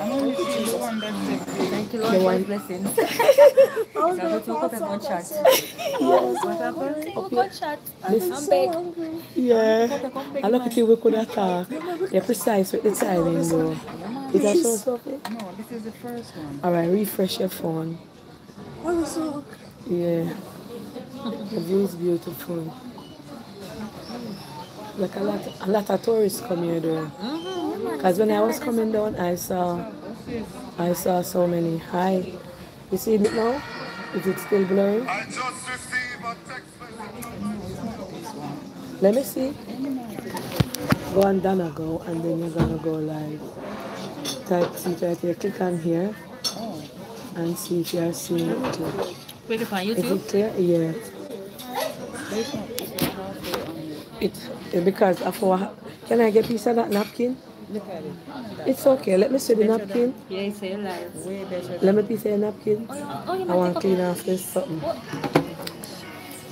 I'm only the one that said Thank you, Lord, for blessings. Gonna go to was What happened? I'm. Yeah. I look at you, we could talked. You're precise with the timing, though. Is that so, No, this is the first one. All right, refresh your phone. Yeah. The view is beautiful. Like a lot, a lot of tourists come here though. Cause when I was coming down, I saw, I saw so many. Hi, you see it now? Is it still blurry? I just received a text message. Let me see. Go on Donna Gowe, and then you're gonna go live. Type see it right here. Click on here and see if you're seeing it. too. Quick up on Is it clear? Yeah. It, it because of our, can I get a piece of that napkin? Look at it. It's okay. Let me see the napkin. Yeah, you say live. Way better. Let me piece of the napkin. Oh, oh, I want to clean up. off this something.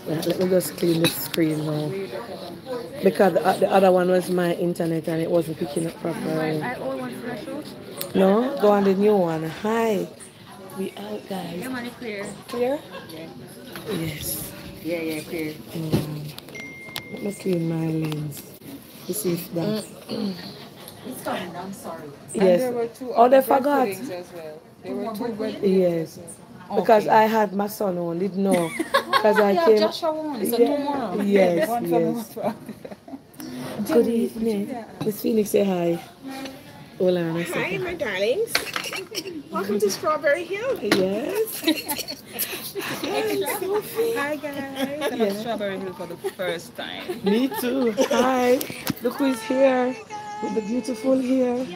Yeah, let me just clean the screen now. Because the, the other one was my internet and it wasn't picking up properly. I owe one for. No, go on the new one. Hi. We out, guys. Your money clear. Clear? Yeah. Yes. Yeah, yeah, clear. Mm. Let me clean my lens. To see if that. It's coming, I'm sorry. And there Yes. were two Oh, they other bread forgot. as well. There were two bread Yes. as well. Because I had my son on, didn't know. Because I yeah, came. Joshua won. So Yeah, tomorrow. yes, One for yes. the- Good evening. Miss Phoenix, say hi. Hold on a Hi, second. my darlings. Welcome to Strawberry Hill. Yes. Hi, guys. I'm at Strawberry Hill for the first time. Me too. Hi. Look who's here with the beautiful hair.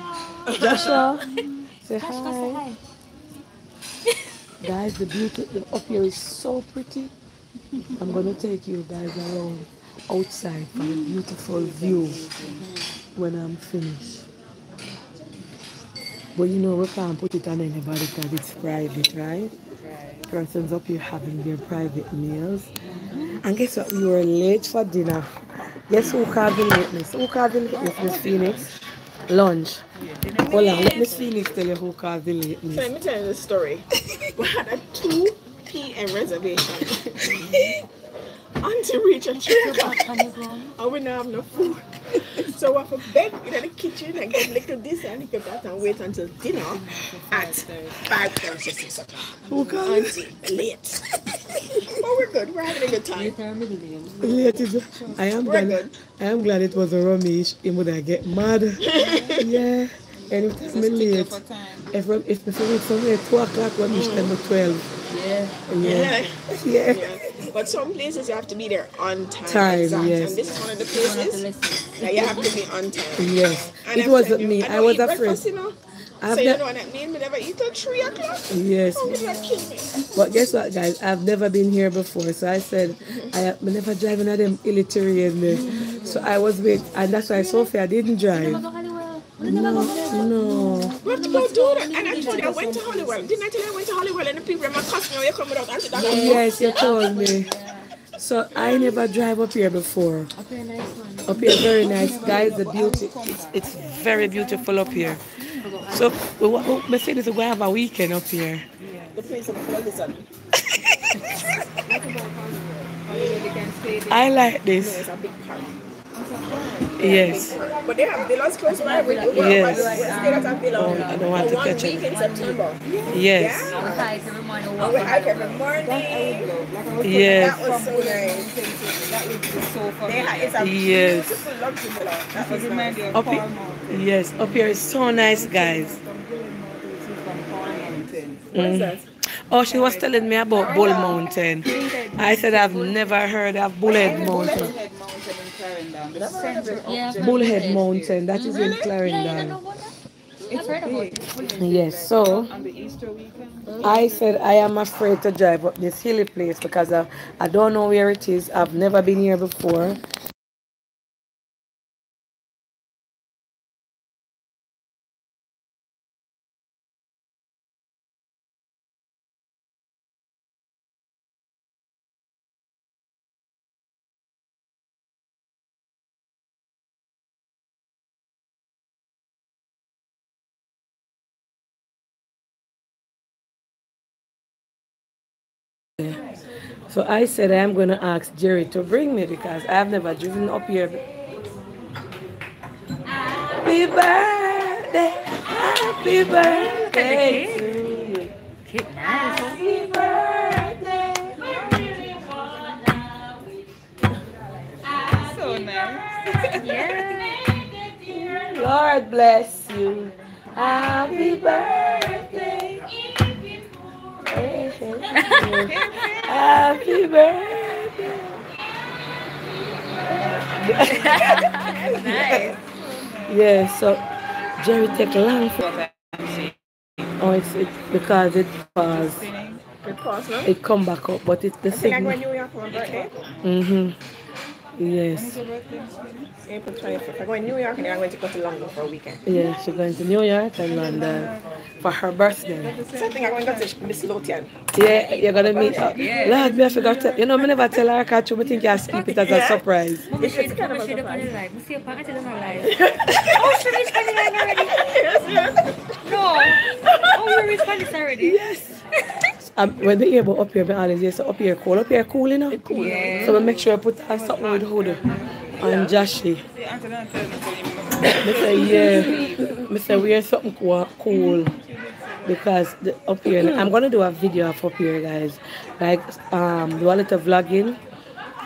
Joshua. Say hi. Guys, the beauty the up here is so pretty. I'm gonna take you guys around outside for a beautiful view when I'm finished. But you know we can't put it on anybody because it's private, right? Persons up here having their private meals. And guess what? We were late for dinner. Guess who called the lateness? Who called the lateness, Miss Phoenix? Lunch. Hold on, let Miss Phoenix tell you who called the So let me tell you the story. We had a 2 p.m. reservation. Until we reach a 3 o'clock. And we don't have no food. So we have to beg in the kitchen and get little this and little that and wait until dinner at 5.30, 6 o'clock. Who called it? Until late. but we're good. We're having a good time. Later, middle. Late is, I am We're glad. good. I am glad it was a Ramesh. He would have get mad. yeah. Anytime me late. For time. If if if we from here two o'clock, when we mm. stand at twelve. Yeah. Yeah. Yeah. Yeah. Yeah. But some places you have to be there on time. Time, exact. yes. And this is one of the One of the places that you have to be on time. Yes. And It I'm wasn't telling you, me. I I was eat breakfast, afraid. You know? I've so you know what that means? Me never eat till 3 o'clock. Yes. Oh, it's like. But guess what, guys? I've never been here before, so I said mm-hmm. I have never driving at them illiterate there. So I was with, and that's why Sophia didn't drive. No, no. Have to go do that. And actually, I went to Hollywood. Didn't I tell you I went to Hollywood and the people in my costume, you come without anti that? Yes, you told me. So I never drive up here before. Okay, nice one. Up here, very nice, guys. The beauty, it's, it's very beautiful up here. So we, we, we say this we have a weekend up here. I like this. It's a big park. Yes. But they have villas close by. We we- we- Yes. we stayed at a villa Oh, I don't want to one catch it. week in September. Yes. I was high every morning. And Walk we hike every morning. Yes. That was so nice. That be so fun. They it's a Yes. beautiful luxury villa. That was nice. Remind you of Up here, yes, up here is so nice, guys. From Paul Mountain. What is mm. that? Oh, she was telling me about Bull Mountain. I said I've never heard of Bullhead Mountain. Bullhead Mountain Clarendon. The center of Yeah. Bullhead Mountain, that is in Yeah, you don't know Clarendon. about that? I've heard about it. Yes, so on the Easter weekend. I said I am afraid to drive up this hilly place because I, I don't know where it is. I've never been here before. So I said I'm going to ask Jerry to bring me because I've never driven up here. Happy birthday, happy birthday to you. Cute, nice. Happy birthday. So nice. Yeah. Lord bless you. Happy birthday. Happy birthday. Nice. Yeah, so Jerry take a long for What I'm saying. oh it's it, because it was Spinning. Good pause now. it come back up but it's the same. think I'm going signal. to New York for my birthday. Mm-hmm. When Yes. is your birthday? Spinning? April 25th. I'm going to New York and then I'm going to go to London for a weekend. Yeah, she's going to New York and London uh, for her birthday. So I think I'm going to go to Miss Lothian. Yeah, you're gonna meet her. Lord, me I forgot to, you know, me never tell her catch you, me think I keep it as a surprise. Mama It's kind of a shade up on the surprise. live. See your pocket on the live. Oh, she reached for the line already. No. Oh, we reached for already. Yes. Um, when the air up here, me always say, so up here cool, up here cool, you know? Yeah. So I make sure I put on something with hood and Joshy. See, Auntie don't tell me so you Me say, yeah. Me say, wear something cool, cool. Because the, up here, I'm gonna do a video of up here, guys. Like, um, do a little vlogging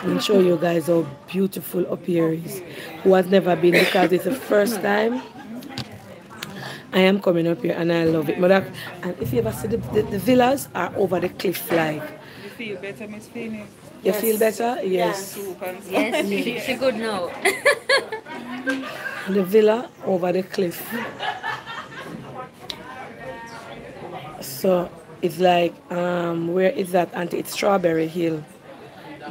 and show you guys how beautiful up here is. Who has never been because it's the first time. I am coming up here and I love it. Mother, and if you ever see the, the, the villas are over the cliff like. You feel better, Miss Phoenix? You feel better? Yes. Soup and. Yes, she, she good now. The villa over the cliff. So it's like, um, where is that? Auntie? It's Strawberry Hill.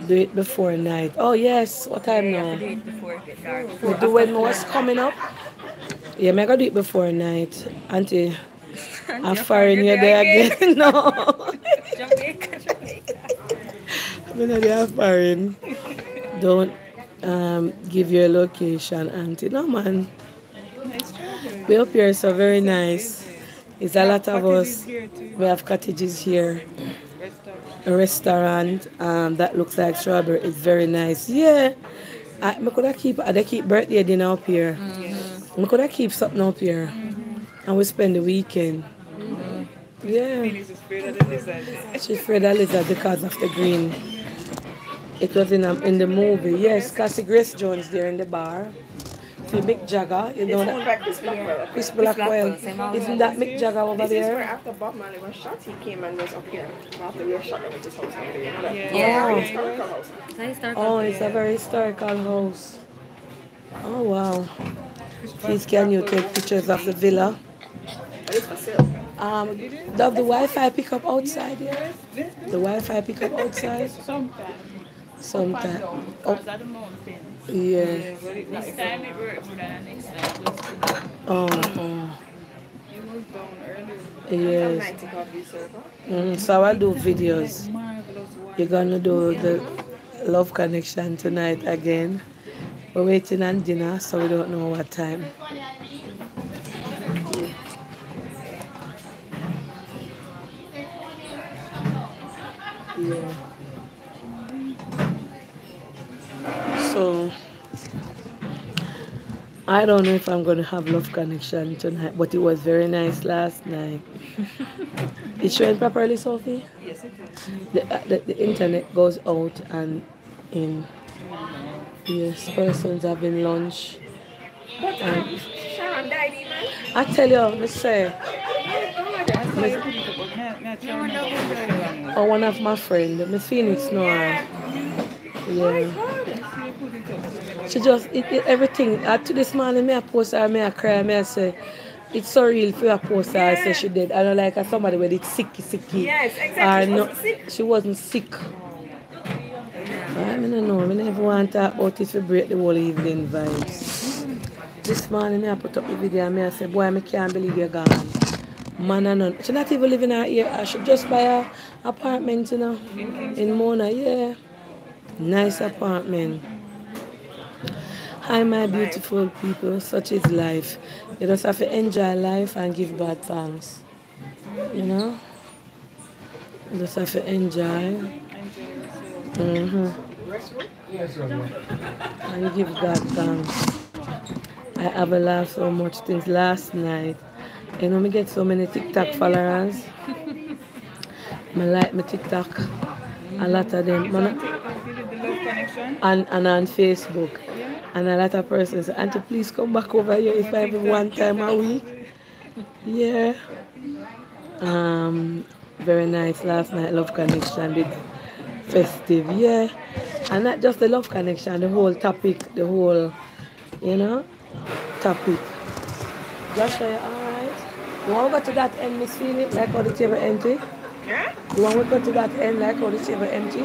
Do it before night. Oh yes. What time now? do it before it gets dark. We do when was coming up. Yeah, me gonna do it before night. Auntie, I'm firing you there again. no. Jamaica, Jamaica. Me not firing. Don't um, give your location, Auntie. No man. We up here so very nice. It's a lot of us. We have cottages here. A restaurant um, that looks like strawberry. It's very nice. Yeah, I, me could have keep. I they keep birthday dinner up here. Me could have keep something up here, and we spend the weekend. Yeah, Phoenix is afraid of the lizard. she's afraid of lizard because of the green. It was in um, in the movie. Yes, Cassie Grace Jones there in the bar. See Mick Jagger, you know It's that. owned by Chris Blackwell. Chris Blackwell. Blackwell, same old Isn't that Mick Jagger over This is where there? after Bob Marley was shot, he came and was up here. After we were shot at his house. over there, you know that? Yeah. It's a very historical house. It's a historical Oh, it's a very historical house. Oh wow. Please can you take pictures of the villa? But it's for sale. Um, does the Wi-Fi pick up outside here? The Wi-Fi pick up outside? Sometimes. Sometime. Oh. Oh, Because of the mountain. yeah. Time it works, but then next time it Oh, oh. You moved down earlier. yes. 90. Mm, so I do videos. You're gonna do the love connection tonight again. We're waiting on dinner, so we don't know what time. Yeah. So I don't know if I'm gonna have love connection tonight, but it was very nice last night. It's showing properly, Sophie? Yes, it is. the, uh, the, the internet goes out and in. Yes, persons having lunch. And Sharon died, man. I tell you, me say, That's why you put it up. But me- me try and make sure it's the one. oh, one of my friend, Miss Phoenix, her. Yeah. See, you put it up. She just, it, it, everything, uh, to this morning, me I post her, me I cry, me I say, it's so real for her post her, I say she did. I don't like her somebody with it sicky, sicky. Yes, exactly. She no, wasn't sick. she wasn't sick. I don't know, I never want her out to break the whole evening vibes. This morning, me I put up the video and me I say, boy, I can't believe you're gone. Man and none. She not even living out here. I should just buy a apartment, you know, in Mona, yeah. Nice apartment. Hi, my beautiful people. Such is life. You just have to enjoy life and give God thanks. You know? You just have to enjoy. Mm-hmm. And give God thanks. I have a laugh so much since last night. You know, me get so many TikTok followers. I like my TikTok. A lot of them. Man, You love connection. and, and on Facebook. And a lot of persons say, Auntie, please come back over here if I have one time a week. Yeah. Um, very nice last night, Love Connection did festive, yeah. And not just the Love Connection, the whole topic, the whole, you know, topic. Joshua, alright? You want to go to that end, Miss Philip, like how the table empty? Yeah? You want to go to that end, like how the table empty?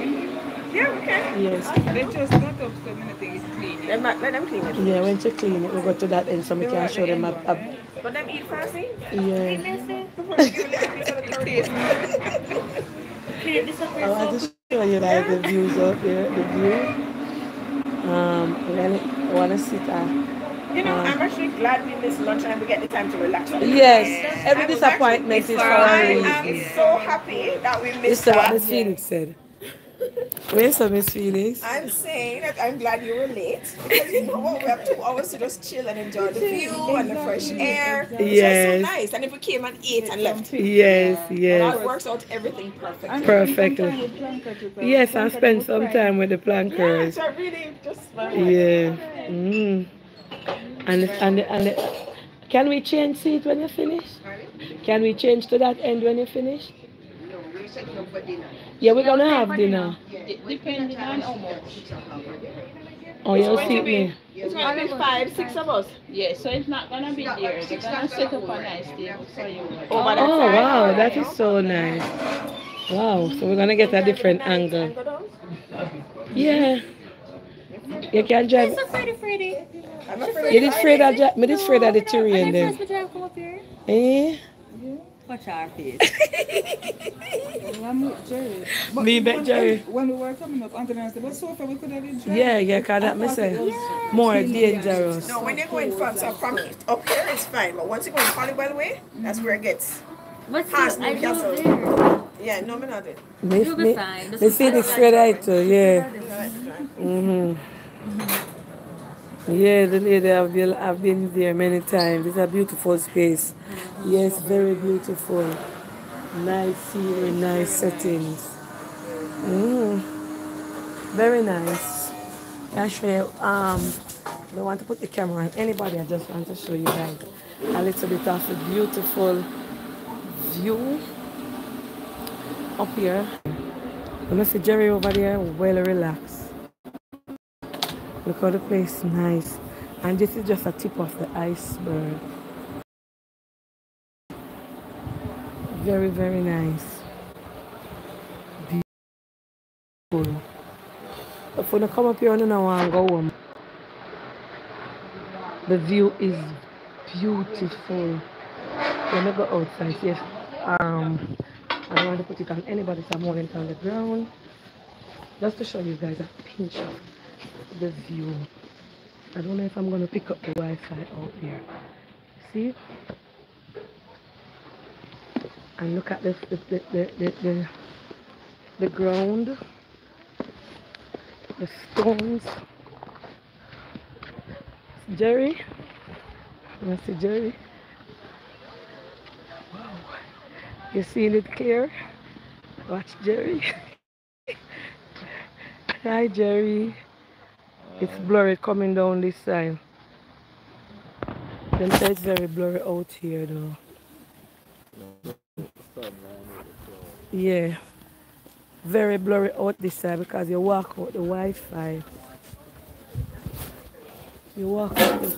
Yeah, we can. Yes. They just got up so many things clean. Let, ma- let them clean it. Yeah, when you clean it, we go to that end so we can show them a, a But them eat fasting. yeah. Before you give it a piece of the curry. I want to show you like the views up there, the view. Um, I want to sit at. You know, I'm actually glad we missed lunch and we get the time to relax. Yes, weekend. every disappointment is for I a am reason. so happy that we This missed is what that. Miss Felix said. Where's the Miss Felix? I'm saying that I'm glad you were late because you know what, we have two hours to just chill and enjoy the view and the fresh air. It's Yes. so nice. And if we came and ate and left, Yes, yes, that works out everything perfectly. perfectly. Yes, I spent some time with the Yeah, plankers. so I really just Yeah. Mm. And and and can we change seat when you finish? Can we change to that end when you finish? No, we're saying no for dinner. Yeah, we're gonna have dinner. Depending on how much. Oh, you'll going see me. It's going to be five, six of us. Yeah, so it's not gonna be there. They're gonna set up a nice table for you. Oh, but oh, that's Oh wow, that is so nice. Wow, so we're gonna get a different angle. Yeah. You can drive. Freddy, Freddy. I'm afraid. You did afraid of dri- me did afraid of the terrain then. First, drive come up here. Eh? Watch our face. I'm with Jerry. But Me bet Jerry. When we were coming up, Anthony said, but so far we could have been driving. Yeah, yeah, cause that me say more dangerous. No, when you're going from, so from up here, it's fine. But once you go in Holywell way, that's where it gets. But Pass still, I me, drove Castle. Yeah, no, me not it. Me, You'll be me, fine. me see the straight eye too, yeah. Mhm. Yeah, the lady I've been, I've been there many times. It's a beautiful space. Yes, very beautiful. Nice scenery, nice settings. Mm. Very nice. Actually, um, don't want to put the camera on anybody. I just want to show you guys a little bit of a beautiful view up here. Must see Jerry over there, well relaxed. Look how the place nice. And this is just a tip of the iceberg. Very, very nice. Beautiful. If you come up here and you want to go home, the view is beautiful. Let me go outside. Yes. Um, I don't want to put it on anybody, so I'm holding it on the ground. Just to show you guys a pinch of the view. I don't know if I'm going to pick up the Wi-Fi out here. See? And look at the, the, the, the, the, the, ground. The stones. Jerry? You see Jerry? Wow. You seen it clear? Watch Jerry. Hi Jerry. It's blurry coming down this side. Them say it's very blurry out here though. Yeah. Very blurry out this side because you walk out the Wi-Fi. You walk out the...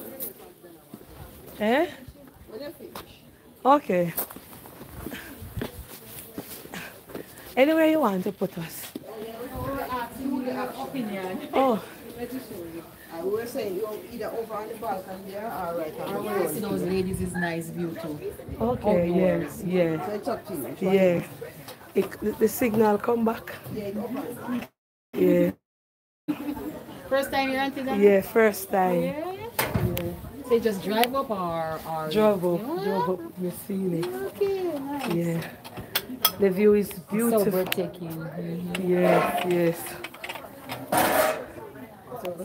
Eh? Okay. Anywhere you want to put us. Oh, I will say you either over on the balcony there or right on the See those ladies is nice view too. okay, yes, yeah, So it's up to you. yeah. It, the, the signal come back. Yeah, First time you're on Tinder? yeah, first time. Yeah. So you just drive up or or Drove up, Yeah. drove up, you seen it. Okay, nice. Yeah. The view is beautiful. So beautiful. breathtaking. Mhm. Yes, yes.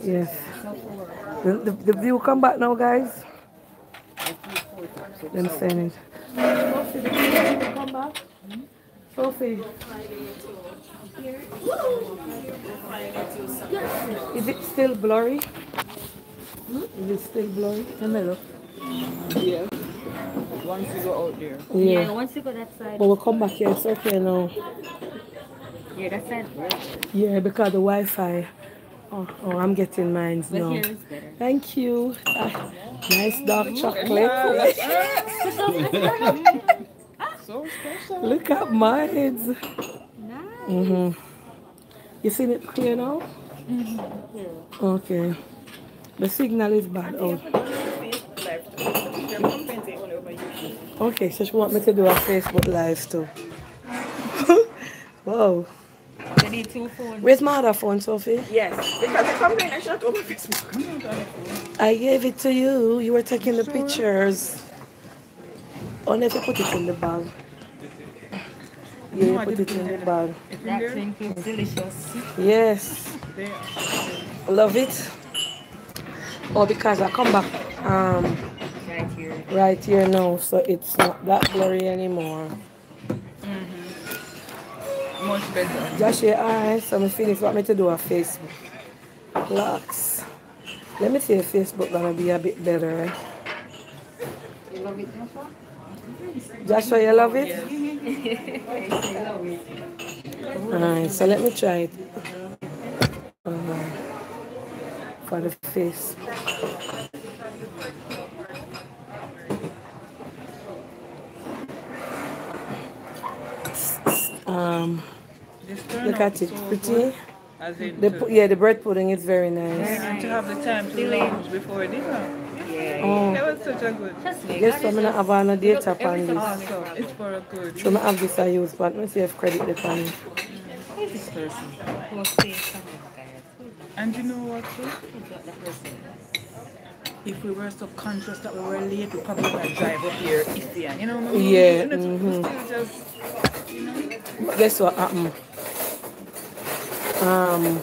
Yes. The, the, the view come back now, guys. Them saying it. Sophie, the view come back. Sophie. Is it still blurry? Is it still blurry? Let me look. Yeah. Once you go out there. Yeah, Yeah. once you go that side, But we'll come back here. It's okay now. yeah, that side works. Yeah, because the Wi-Fi. Oh, oh I'm getting mine But now. here is better. Thank you. Ah, nice dark chocolate. So special. Look at mine. Nice. Mm-hmm. You seen it clear now? Okay. The signal is bad out. Okay, so she want me to do a Facebook live too. Whoa. You need two phones. Where's my other phone, Sophie? Yes, because the complaint I shot over Facebook. I gave it to you. You were taking the pictures. Only if you put it in the bag. Yeah, you put it in the bag. That drink looks delicious. Yes. Love it. Oh, because I come back um Right here. right here now, so it's not that blurry anymore. Much better. Just your eyes, so my Phoenix want me to do a Facebook. Locks. Let me see if Facebook gonna be a bit better, right? You love it, Joshua, you love it? Alright, so let me try it. Uh, for the face. Um, Just turn look out at it, so pretty. As in The to- yeah, the bread pudding is very nice. and to have the time to lounge before dinner. Oh, That was such a good. Trust me. guess God I'm gonna have on a data upon this. Awesome. It's for a good. So I have this I use, but let me see if credit the pan. Who is this person? Who was saying something, guys? And you know what? too? Who's that- that person? If we were subconscious that we were late, we probably might drive up here Ifian. You know what I mean? Yeah, You know, to- mhm. just, you know. Guess what happened? Um,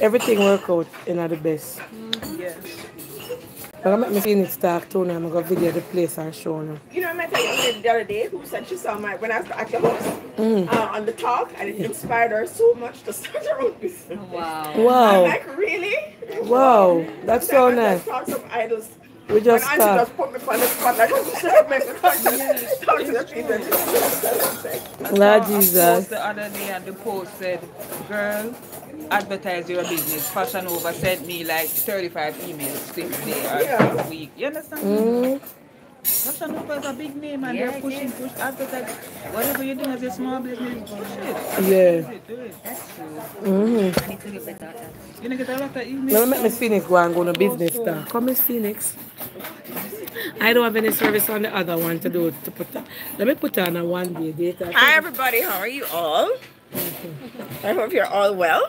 everything work out in the best. Yes. But I'm make me Phoenix talk too now. I'm gonna video the place and show them. You know, I met a young lady the other day who said she saw my when I was at your house uh, on the talk, and it inspired her so much to start her own business. Wow. I'm Wow, like, really? wow, that's so Sometimes I nice. Talk some idols. We just when Auntie just put me on the spot, I just serve me because talk to the people. I Lord Jesus. the other day and the post said, girl, advertise your business. Fashion Over sent me like 35 emails this day or Yeah. this week. You understand? Mm, Fashion Over is a big name and Yeah, they're it pushing, is. push, advertise. Whatever you're doing as a small business, push it. yeah. Do it, do it. That's true. Mm-hmm. I need to get at that. You know, get a lot of emails. Let me make Miss Phoenix go and go on a business start. Come, Miss Phoenix. I don't have any service on the other one to do to put. Let me put on a one day data. Hi everybody, how are you all? I hope you're all well.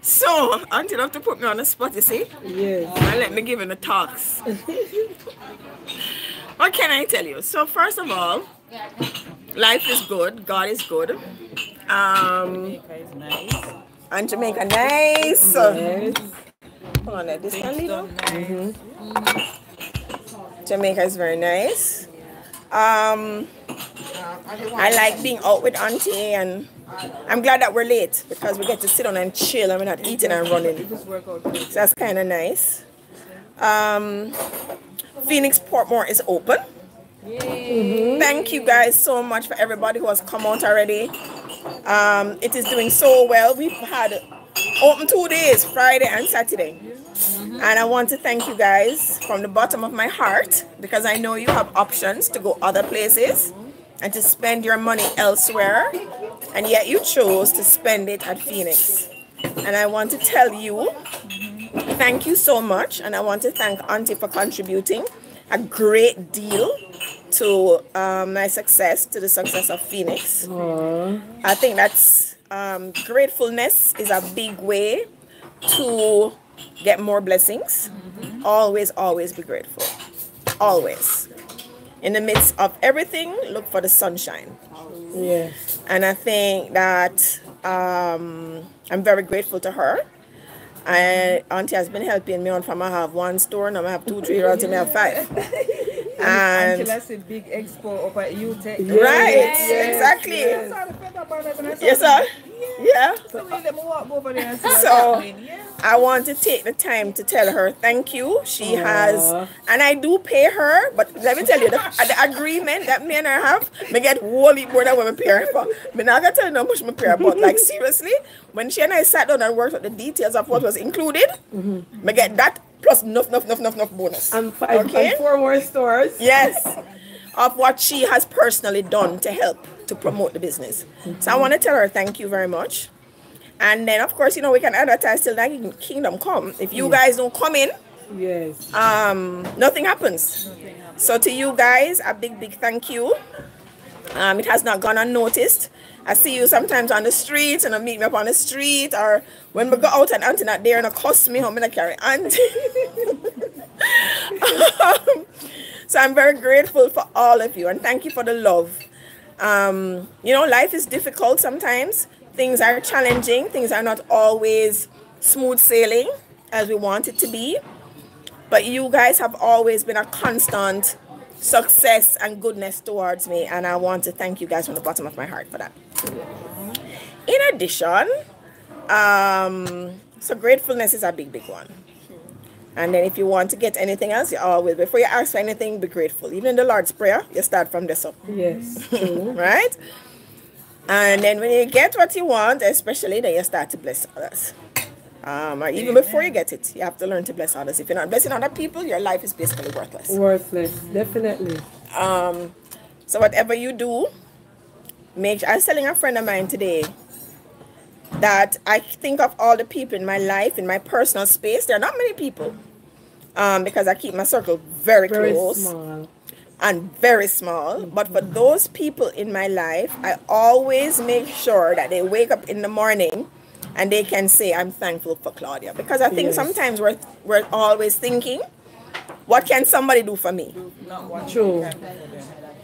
So, Auntie love to put me on the spot, you see? Yes. And let me give him the talks. what can I tell you? So first of all, life is good, God is good. Um Jamaica is nice. and Jamaica nice. Yes. Hold on, let this one leave Done nice. Jamaica is very nice. Um, I like being out with Auntie, and I'm glad that we're late because we get to sit down and chill and we're not eating and running. Just work out good. So that's kind of nice. Um, Phoenix Portmore is open. Thank you guys so much for everybody who has come out already. Um, it is doing so well. We've had open two days, Friday and Saturday. And I want to thank you guys from the bottom of my heart because I know you have options to go other places and to spend your money elsewhere. And yet you chose to spend it at Phoenix. And I want to tell you thank you so much. And I want to thank Auntie for contributing a great deal to um, my success, to the success of Phoenix. Aw. I think that's um, gratefulness is a big way to get more blessings. Always, always be grateful. Always. In the midst of everything, look for the sunshine. Yes. And I think that um, I'm very grateful to her. I auntie has been helping me on from I have one store, now I have two, three, until I have five. And that's a big expo up at UTech. right, exactly. Yes, sir. Yeah. So we let me walk over there and see what's So happening. Yeah. I want to take the time to tell her thank you. She has, and I do pay her, but let me tell you, the, the agreement that me and her have, me get wholly more than what me pay her for. Me not gonna tell you how much me pay her, but like seriously, when she and I sat down and worked out the details of what was included, mm-hmm. me get that plus enough, enough, enough, enough, enough bonus. And five Okay. and four more stores. Yes, of what she has personally done to help to promote the business. So I want to tell her thank you very much. And then, of course, you know, we can advertise till that kingdom come. If you guys don't come in, Yes. um, nothing happens. So to you guys, a big, big thank you. Um, it has not gone unnoticed. I see you sometimes on the street and I meet me up on the street or when we go out and auntie not there and cost me how many carry auntie. Um, so I'm very grateful for all of you and thank you for the love. Um, you know, life is difficult sometimes. Things are challenging. Things are not always smooth sailing as we want it to be. But you guys have always been a constant success and goodness towards me. And I want to thank you guys from the bottom of my heart for that. In addition, um, so gratefulness is a big, big one. And then if you want to get anything else, you always, before you ask for anything, be grateful. Even in the Lord's Prayer, you start from this up, Yes. Right? And then when you get what you want, especially, then you start to bless others. Um, or even before you get it, you have to learn to bless others. If you're not blessing other people, your life is basically worthless. Worthless. Definitely. Um, so whatever you do, make. I was telling a friend of mine today that I think of all the people in my life, in my personal space. There are not many people, um, because I keep my circle very, Very close small. and very small. But for those people in my life, I always make sure that they wake up in the morning and they can say, I'm thankful for Claudia. Because I think Yes. sometimes we're, we're always thinking, what can somebody do for me? True.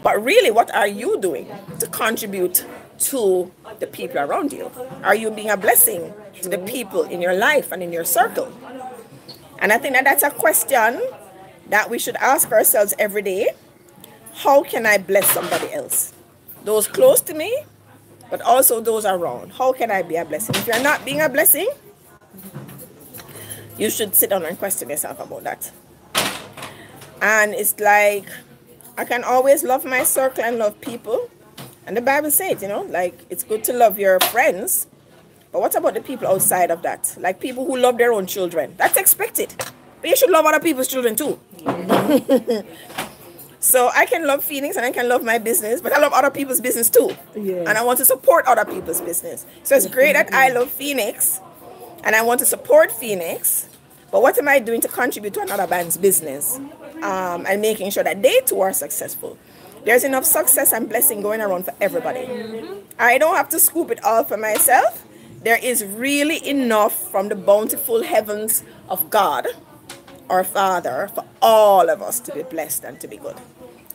But really, what are you doing to contribute to the people around you? Are you being a blessing to the people in your life and in your circle? And I think that that's a question that we should ask ourselves every day. How can I bless somebody else? Those close to me, but also those around. How can I be a blessing? If you're not being a blessing, you should sit down and question yourself about that. And it's like, I can always love my circle and love people. And the Bible says, you know, like it's good to love your friends. But what about the people outside of that? Like people who love their own children. That's expected. But you should love other people's children too. so I can love Phoenix and I can love my business, but I love other people's business too. Yes. And I want to support other people's business. So it's great that I love Phoenix and I want to support Phoenix. But what am I doing to contribute to another band's business um, and making sure that they too are successful? There's enough success and blessing going around for everybody. I don't have to scoop it all for myself. There is really enough from the bountiful heavens of God, our Father, for all of us to be blessed and to be good.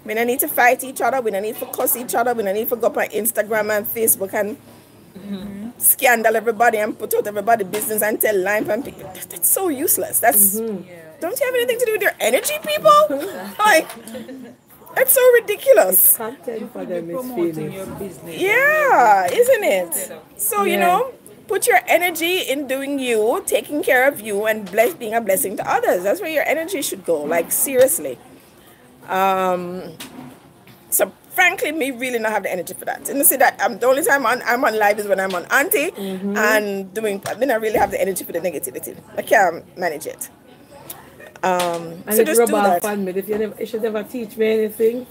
We don't need to fight each other. We don't need to cuss each other. We don't need to go up on Instagram and Facebook and mm-hmm. scandal everybody and put out everybody business and tell lie and people. That- That's so useless. That's mm-hmm. don't you have anything to do with your energy, people? like that's so ridiculous. Content for them is Promoting Phoenix. your business. Yeah, isn't it? So you know, put your energy in doing you, taking care of you, and bless being a blessing to others. That's where your energy should go. Like seriously. Um. So frankly, me really not have the energy for that. And you see that um, the only time I'm, I'm on live is when I'm on auntie and doing. I mean, I really have the energy for the negativity. I can't manage it. Um. And so just rub do off that. on me. If you never, it should never teach me anything.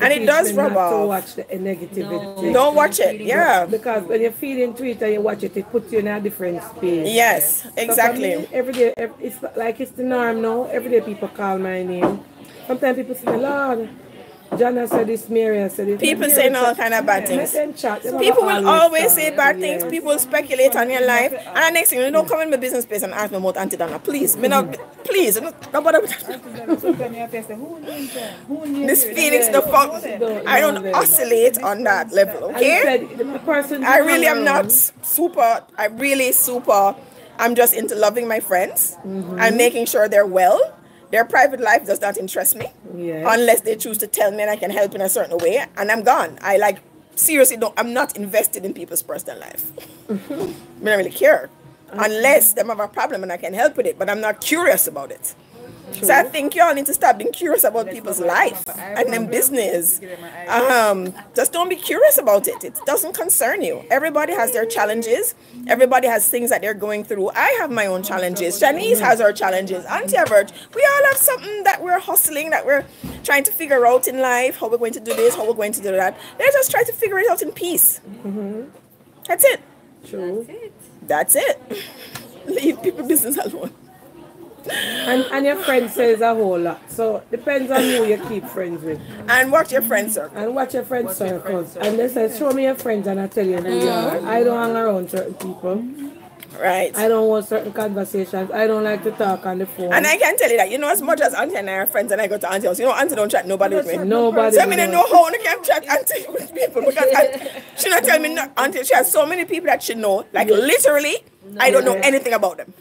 Should And it does rub not To off. watch the negativity. Don't watch it. Yeah. Because when you're feeling to it and you watch it, it puts you in a different space. Yes. So Exactly. me, every day, ev- it's like it's the norm now. Every day people call my name. Sometimes people say, Lord, Jana said this, Mary said this. People Mary saying all kind of bad things. People will always say bad things. Yes. People speculate on your life. And the next thing you don't come in my business space and ask me about Auntie Donna. Please. Me not, please. Don't bother with that. Sometimes you have to say, who named her? Who named This? Phoenix, the fuck. I don't oscillate on that level, okay? he said, the person I really am not super, I really super I'm just into loving my friends and making sure they're well. Their private life does not interest me Yes. unless they choose to tell me and I can help in a certain way, and I'm gone. I like seriously don't. I'm not invested in people's personal life. Mm-hmm. I don't really care unless them have a problem and I can help with it, but I'm not curious about it. So I think y'all need to stop being curious about people's life and them business. Um, just don't be curious about it. It doesn't concern you. Everybody has their challenges. Everybody has things that they're going through. I have my own challenges. Shanice has her challenges. Auntie Average, we all have something that we're hustling, that we're trying to figure out in life, how we're going to do this, how we're going to do that. Let's just try to figure it out in peace. That's it. True. That's it. Leave people business alone. And, and your friend says a whole lot. So depends on who you keep friends with. And watch your friend circle. And watch your friend circles. And they say, show me your friends and I tell you who you. I don't hang around certain people. Right. I don't want certain conversations. I don't like to talk on the phone. And I can tell you that, you know, as much as Auntie and I are friends and I go to Auntie's house, you know, Auntie don't chat nobody with me. Nobody. So I mean, I knows. know how I can chat Auntie with people because I, she not tell me no, Auntie. She has so many people that she know, like literally, I don't know anything about them.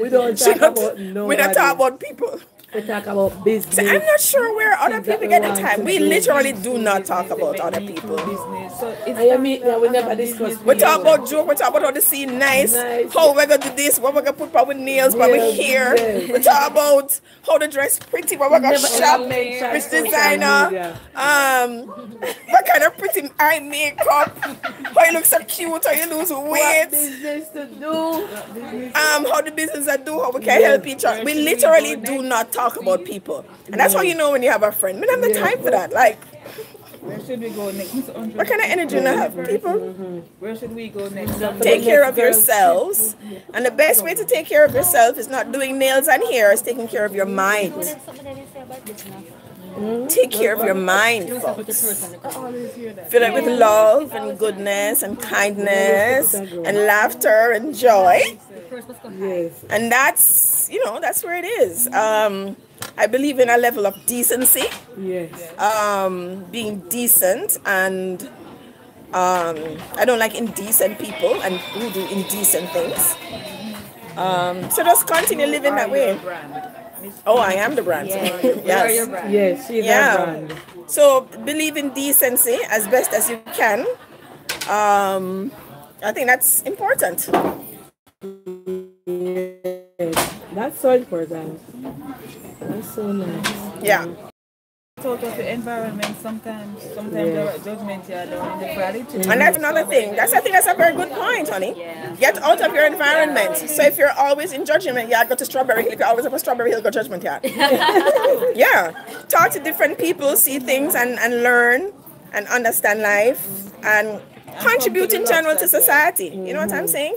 We don't She talk not, about we don't talk about people. We talk about business. So I'm not sure where other people get the time. We literally do not talk about other people. Business. So it's And you meet we never discuss. We talk about joke, we talk about how to see nice, Nice. how we're gonna do this, what we're gonna put our nails, what we're here. yes. We talk about how the dress pretty, what we're gonna Never shop, ever mention which social designer, media. um, what kind of pretty eye makeup, how you look so cute, how you lose What weight, business to do? um, how the business I do, how we can help each other. We literally do not talk about people. And that's how you know when you have a friend. We don't have the time for that. Like, Where should we go next? What kind of energy do you have, people? Mm-hmm. Where should we go next? take care of yourselves. And the best way to take care of yourself is not doing nails and hair, it's taking care of your mind. Take care of your mind, folks. Fill it with love and goodness and kindness and laughter and joy. Yes. And that's, you know, that's where it is. Um, I believe in a level of decency, Yes. um, being decent and um, I don't like indecent people and who do indecent things. Um, so just continue living that way. Oh, I am the brand. yes. Yes, she's Yeah. brand. So believe in decency as best as you can. Um, I think that's important. Yes. That's so important. That's so nice. Yeah. Talk of the environment sometimes. Sometimes Yeah. the judgment yeah, down in the valley too. And that's another thing. That's I think that's a very good point, honey. yeah. Get out of your environment. So if you're always in judgment yard, go to Strawberry If you're always up a Strawberry Hill, go judgment yard. yeah. Talk to different people, see things and, and learn and understand life and contribute in general to society. You know what I'm mm-hmm. saying?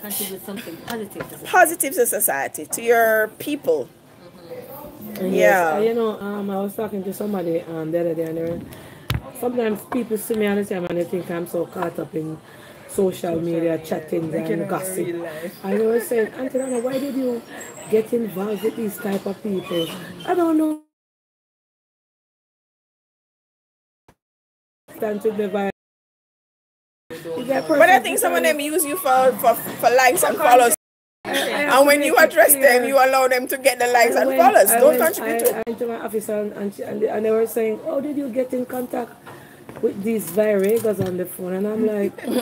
Contribute something positive to Positive to society, to your people. And Yeah. yes, you know, um, I was talking to somebody um, the other day, and they were, sometimes people see me all the time and they think I'm so caught up in social media, chatting and gossip. And they were saying, Auntie Donna, why did you get involved with these type of people? I don't know. Stand to the vibe. But I think some of them use you for, for, for likes and follows. And when you address them, you allow them to get the likes I and followers. Don't went- contribute I, to it. I went to my office and, and, she- and, they, and they were saying, how did you get in contact with these Viregos on the phone? And I'm like, me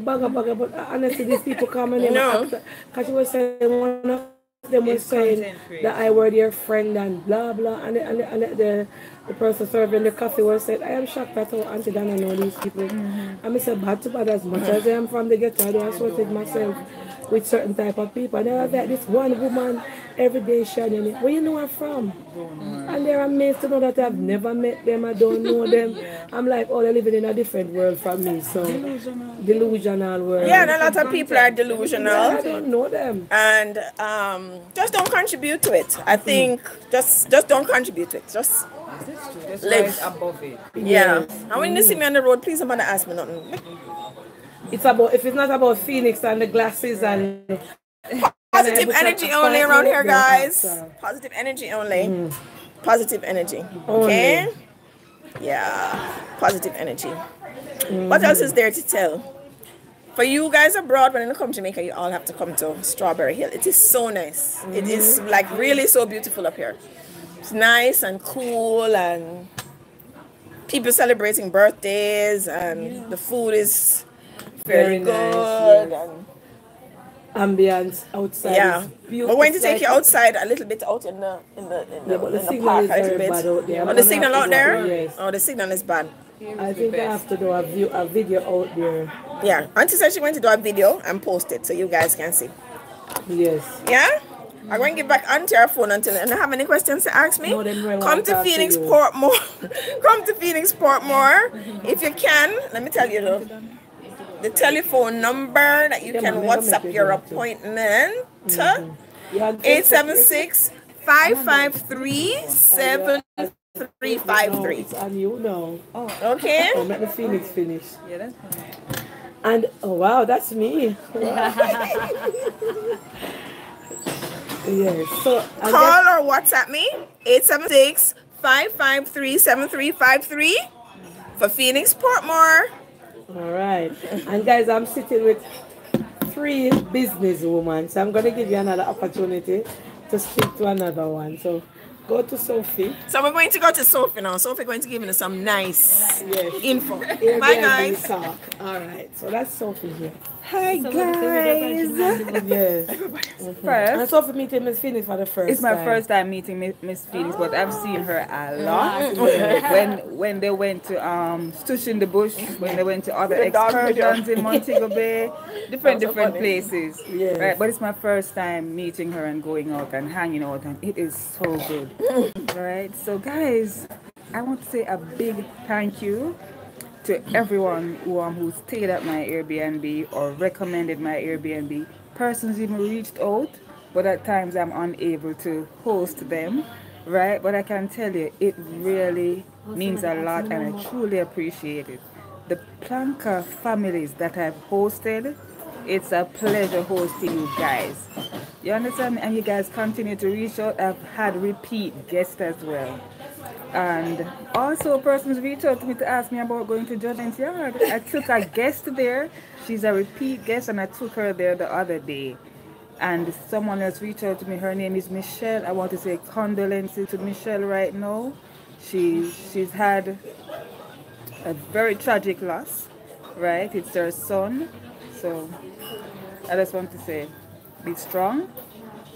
bugger, bugger, but honestly, these people come and they No. Because she was saying, one of them was It's saying that I were their friend and blah, blah. And, the- and, the- and the, the, the person serving the coffee was said, I am shocked at how Auntie Donna know these people. Mm-hmm. And I said, bad to bad as much as I am from the ghetto, I don't associate myself with certain type of people. And I was like, this one woman every day shining it. Where you know her from? And they're amazed to know that I've never met them, I don't know them. I'm like, oh, they're living in a different world from me. So delusional world. Yeah, and a lot of people are delusional. I don't know them. And um, just don't contribute to it. I think just just don't contribute to it. Just Just Live. rise above it. yeah. And when you see me on the road, please don't ask me nothing. It's about if it's not about Phoenix and the glasses and Positive energy only around here, guys. Positive energy only. Mm. Positive energy. Only. Okay? Yeah. Positive energy. What else is there to tell? For you guys abroad, when you come to Jamaica, you all have to come to Strawberry Hill. It is so nice. It is mm-hmm. like really so beautiful up here. It's nice and cool and people celebrating birthdays and the food is very, Very nice, good. yes. and Ambience outside. yeah. is We're going to take you outside a little bit out in the in the in the, Yeah, but the in the signal park is a little bit. bad out there. Oh, the signal out there? yes. Oh, the signal is bad. I think I have to do a, view, a video out there. Yeah. Auntie said she went to do a video and post it so you guys can see. Yes. Yeah? I'm going to give back Auntie her phone until and have any questions to ask me. No, really Come wanna to talk to Phoenix you. Portmore. Come to Phoenix Portmore mm-hmm. if you can. Let me tell you though. The telephone number that you Yeah, can ma'am, I'll WhatsApp your do that too. appointment. Mm-hmm. Yeah, 876 553 7353. It's on you now. Oh, okay? Oh, let the Phoenix finish. Yeah, that's fine. And oh wow, that's me. yes. So I guess, Call or WhatsApp me 876 553 7353 for Phoenix Portmore. all right. And guys, I'm sitting with three business women, so I'm gonna give you another opportunity to speak to another one. So go to Sophie. So we're going to go to Sophie now. Sophie going to give me some nice Yes. info. Airbnb Bye guys. talk. All right. So that's Sophie here. Hi guys. Yes. And First, Sophie meeting Miss Phoenix for the first it's my time. first time meeting Miss Phoenix, but I've seen her a lot. when when they went to um Stush in the Bush, when they went to other The excursions in Montego Bay, different That was so different places. Yes. Right, but it's my first time meeting her and going out and hanging out, and it is so good. All right. so guys, I want to say a big thank you to everyone who, um, who stayed at my Airbnb or recommended my Airbnb. Persons even reached out, but at times I'm unable to host them, right? But I can tell you, it really means a lot and I truly appreciate it. The Planka families that I've hosted, it's a pleasure hosting you guys. You understand? And you guys continue to reach out. I've had repeat guests as well. And also, a persons reached out to me to ask me about going to Judgment Yard. I took a guest there. She's a repeat guest, and I took her there the other day. And someone else reached out to me. Her name is Michelle. I want to say condolences to Michelle right now. She she's had a very tragic loss, right? It's her son. So I just want to say, be strong,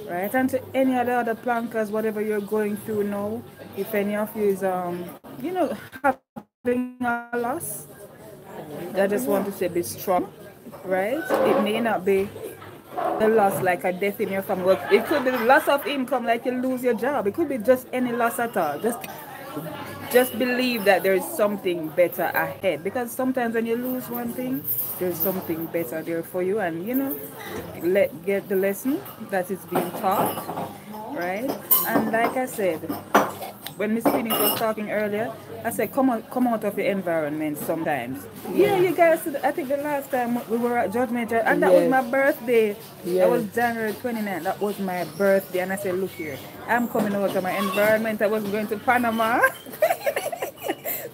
right? And to any other other plankers, whatever you're going through now, if any of you is um, you know, having a loss, I just want to say be strong, right? It may not be the loss like a death in your family. It could be loss of income, like you lose your job. It could be just any loss at all. Just just believe that there is something better ahead because sometimes when you lose one thing there's something better there for you and you know let get the lesson that is being taught right and like i said when miss phoenix was talking earlier i said come out come out of your environment sometimes yeah, you guys i think the last time we were at judgment and that was my birthday that was Yes. january 29th that was my birthday and i said look here i'm coming out of my environment i wasn't going to panama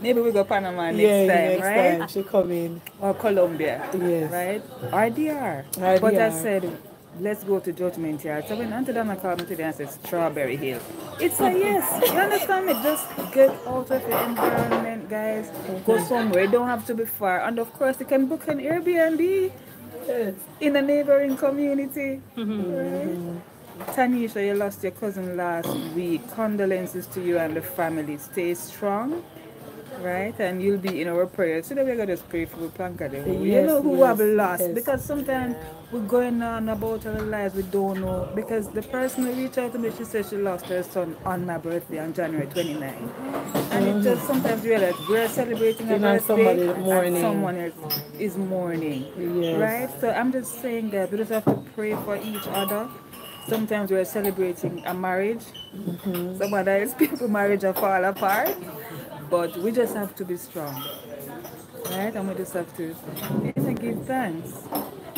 Maybe we go Panama next yeah, time, next right? time she come in. Or Colombia, Yes. right? Or DR. But I said, let's go to Judgment Yard. So when Auntie Donna called me today and said Strawberry Hill, it's a yes. You understand me? Just get out of your environment, guys. Go somewhere. You don't have to be far. And of course, you can book an Airbnb Yes. in a neighboring community. Right? Tanisha, you lost your cousin last week. Condolences to you and the family. Stay strong, right? And you'll be in our prayers. So Today we're gonna just pray for Planka. them. you know who yes, have lost yes. because sometimes we're going on about our lives we don't know. Because the person who reached out to me, she said she lost her son on my birthday on January 29. And it just sometimes realize we're celebrating a birthday somebody and someone else is mourning. Yes. Right? So I'm just saying that we just have to pray for each other. Sometimes we're celebrating a marriage. Some other people marriage are fall apart. But we just have to be strong. Right? And we just have to give thanks.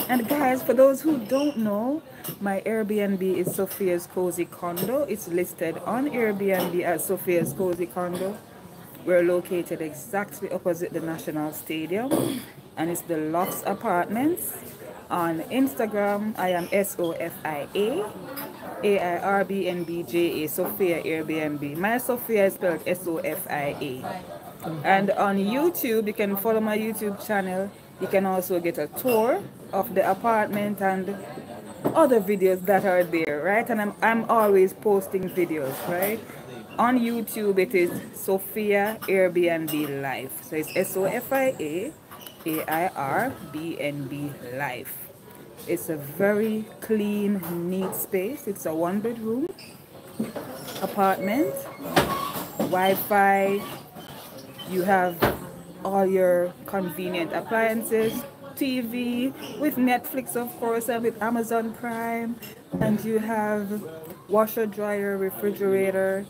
And guys, for those who don't know, my Airbnb is Sophia's Cozy Condo. It's listed on Airbnb as Sophia's Cozy Condo. We're located exactly opposite the National Stadium, and it's the Lofts Apartments. On Instagram, I am S O F I A A I R B N B J A Sophia Airbnb. My Sophia is spelled S O F I A. And on YouTube, you can follow my YouTube channel. You can also get a tour of the apartment and other videos that are there, right? And I'm, I'm always posting videos, right? On YouTube, it is Sophia Airbnb Life. So it's S O F I A A I R B N B Life. It's a very clean, neat space. It's a one bedroom apartment, Wi Fi, you have all your convenient appliances, TV, with Netflix, of course, and with Amazon Prime, and you have washer, dryer, refrigerator.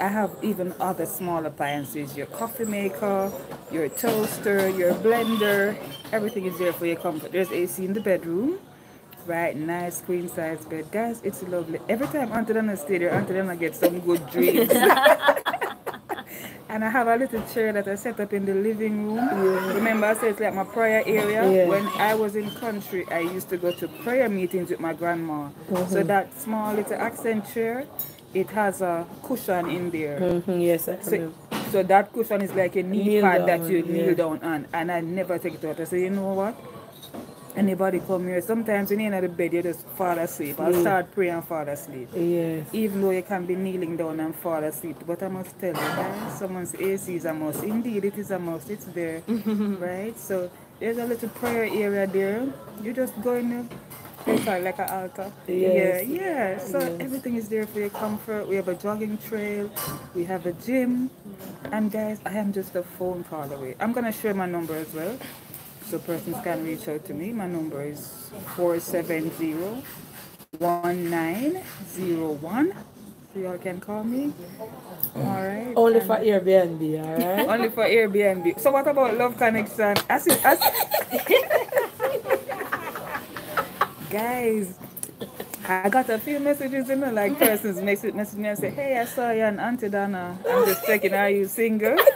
I have even other small appliances your coffee maker, your toaster, your blender. Everything is there for your comfort. There's AC in the bedroom. Right, nice queen size bed. Guys, it's lovely. Every time Auntie Donna stay there, Auntie Donna gets some good dreams. And I have a little chair that I set up in the living room. Remember, I said it's like my prayer area. Yeah. When I was in country, I used to go to prayer meetings with my grandma. So that small little accent chair, it has a cushion in there. Mhm, Yes, I So, so that cushion is like a knee Kneel pad that you kneel yeah. down on, and I never take it out. I say, you know what? Anybody come here, sometimes when you're in the bed, you just fall asleep. I'll start praying and fall asleep Yes. even though you can be kneeling down and fall asleep. But I must tell you, guys, someone's AC is a must. Indeed, it is a must. It's there, right? So there's a little prayer area there. You just go in there. It's like like an altar. Yes. Yeah, yeah. So everything is there for your comfort. We have a jogging trail. We have a gym. And guys, I am just a phone call away. I'm gonna share my number as well. So persons can reach out to me. My number is 470 1901. So y'all can call me. Alright. Only And- for Airbnb, all right? only for Airbnb. So what about Love Connection? As it, as Guys, I got a few messages, you know, like persons message, message me and say, hey, I saw you on Auntie Donna. I'm just checking, are you single?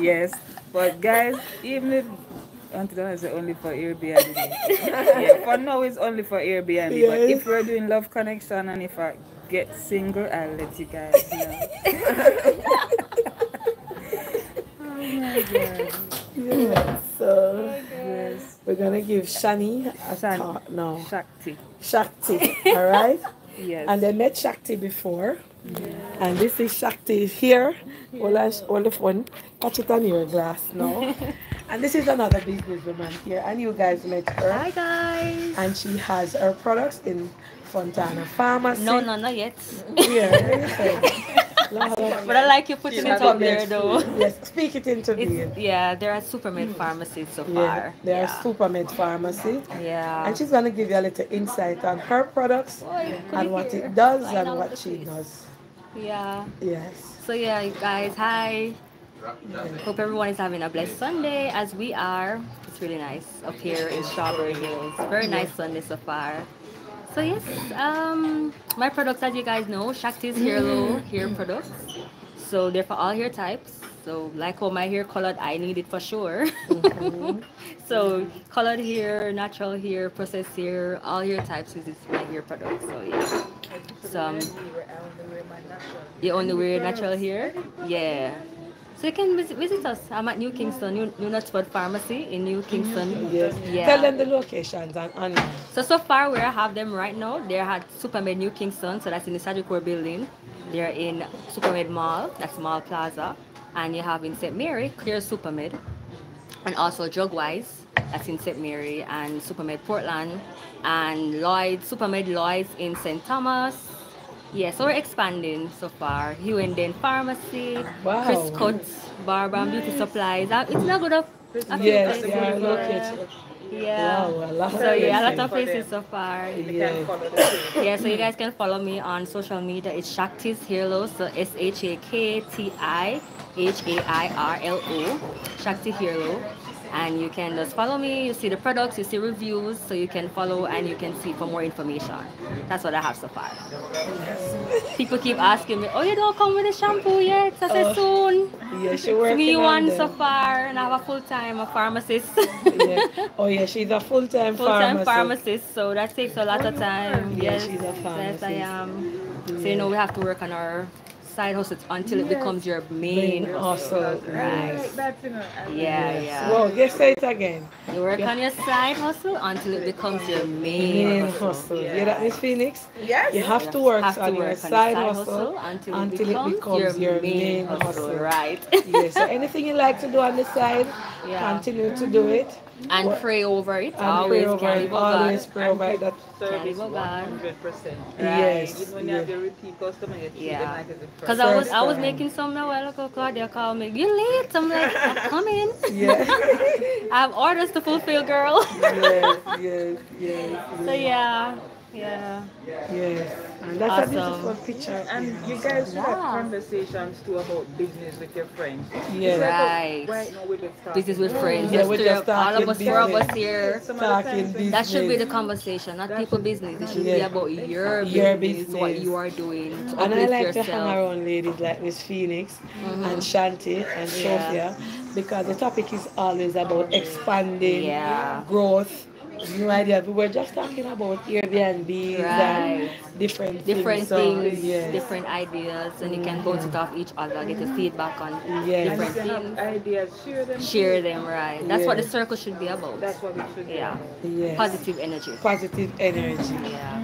yes. But guys, even if Auntie Donna is only for Airbnb. yeah, for now it's only for Airbnb. But if we're doing Love Connection and if I get single, I'll let you guys know. oh my god. Yeah. So Yes. we're gonna give Shani a Shani. talk now. Shakti. Shakti, all right? Yes. And they met Shakti before. And this is Shakti here. On, hold phone. Catch it on your glass now. and this is another businesswoman here. And you guys met her. Hi guys. And she has her products in Fontana Pharmacy. No, no, not yet. Yeah. But I like you putting it up there though. Yes, speak it into being. Yeah, there are Supermed pharmacies so far. Yeah, far. they are. Supermed Pharmacy. Yeah. And she's going to give you a little insight on her products and what it does and what she does. Yeah. Yes. So yeah, you guys, hi. Hope everyone is having a blessed Sunday as we are. It's really nice up here in Strawberry Hills. Very nice Sunday so far. So yes, um, my products, as you guys know, Shakti's Hairlo hair products. So they're for all hair types. So like how my hair colored, I need it for sure. so colored hair, natural hair, processed hair, all hair types is my hair product. So yeah. Um, Some you only wear natural hair? Yeah. So you can visit, visit us. I'm at New Kingston, New, New Knutsford Pharmacy in New Kingston. Yes. Yeah. Tell them the locations and online. So so far where I have them right now, they're at Supermed New Kingston, so that's in the Sagicor building. They're in Supermed Mall, that's Mall Plaza. And you have in St. Mary, Clear Supermed. And also Drugwise, that's in St. Mary and Supermed Portland. And Lloyd, Supermed Lloyd's in St. Thomas. Yeah, so we're expanding so far. Hugh and Den Pharmacy, Wow. Chris Cuts, Barber and Beauty Supplies. Uh, It's not good up. a few Yes, places, they are yeah. located. Yeah. Wow, a lot of So yeah, a lot places. of places so far. Yeah. Yeah, so you guys can follow me on social media. It's Shakti's Hairlo, so S H A K T I H A I R L O, Shakti Hairlo. And you can just follow me. You see the products, you see reviews, so you can follow and you can see for more information. That's what I have so far. People keep asking me, "Oh, you don't come with the shampoo yet?" I said Oh, soon. Yeah, she working Three one them. so far, and I have a full time a pharmacist. Yeah. Oh yeah, she's a full-time full time pharmacist. pharmacist, so that takes a lot of oh, time. Yeah, yes, she's a pharmacist. yes, I am. So you know we have to work on our side hustle until it becomes your main Main hustle. hustle, Right. Like that, you Yeah, Yes. yeah. Well, just say it again. You work on your side hustle until it becomes your main, Main hustle. hustle. Yeah, that Miss Phoenix. Yes. You have to work Have to on your on side the hustle until, until it becomes, your, main, hustle. Right. yeah, so anything you like to do on the side, Yeah. continue to do it. And pray over it. And always pray over carry it. God. Always pray over it. That, Service 100%. Yes. Even when you have your repeat customer, you Yeah. like it's a Because friend. I was First I was time. making some a while ago. Claudia called me. You late? I'm like, I'm coming. yeah. I have orders to fulfill, girl. yes, yes, yes, so yeah, yeah. yes. And that's Awesome. a beautiful picture. And you guys should have conversations too about business with your friends. Yeah. Oh, right. Right now, we. Business with friends. Yeah, Just we're just all of talking us, four of us here. Some of the Talking times business. That should be the conversation, not people business. It should be about your, Your business, what you are doing to And I uplift like to hang around ladies like Miss Phoenix mm-hmm. and Shanti and Yeah. Sophia because the topic is always about expanding, Yeah. growth, new ideas. We were just talking about Airbnbs Right. and different different things. So, yes. different ideas, and you can bounce it off each other, get your feedback on Yes. Different if you have things, ideas, share them. share them right. That's what the circle should be about. That's what we should do. Yeah, Yes. positive energy. Positive energy. Yeah.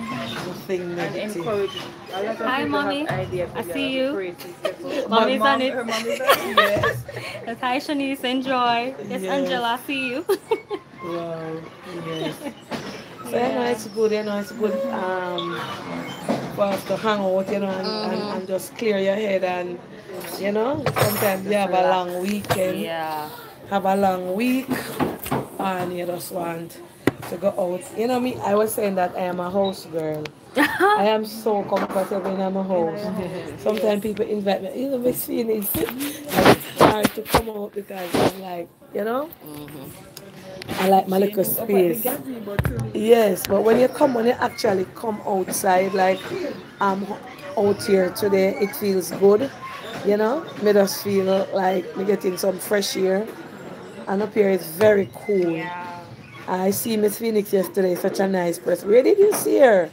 Nothing And negative. encourage. A lot of Hi, mommy. Ideas I see you. afraid to step out. Mommy's Mom- on it. Her mommy's on it. Yes. Yes, Hi, Shanice. Enjoy. Yes, Yes. Angela. I see you. Wow. Yes. So you know it's good, you know it's good um for us to hang out, you know, and, and, Mm-hmm. and just clear your head and you know, sometimes you have a long weekend, yeah. have a long week and you just want to go out. You know me, I was saying that I am a house girl. I am so comfortable in my house. Sometimes people invite me, you know, Miss Phoenix. and it's hard to come out because I'm like, you know, I like my little Up at the space. gathering, but to me, Yes, but when you come, when you actually come outside, like I'm out here today, it feels good. You know, me just feel like me getting some fresh air. And up here it's very cool. I see Miss Phoenix yesterday, such a nice person. Where did you see her?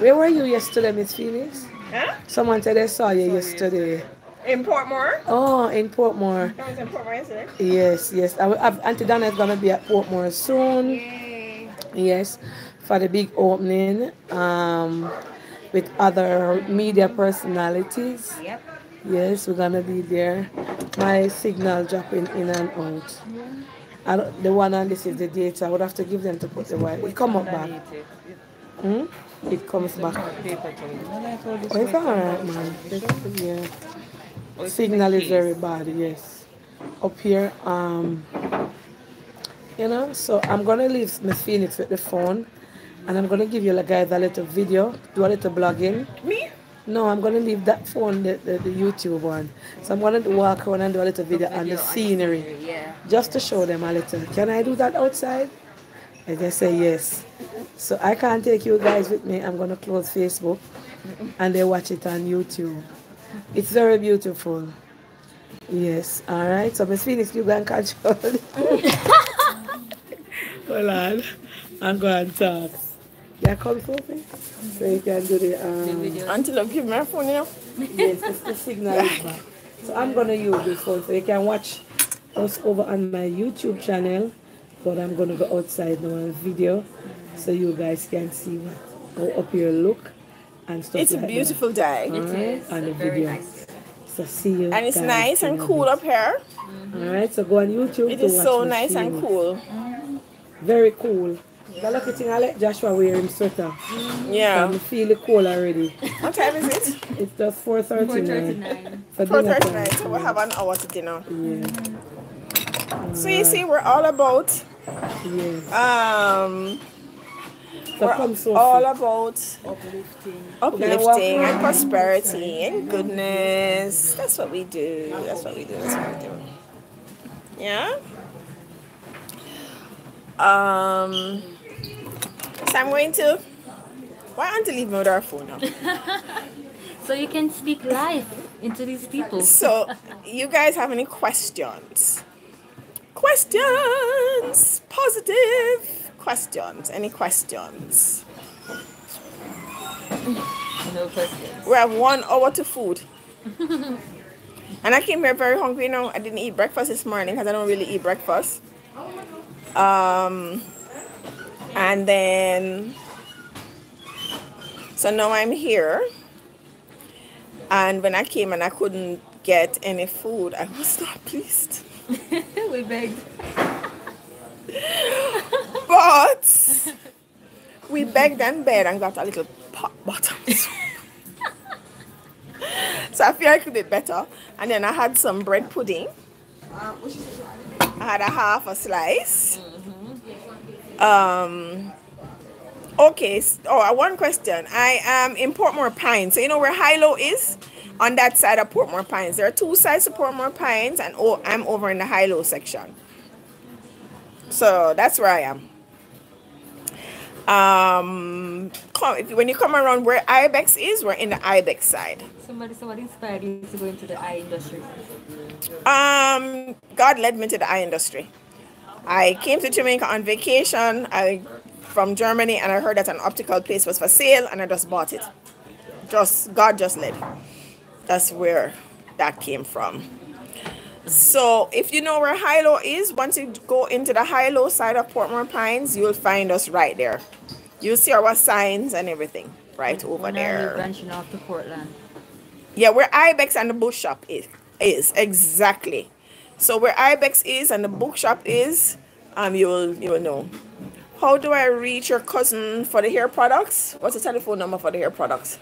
Where were you yesterday, Miss Phoenix? Huh? Someone said they saw you yesterday. In Portmore? Oh, in Portmore. I was in Portmore yesterday. Yes, yes. I, I, Auntie Donna is gonna be at Portmore soon. Yes, for the big opening um, with other media personalities. Yep. Yes, we're gonna be there. My signal dropping in and out. I the one on this is the data. I would have to give them to put the wire. It come up back. Hmm? It comes back. paper to it. No, that's all this Oh, it's alright, man. It's- yeah. Signal is very bad, yes. Up here, um, you know, so I'm gonna leave Miss Phoenix with the phone and I'm gonna give you guys a little video, do a little blogging. Me? No, I'm gonna leave that phone, the, the, the YouTube one. So I'm gonna walk around and do a little video on the scenery Yeah. just to show them a little. Can I do that outside? And they say yes. So I can't take you guys with me. I'm gonna close Facebook and they watch it on YouTube. It's very beautiful. Yes, all right. So Miss Phoenix, you go and control. it. Hold on. I'm going to talk. Yeah, come Sophie. So you can do the um, Until I give my phone, you know. yes, it's the signal is back. So I'm gonna use this phone so you can watch us over on my YouTube channel. But I'm gonna go outside now and video so you guys can see what how up here look and stuff It's a like beautiful day. that. Alright, on the Very video. nice. So see you. And it's guys nice and cool up here. Alright, so go on YouTube. It to is watch so Miss nice and Phoenix. cool. Very cool. The lucky thing I let Joshua wear him sweater. Yeah. I'm feeling cold already. What time is it? It's just 4.39. 4.39. For 4.39. time. so we have an hour to dinner. Yeah. So you see, we're all about, Yes. um, So we're come Sophie. all about Uplifting. uplifting and prosperity and goodness. That's what we do. That's what we do. That's what we do. Yeah? Um, so I'm going to. Why aren't you leaving with our phone now? So you can speak life into these people. So, you guys have any questions? Questions! Positive questions. Any questions? no questions. We have one hour to food. and I came here very hungry now. I didn't eat breakfast this morning because I don't really eat breakfast. Um, and then, so now I'm here. And when I came and I couldn't get any food, I was not pleased. we begged. But we begged and begged and got a little pot bottom. so I feel like a bit better. And then I had some bread pudding. I had a half a slice. Um. Okay. Oh, uh, one question. I am in Portmore Pines. So you know where Hi-Lo is? On that side of Portmore Pines. There are two sides of Portmore Pines, and oh, I'm over in the Hi-Lo section. So that's where I am. Um, come, if, when you come around where Ibex is, we're in the Ibex side. Somebody, somebody inspired you to go into the eye industry. Um, God led me to the eye industry. I came to Jamaica on vacation. I from Germany, and I heard that an optical place was for sale, and I just bought it. Just God just led. That's where that came from. So if you know where Hi-Lo is, once you go into the Hi-Lo side of Portmore Pines, you'll find us right there. You'll see our signs and everything right over When are you there. branching off to Portland? Yeah, where Ibex and the bookshop is is exactly. So where Ibex is and the bookshop is, um, you will you will know. How do I reach your cousin for the hair products? What's the telephone number for the hair products?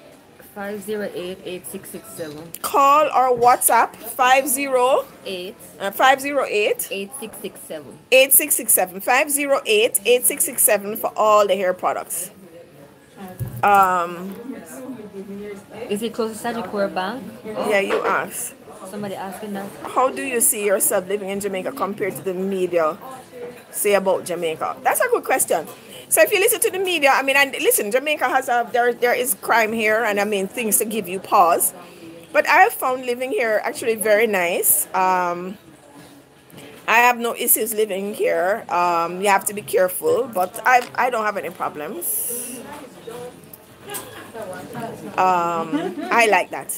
508-8667. Call or WhatsApp 50 8 uh, 508 8667. 8667 508 8667 for all the hair products. Um, Is it close to Sagicor Bank? yeah, you asked. Somebody asking that. How do you see yourself living in Jamaica compared to the media say about Jamaica? That's a good question. So if you listen to the media, I mean, and listen, Jamaica has a there there is crime here, and I mean things to give you pause. But I have found living here actually very nice. Um, I have no issues living here. Um, you have to be careful, but I I don't have any problems. Um, I like that.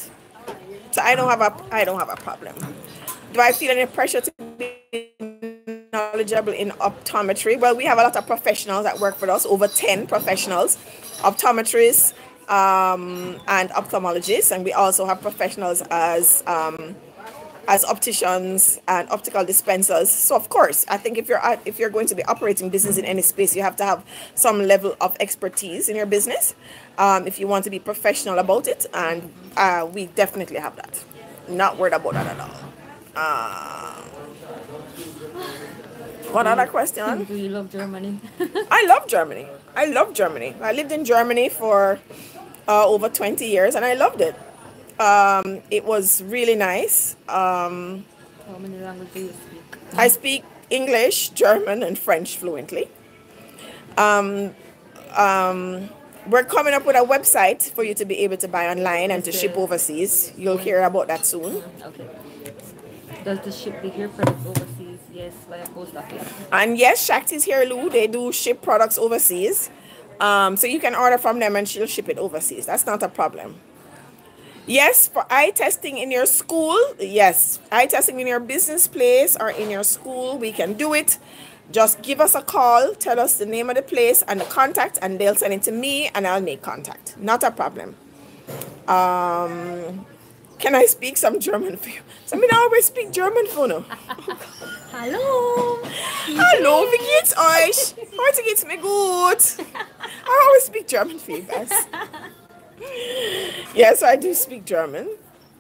So I don't have a I don't have a problem. Do I feel any pressure to be knowledgeable in optometry? Well, we have a lot of professionals that work for us, over 10 professionals, optometrists um, and ophthalmologists, and we also have professionals as um, as opticians and optical dispensers. So of course, I think if you're at- if you're going to be operating business in any space, you have to have some level of expertise in your business. Um, if you want to be professional about it, and uh, we definitely have that. Not worried about that at all. Uh, what other question? Do you love Germany? I love Germany. I love Germany. I lived in Germany for uh, over 20 years and I loved it. Um, it was really nice. Um, How many languages do you speak? I speak English, German, and French fluently. Um, um, we're coming up with a website for you to be able to buy online and to ship overseas. You'll hear about that soon. Okay. Does the ship the hair products overseas? Yes, via post office. And yes, Shakti's Hairlo, they do ship products overseas. Um, so you can order from them and she'll ship it overseas. That's not a problem. Yes, for eye testing in your school, yes, eye testing in your business place or in your school, we can do it. Just give us a call, tell us the name of the place and the contact, and they'll send it to me and I'll make contact. Not a problem. Um, can I speak some German for you? I mean, I always speak German for you. Hallo! Hallo, wie geht's euch? Heute geht's mir gut. I always speak German for you guys. Yes, I do speak German.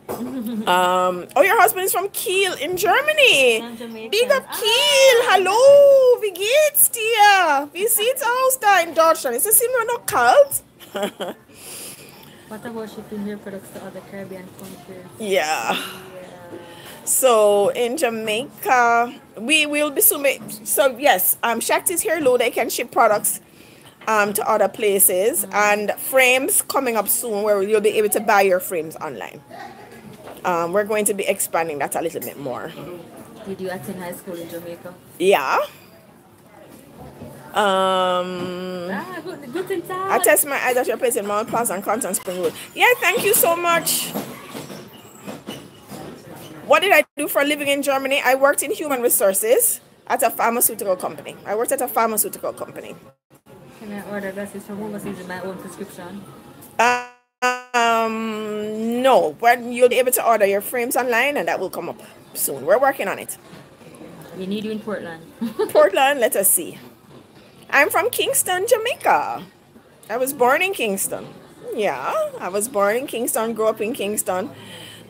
Um, oh, your husband is from Kiel in Germany. Big up Kiel. Hallo, wie geht's dir? Wie sieht's aus da in Deutschland? Ist es immer noch kalt? What about shipping hair products to other Caribbean countries? yeah. So in Jamaica, we will be soon. So yes, um, Shakti's here. Low they can ship products um to other places and frames coming up soon where you'll be able to buy your frames online. Um, we're going to be expanding that a little bit more. Did you attend high school in Jamaica? Yeah. Um. Ah, good, good I test my eyes at your place in Mount Plaza and Constant Spring Road. Yeah, thank you so much. What did I do for a living in Germany? I worked in human resources at a pharmaceutical company. I worked at a pharmaceutical company. Can I order glasses from overseas in my own prescription? Um, no, but you'll be able to order your frames online and that will come up soon. We're working on it. We need you in Portland. Portland, let us see. I'm from Kingston, Jamaica. I was born in Kingston. Yeah, I was born in Kingston, grew up in Kingston.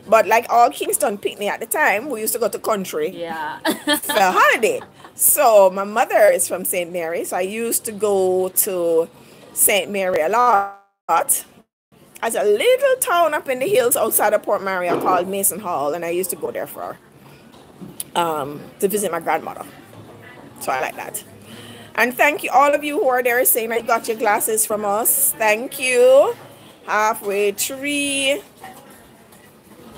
But like all Kingston picnic at the time, we used to go to country yeah. for a holiday. So my mother is from St. Mary, so I used to go to St. Mary a lot. As a little town up in the hills outside of Port Maria called Mason Hall, and I used to go there for um, to visit my grandmother. So I like that. And thank you, all of you who are there saying I got your glasses from us. Thank you. Halfway tree.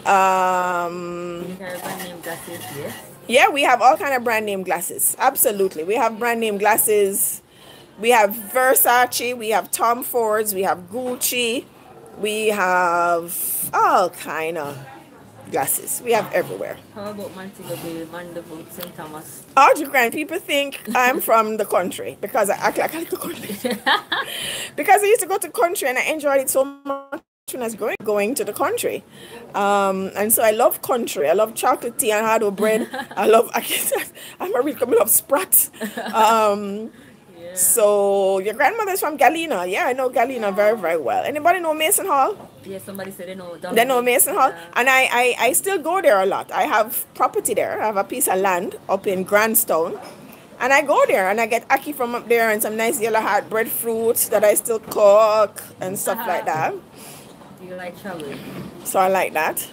Um, brand name glasses, yes. yeah, we have all kind of brand name glasses. Absolutely. We have brand name glasses. We have Versace, we have Tom Fords, we have Gucci, we have all kind of glasses. We have everywhere. How about Montego Bay, Mandeville, St. Thomas? Audrey Grant, people think I'm from the country because I act like I like the country. because I used to go to country and I enjoyed it so much when I was going, going to the country. Um, and so I love country. I love chocolate tea and hard bread. I love, I I'm a real, I love sprat. Um, So your grandmother's from Galina. Yeah, I know Galina very, very well. Anybody know Mason Hall? Yeah, somebody said they know. They know Mason Hall. Yeah. And I, I, I still go there a lot. I have property there. I have a piece of land up in Grandstone. And I go there and I get ackee from up there and some nice yellow heart breadfruit that I still cook and stuff like that. You like traveling? So I like that.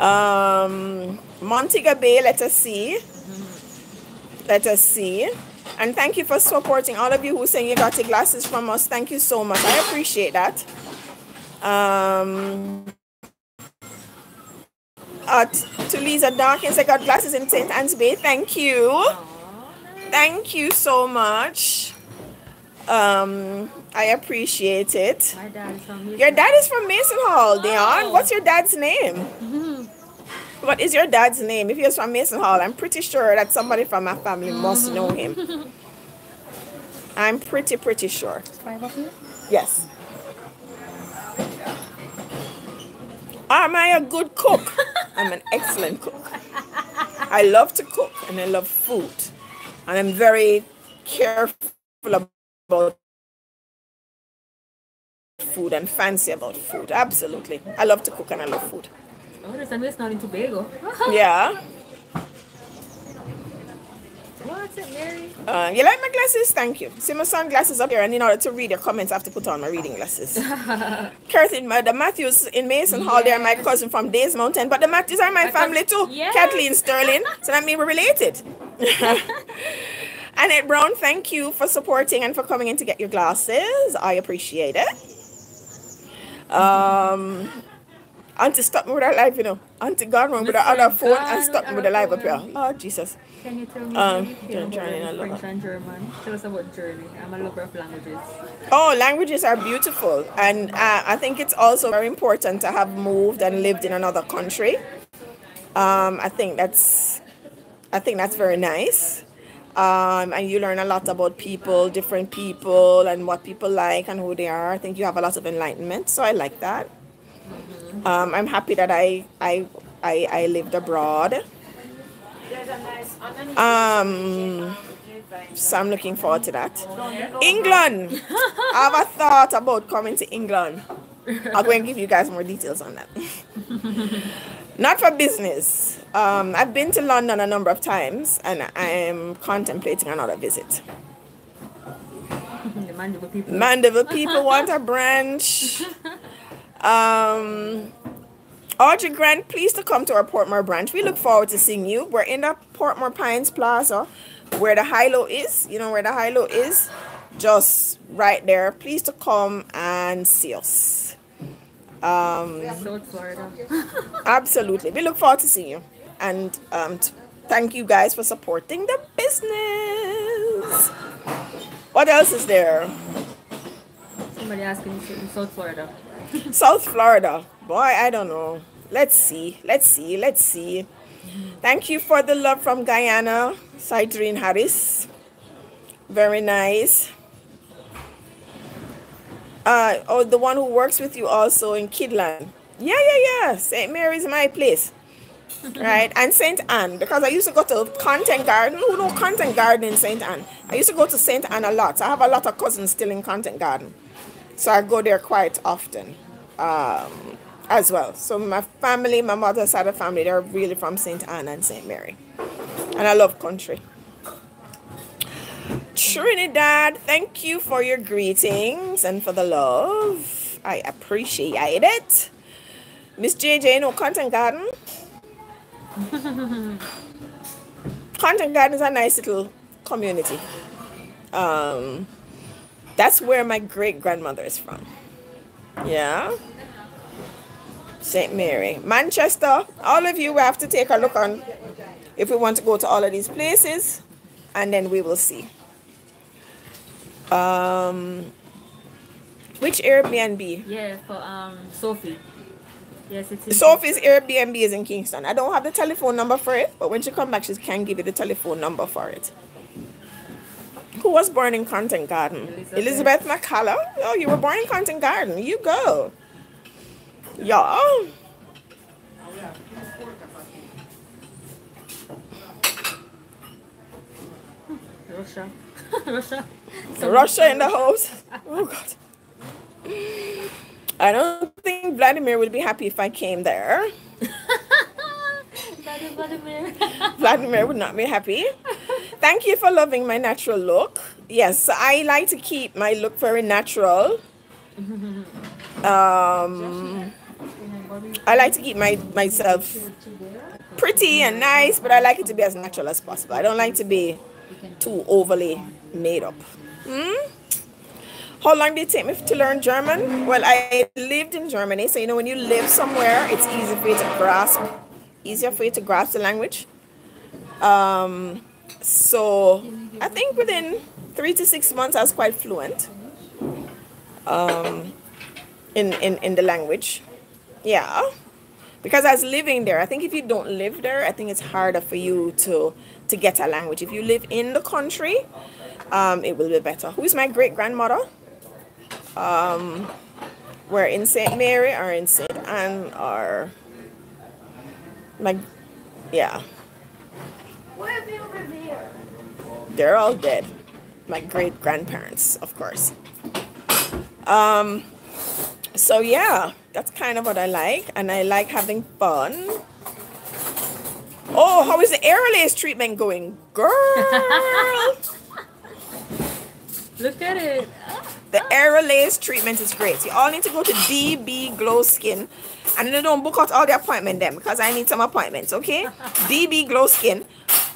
Um, Montego Bay, let us see. Let us see. And thank you for supporting all of you who saying you got your glasses from us. Thank you so much. I appreciate that. Um, uh, to Lisa Dawkins, I got glasses in St. Ann's Bay. Thank you. Thank you so much. Um, I appreciate it. My dad is from Your dad is from Mason Hall, Dion. What's your dad's name? What is your dad's name? If he was from Mason Hall, I'm pretty sure that somebody from my family must know him. I'm pretty, pretty sure. Five of you? Yes. Am I a good cook? I'm an excellent cook. I love to cook and I love food. And I'm very careful about food and fancy about food. Absolutely. I love to cook and I love food. Oh, a Mason Hall in Tobago. Yeah. What's it, Mary? Uh, you like my glasses? Thank you. See my sunglasses up here, and in order to read your comments, I have to put on my reading glasses. Curtin, the Matthews in Mason Hall, they're my cousin from Days Mountain, but the Matthews are my family too. Yes. Kathleen Sterling, so that means we're related. Annette Brown, thank you for supporting and for coming in to get your glasses. I appreciate it. Um, Auntie stopped me with her live, you know. Auntie gone wrong with her other phone and stopped me with the live up here. Oh, Jesus. Can you tell me Um, you feel don't about and learning look. French and German? Tell us about journey. I'm a lover of languages. Oh, languages are beautiful, and uh, I think it's also very important to have moved and lived in another country. Um, I think that's, I think that's very nice, um, and you learn a lot about people, different people, and what people like and who they are. I think you have a lot of enlightenment, so I like that. Um, I'm happy that I I I, I lived abroad. Um, so I'm looking forward to that. England. I have a thought about coming to England. I'll go and give you guys more details on that. Not for business. Um, I've been to London a number of times and I'm contemplating another visit. the mandible people. Mandeville people want a branch. Um, Audrey Grant, please to come to our Portmore branch. We look forward to seeing you. We're in the Portmore Pines Plaza where the Hi-Lo is. You know where the Hi-Lo is? Just right there. Please to come and see us. Um, South Florida. absolutely. We look forward to seeing you. And um, thank you guys for supporting the business. What else is there? Somebody asking me in South Florida. South Florida. Boy, I don't know. Let's see. Let's see. Let's see. Thank you for the love from Guyana, Cydrine Harris. Very nice. Uh, oh, the one who works with you also in Kidland. Yeah, yeah, yeah. St. Mary's my place. right? And St. Ann, because I used to go to Content Garden. Who know Content Garden in St. Ann? I used to go to St. Ann a lot. I have a lot of cousins still in Content Garden. So I go there quite often um, as well. So my family, my mother's side of family, they're really from St. Ann and St. Mary. And I love country. Trinidad, thank you for your greetings and for the love. I appreciate it. Miss JJ, no Content Garden. Content Garden is a nice little community. Um, that's where my great grandmother is from. Yeah. St. Mary. Manchester, all of you, we have to take a look on if we want to go to all of these places, and then we will see. Um, which Airbnb? Yeah, for um Sophie. Yes, it's Sophie's Airbnb is in Kingston. I don't have the telephone number for it, but when she come back, she can give you the telephone number for it. Who was born in Content Garden? Elizabeth. Elizabeth McCullough. Oh, you were born in Content Garden. You go. Yeah. Russia. Russia. Russia in the house. Oh God. I don't think Vladimir would be happy if I came there. Vladimir. Vladimir would not be happy. Thank you for loving my natural look. Yes, I like to keep my look very natural. Um, I like to keep my myself pretty and nice, but I like it to be as natural as possible. I don't like to be too overly made up. Hmm? How long did it take me to learn German? Well, I lived in Germany, so you know when you live somewhere, it's easy for you to grasp, easier for you to grasp the language. Um, so I think within three to six months, I was quite fluent um, in, in in the language. Yeah, because I was living there. I think if you don't live there, I think it's harder for you to to get a language. If you live in the country, um, it will be better. Who's my great grandmother? Um, we're in St. Mary or in St. Ann or my, yeah. They're all dead. My great grandparents, of course. Um, so yeah, that's kind of what I like, and I like having fun. Oh, how is the Aerolase treatment going, girl? Look at it. The Aerolase treatment is great. You all need to go to DB Glow Skin. And then don't book out all the appointment then because I need some appointments, okay? DB Glow Skin.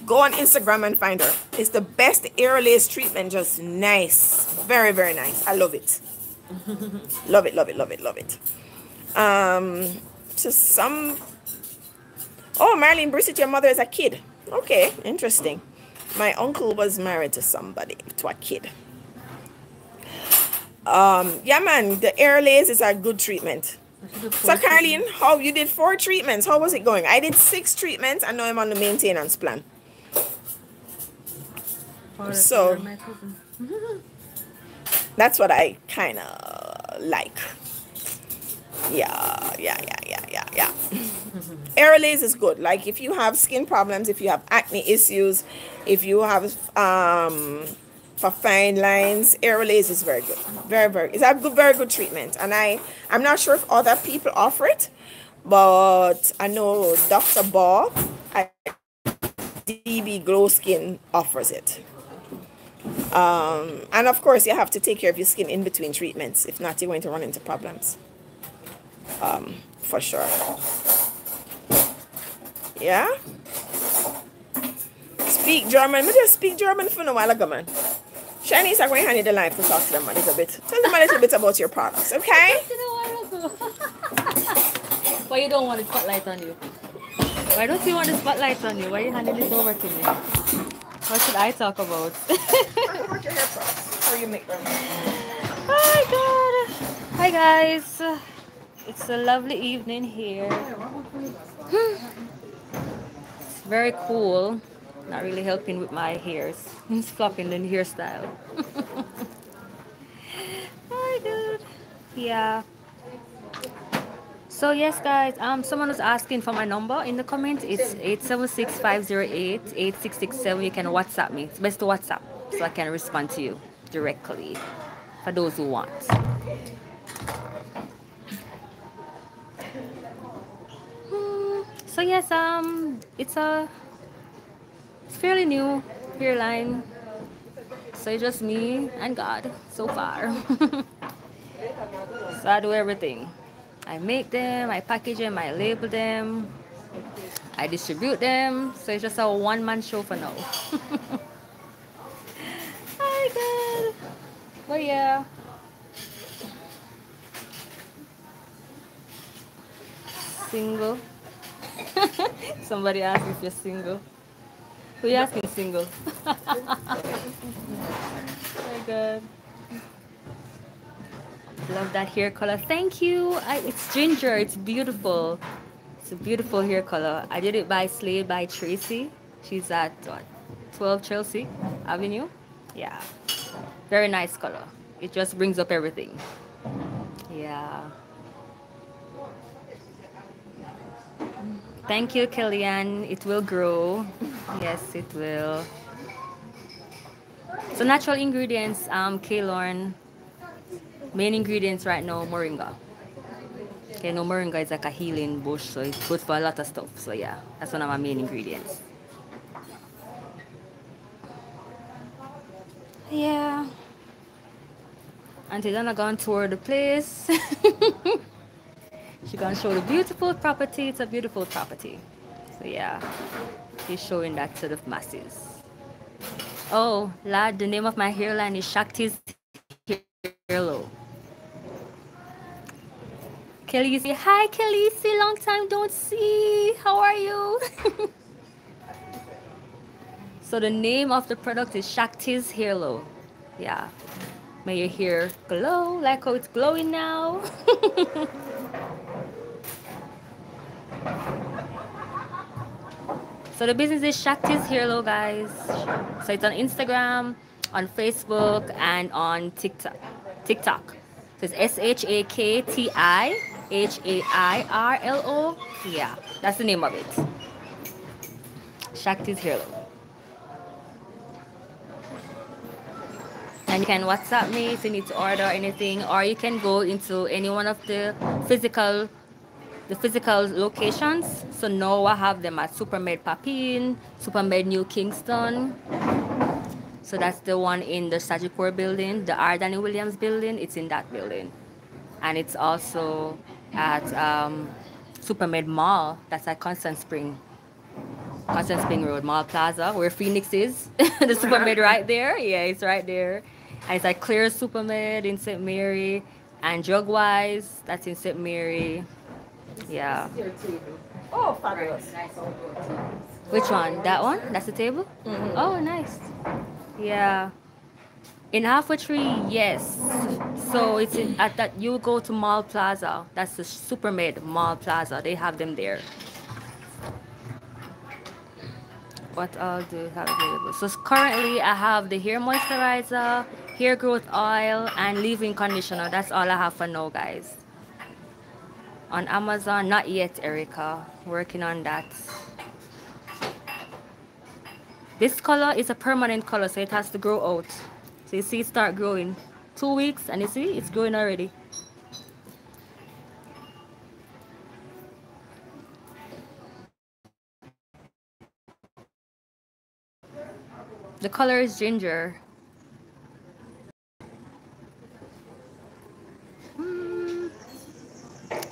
Go on Instagram and find her. It's the best Aerolase treatment. Just nice. Very, very nice. I love it. love it, love it, love it, love it. Um, so some... Oh, Marilyn Brissett, your mother is a kid. Okay, interesting. My uncle was married to somebody, to a kid. Um, yeah, man, the Aerolase is a good treatment. So, Caroline, how you did four treatments? How was it going? I did six treatments. I know I'm on the maintenance plan. So- That's what I kind of like. Yeah, yeah, yeah, yeah, yeah, yeah. Aerolase is good. Like if you have skin problems, if you have acne issues, if you have um for fine lines, Aerolase is very good. Very, very. It's a good, very good treatment. And I, I'm not sure if other people offer it, but I know Dr. Bob at DB Glow Skin offers it. Um, and of course, you have to take care of your skin in between treatments. If not, you're going to run into problems. Um, for sure. Yeah? Speak German. Me just speak German for a while ago, man. Shanice, I'm going to hand you the line to talk to them a little bit. Tell them a little bit about your products, okay? Why you don't want the spotlight on you? Why don't you want the spotlight on you? Why you handing this over to me? What should I talk about? Talk about your hair products. How you make them. Hi God. Hi guys. It's a lovely evening here. it's very cool. Not really helping with my hairs. It's flopping the hairstyle. Hi God. Yeah. So yes guys, um someone was asking for my number in the comments. It's 876-508-8667. You can WhatsApp me. It's best to WhatsApp so I can respond to you directly for those who want. So yes, um, it's a it's fairly new hairline. So it's just me and God so far. so I do everything. I make them, I package them, I label them, I distribute them. So it's just a one man show for now. Hi God. But yeah. Single. Somebody asked if you're single. Who you asking single? oh my god. Love that hair color. Thank you. I, it's ginger. It's beautiful. It's a beautiful hair color. I did it by Slade by Tracy. She's at what, 12 Chelsea Avenue. Yeah. Very nice color. It just brings up everything. Yeah. Thank you, Kellyanne. It will grow. Yes, it will. So natural ingredients, um, Kaylorn. Main ingredients right now, moringa. Okay, no moringa is like a healing bush, so it's good for a lot of stuff. So yeah, that's one of my main ingredients. Yeah. Auntie Donna gonna tour the place. she gonna show the beautiful property. It's a beautiful property. So yeah, she's showing that to the masses. Oh, lad, the name of my hairline is Shakti's Hairlo. Khaleesi, hi Khaleesi, long time don't see. How are you? so the name of the product is Shakti's Hairlo. Yeah. May your hair glow like how it's glowing now. so the business is Shakti's Hairlo, guys. So it's on Instagram, on Facebook, and on TikTok. TikTok. So it's S H A K T I H A I R L O. Yeah, that's the name of it. Shakti's Hairlo. and you can WhatsApp me if you need to order anything, or you can go into any one of the physical, the physical locations. So now I have them at Supermed Papine, Supermed New Kingston. So that's the one in the Sagicor building, the R. Danny Williams building. It's in that building, and it's also at um, Supermed Mall. That's at Constant Spring. Constant Spring Road, Mall Plaza, where Phoenix is. the Supermed right there. Yeah, it's right there. And it's like Clear Supermed in St. Mary and Drugwise, that's in St. Mary. Yeah. Oh, fabulous. Which one? That one? That's the table? Mm-hmm. Oh, nice. Yeah. In Halfway Tree, yes. So it's in, at that you go to Mall Plaza. That's the Supermed Mall Plaza. They have them there. What all do you have available? So currently I have the hair moisturizer, hair growth oil, and leave-in conditioner. That's all I have for now, guys. On Amazon, not yet, Erica. Working on that. This color is a permanent color, so it has to grow out. So you see it start growing. Two weeks, and you see it's growing already. The color is ginger.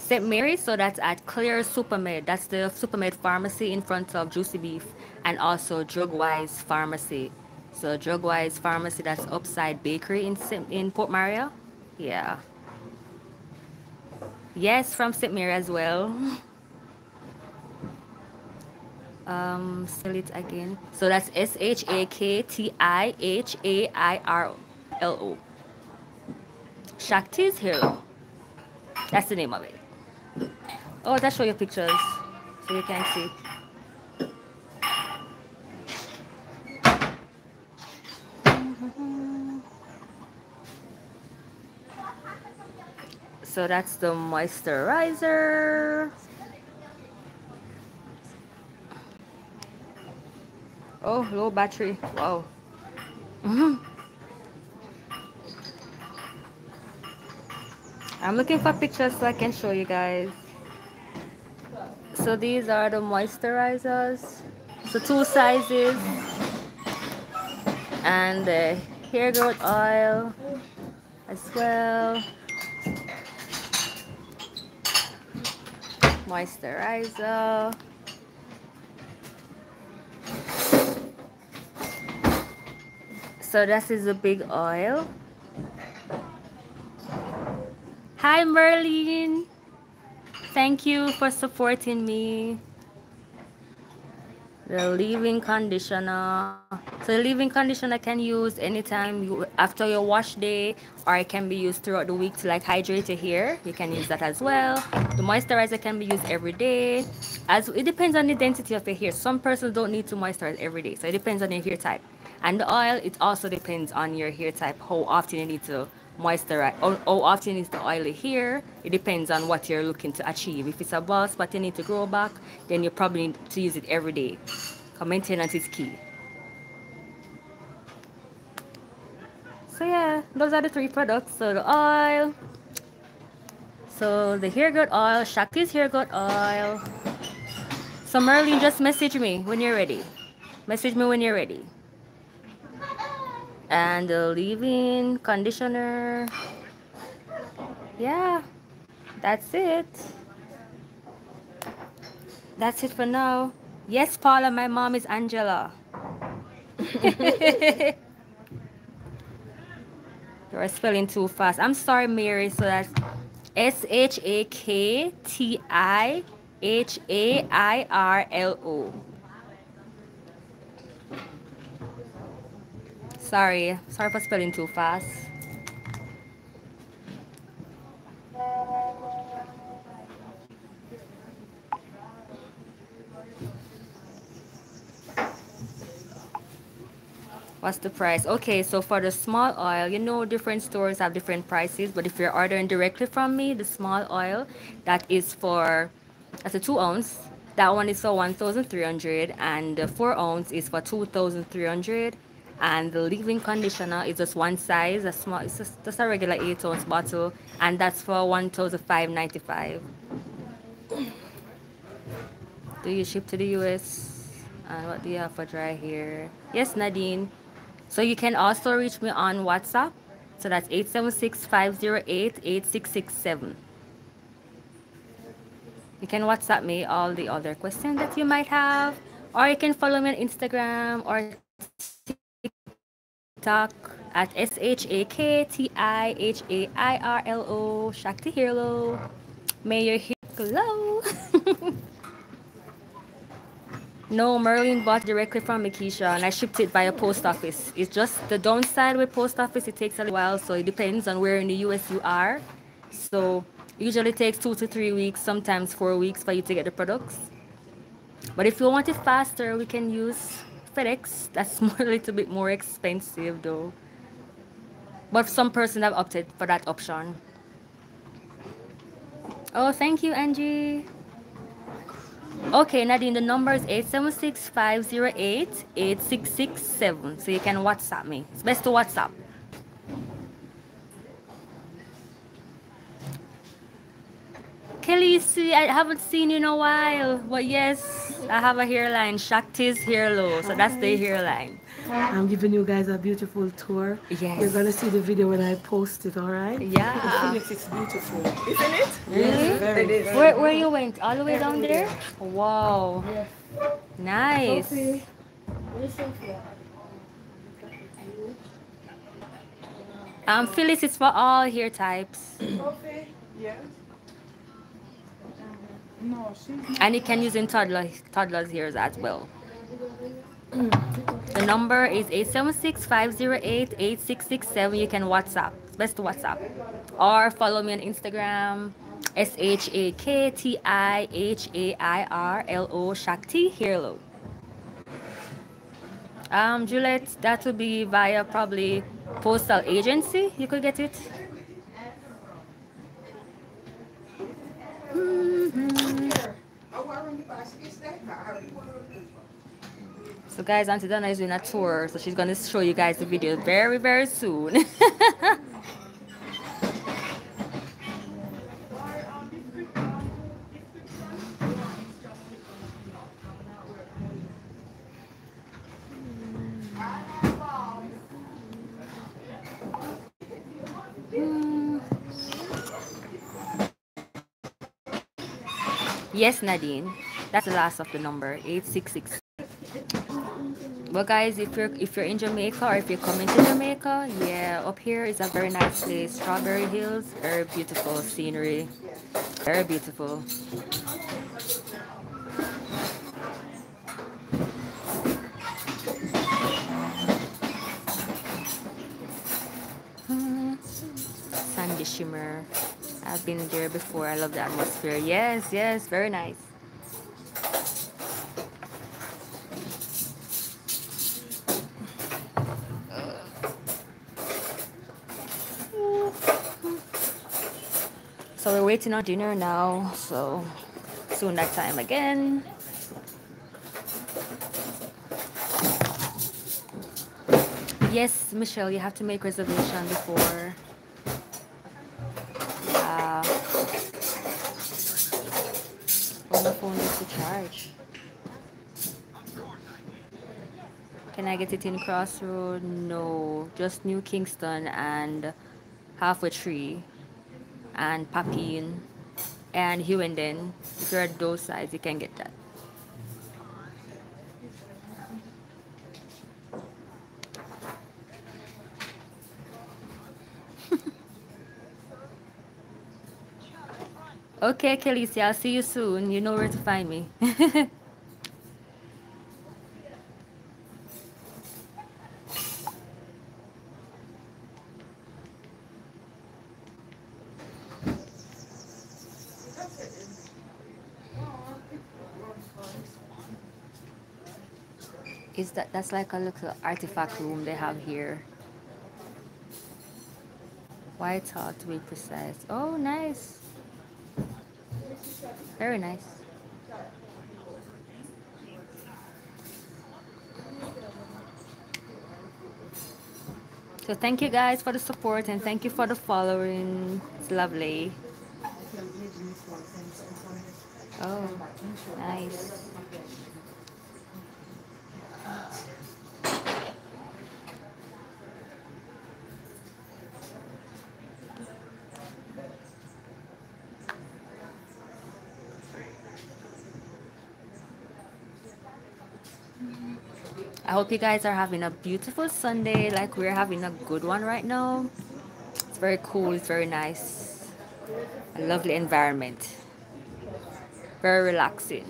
St. Mary, so that's at Clear Supermed. That's the Supermed pharmacy in front of Juicy Beef and also Drugwise Pharmacy. So Drugwise Pharmacy, that's Upside Bakery in in Port Maria. Yeah. Yes, from St. Mary as well. Um, spell it again. So that's S H A K T I H A I R L O. Shakti's Hairlo. That's the name of it. Oh, let's show you pictures so you can see. So that's the moisturizer. Oh, low battery. Wow. I'm looking for pictures so I can show you guys. So these are the moisturizers. So two sizes. And the hair growth oil as well. Moisturizer. So this is a big oil. Hi, Merlin. Thank you for supporting me. The leave-in conditioner. So the leave-in conditioner can use anytime you after your wash day or it can be used throughout the week to like hydrate your hair. You can use that as well. The moisturizer can be used every day. As it depends on the density of your hair. Some persons don't need to moisturize every day. So it depends on your hair type. And the oil, it also depends on your hair type, how often you need to moisturize, how, often is the oily hair. It depends on what you're looking to achieve. If it's a bald spot you need to grow back, then you probably need to use it every day. Maintenance is key. So yeah, those are the three products. So the oil, so the hair growth oil, Shakti's hair growth oil. So Merlin, just message me when you're ready. Message me when you're ready and the leave-in conditioner. Yeah that's it. That's it for now. Yes paula my mom is angela. You're spelling too fast. I'm sorry mary so that's s-h-a-k-t-i-h-a-i-r-l-o Sorry. Sorry for spelling too fast. What's the price? Okay, so for the small oil, you know different stores have different prices, but if you're ordering directly from me, the small oil, that is for, that's a two ounce. That one is for 1,300 and the four ounce is for 2,300 and the leave-in conditioner is just one size a small it's just, just a regular 8 ounce bottle and that's for 1595 do you ship to the US and uh, what do you have for dry hair? Yes Nadine. So you can also reach me on WhatsApp. So that's 876-508-8667 you can WhatsApp me all the other questions that you might have or you can follow me on Instagram or TikTok at S H A K T I H A I R L O Shakti Hairlo. May your hair glow. no, Merlin bought directly from Mikisha and I shipped it via post office. It's just the downside with post office, it takes a while, so it depends on where in the US you are. So usually takes two to three weeks, sometimes four weeks for you to get the products. But if you want it faster, we can use FedEx. That's more, a little bit more expensive though. But some person have opted for that option. Oh, thank you, Angie. Okay, Nadine, the number is 876-508-8667. So you can WhatsApp me. It's best to WhatsApp. Kelly, see, I haven't seen you in a while. But yes, I have a hairline. Shakti's Hairlo. So that's the hairline. I'm giving you guys a beautiful tour. Yes. You're gonna see the video when I post it, alright? Yeah. Phoenix is beautiful. Isn't it? Really? Very. Where, where you went? All the way down there? Wow. Nice. Um, Phyllis is for all hair types. Okay. Yeah. No, And you can use in toddler, toddler's hairs as well. The number is 876-508-8667. You can WhatsApp. Best WhatsApp. Or follow me on Instagram. S-H-A-K-T-I-H-A-I-R-L-O Shakti Hairlo. Um, Juliet, that will be via probably postal agency. You could get it. So guys, Auntie Donna is doing a tour, so she's gonna show you guys the video very, very soon. yes, Nadine. That's the last of the number, 866. Well, guys, if you're if you're in Jamaica or if you're coming to Jamaica, yeah, up here is a very nice place. Strawberry Hills, very beautiful scenery, very beautiful. Sandy Shimmer. I've been there before. I love the atmosphere. Yes, yes, very nice. Waiting on dinner now. So soon that time again. Yes, Michelle, you have to make reservation before. Yeah. My phone needs to charge. Can I get it in Crossroad? No, just New Kingston and Halfway Tree and Papine and Hewenden. If you're at those sides, you can get that. okay, Khaleesi, I'll see you soon. You know where to find me. that that's like a little artifact room they have here? White hot to be precise. Oh, nice. Very nice. So thank you guys for the support and thank you for the following. It's lovely. Oh, nice. Hope you guys are having a beautiful Sunday like we're having a good one right now. It's very cool, it's very nice. A lovely environment. Very relaxing.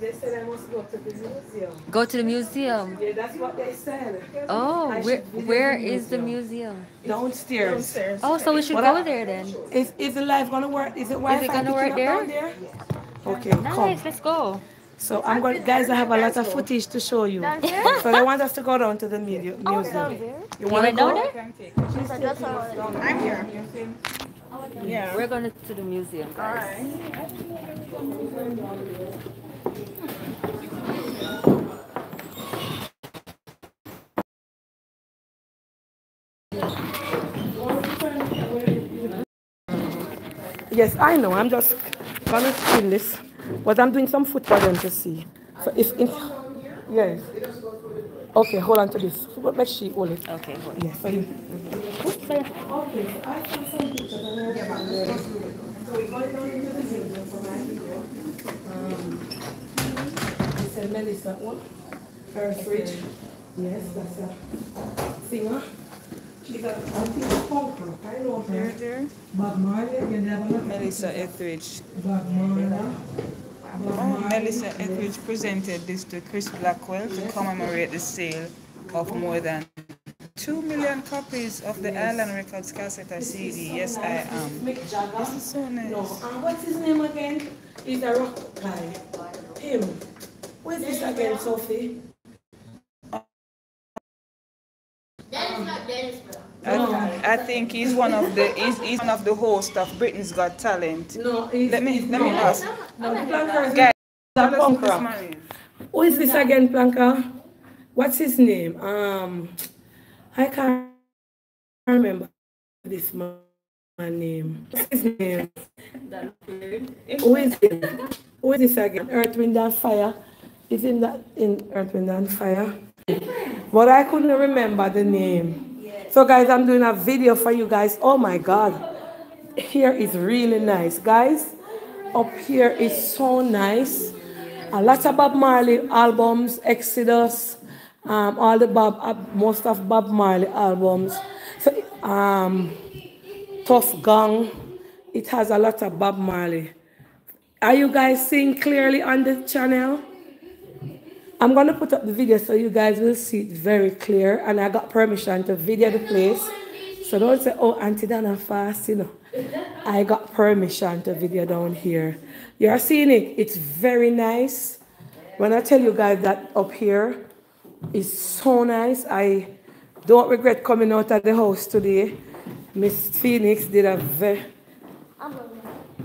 They said I must go to the museum. Go to the museum. Yeah, that's what they said. Oh, I where should where the is the museum. museum? Downstairs. Downstairs. Oh, so we should What go I- there then. Is, is the live gonna work? Is it Wi-Fi gonna work up there? down there? Okay, Nice, come. let's go. So I'm going, guys. I have a lot of footage to show you. So they want us to go down to the media, museum. You You want to went down go? there? I'm here. Yeah. We're going to the museum, guys. Yes, I know. I'm just gonna spin this But I'm doing some foot for them to see. So if, if yes. Okay, hold on to this. Make sure you hold it. Okay, hold Yes. So you, It's a Melissa one. Her fridge. Yes, that's a singer. She's a, I think a punk rock. I know her. there. Bob Marley, you never know. Melissa Etheridge. Bob Marley. Bob Oh, Marley. Melissa Etheridge Melissa Etheridge presented this to Chris Blackwell to commemorate the sale of more than 2 million copies of the Island Records cassette or CD. Yes, I am. Mick Jagger. This is so nice. No, and what's his name again? He's a rock guy. Him. Where's this again, Sophie? I, I think he's one of the he's, he's one of the hosts of Britain's Got Talent. No, he's, Let me let me no. ask. No, Planker Guys, us who punk this rock. man is. This again, Planka? What's his name? Um, I can't remember this man name. What's his name? Who is it? Who is this again? Earth, Wind and Fire. Is in that in Earth, Wind and Fire? But I couldn't remember the name. So guys, I'm doing a video for you guys. Oh my God. Here is really nice. Guys, up here is so nice. A lot of Bob Marley albums, Exodus, um, all the Bob, uh, most of Bob Marley albums. So, um, Tough Gang. It has a lot of Bob Marley. Are you guys seeing clearly on the channel? I'm going to put up the video so you guys will see it very clear. And I got permission to video the place. So don't say, oh, Auntie Donna fast, you know. I got permission to video down here. You're seeing it. It's very nice. When I tell you guys that up here is so nice, I don't regret coming out of the house today. Miss Phoenix did a very...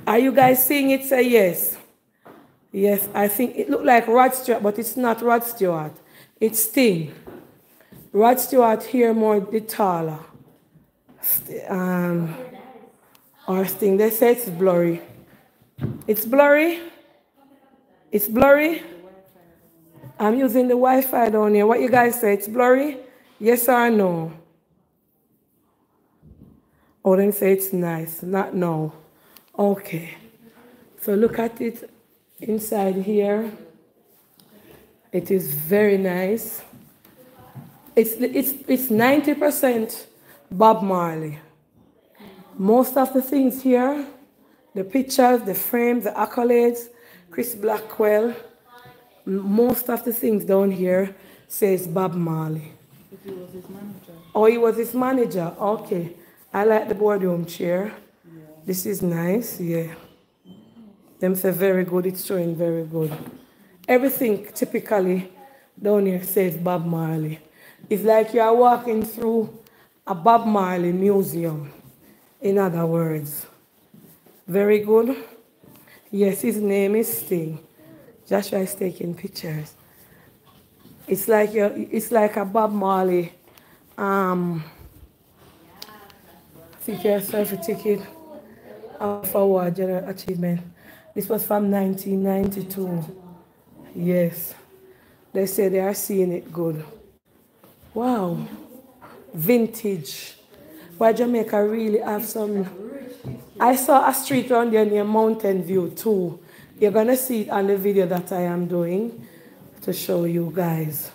Are you guys seeing it? Say yes. Yes, I think it looked like Rod Stewart, but it's not Rod Stewart. It's Sting. Rod Stewart here more the taller. Um, or Sting. They say it's blurry. It's blurry. It's blurry. I'm using the Wi-Fi down here. What you guys say? It's blurry? Yes or no? Oh, then say it's nice. Not no. Okay. So look at it inside here. It is very nice. It's it's it's 90% Bob Marley. Most of the things here, the pictures, the frames, the accolades, Chris Blackwell, most of the things down here says Bob Marley. Oh, he was his manager. Okay. I like the boardroom chair. This is nice, yeah. Them say very good, it's showing very good. Everything typically down here says Bob Marley. It's like you are walking through a Bob Marley museum, in other words. Very good. Yes, his name is Sting. Joshua is taking pictures. It's like you it's like a Bob Marley um seek yourself a ticket of award general achievement. This was from 1992. Yes. They say they are seeing it good. Wow. Vintage. Why Jamaica really have some. I saw a street around there near Mountain View too. You're gonna see it on the video that I am doing to show you guys.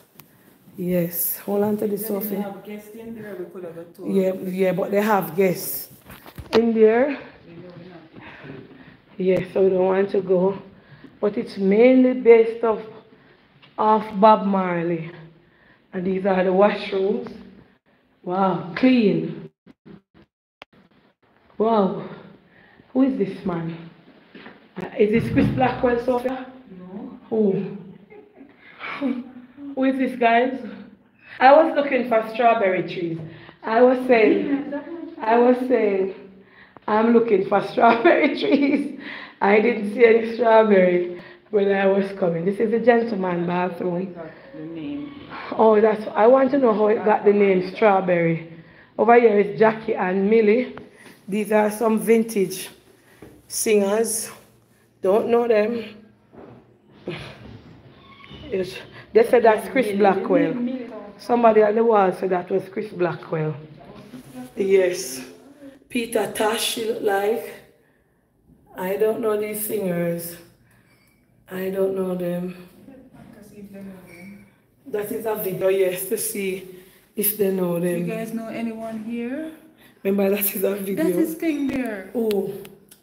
Yes. Hold on to this, Sophie. have guests in there, we could have a tour. Yeah, yeah, but they have guests in there. Yes, so we don't want to go. But it's mainly based off of Bob Marley. And these are the washrooms. Wow, clean. Wow. Who is this man? Uh, is this Chris Blackwell, Sophia? No. Who? Who is this, guys? I was looking for strawberry trees. I was saying, I was saying, I'm looking for strawberry trees. I didn't see any strawberry when I was coming. This is the gentleman bathroom. Oh, that's. I want to know how it got the name strawberry. Over here is Jackie and Millie. These are some vintage singers. Don't know them. Yes. They said that's Chris Blackwell. Somebody on the wall said that was Chris Blackwell. Yes. Peter Tosh, she like. I don't know these singers. I don't know them. That is a video, yes, to see if they know them. Do you guys know anyone here? Remember, that is a That video. is King Bear. Oh,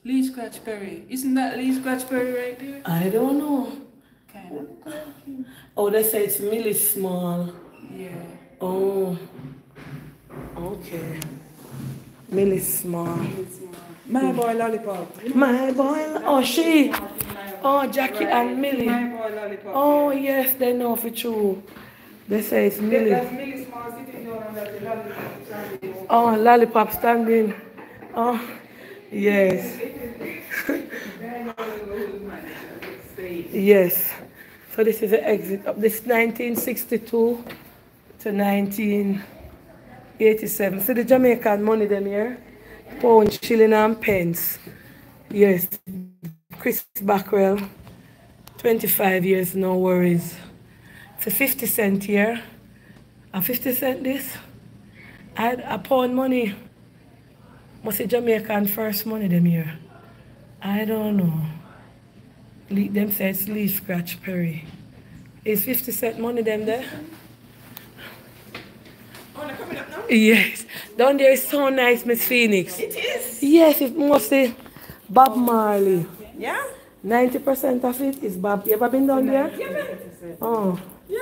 Lee Scratch Perry. Isn't that Lee Scratch Perry right there? I don't know. Kind of. Oh, they say it's really small. Yeah. Oh, okay. Millie Small. My boy Lollipop. My boy, oh, she. Oh, Jackie and Millie. My boy Lollipop. Oh, yes, they know for true. They say it's Millie. That's Millie Small sitting down that Lollipop. standing. Oh, Lollipop standing. Oh, yes. Yes. So this is the exit of this 1962 to 1987. See the Jamaican money them here? Pound, shilling and pence. Yes. Chris Blackwell. 25 years, no worries. It's a 50 cent here. A 50 cent this. I a pound money. Must be Jamaican first money them here. I don't know. Le- them say it's Lee Scratch Perry. Is 50 cent money them there? Oh, they're coming up now? Yes. Down there is so nice, Miss Phoenix. It is. Yes, it mostly Bob Marley. Yeah? 90% of it is Bob. You ever been down there? Yeah. Oh, Yeah.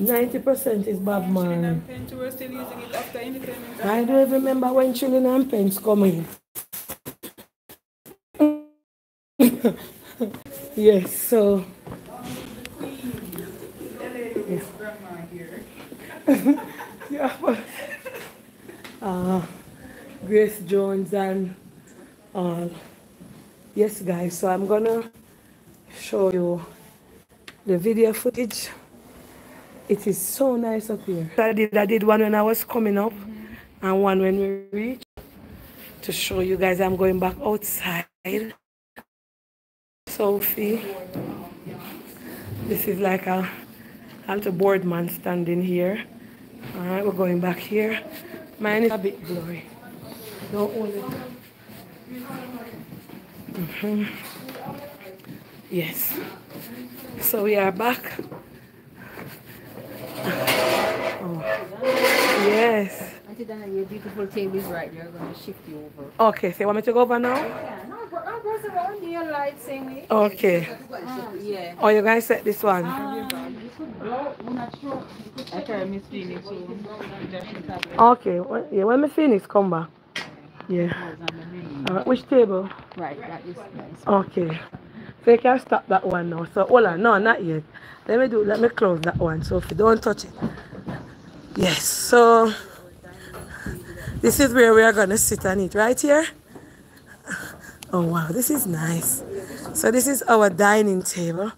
90% is Bob Marley. And Pench were still using it after independence. I don't remember when Children and Pence come in. yes, so. Grandma here. Yeah, but, uh, Grace Jones and all. Yes, guys, so I'm gonna show you the video footage. It is so nice up here. I did, I did one when I was coming up and one when we reached to show you guys I'm going back outside. Sophie. This is like a little board man standing here. Alright, we're going back here. Mine is a bit blurry. Don't hold it. Mhm. Yes. So we are back. Oh. Yes. Auntie Donna, your beautiful table is right there. I'm going to shift you over. Okay, so you want me to go over now? Yeah, no, goes around your light way. Okay. Ah, yeah. Oh, going to set this one? Um, you could blow, I'm not sure. You could I carry Miss Phoenix. Okay. Well, yeah, when my Phoenix come back. Yeah. Alright, which table? Right, that is nice. Okay. So you can stop that one now. So hold on, no, not yet. Let me do let me close that one. So if you don't touch it. Yes, so this is where we are gonna sit and eat, right here. Oh wow, this is nice. So this is our dining table.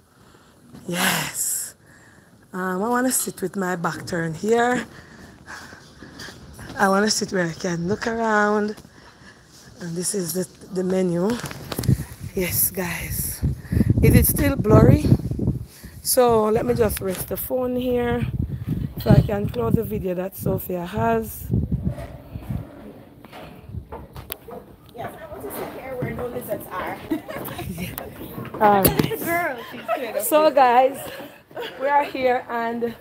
Yes. Um, I wanna sit with my back turned here. I wanna sit where I can look around. And this is the, the menu. Yes, guys. Is it still blurry? So let me just rest the phone here so I can close the video that Sophia has. Yes, I want to sit here where no lizards are. Alright. Um, Girl, she's. So guys, we are here and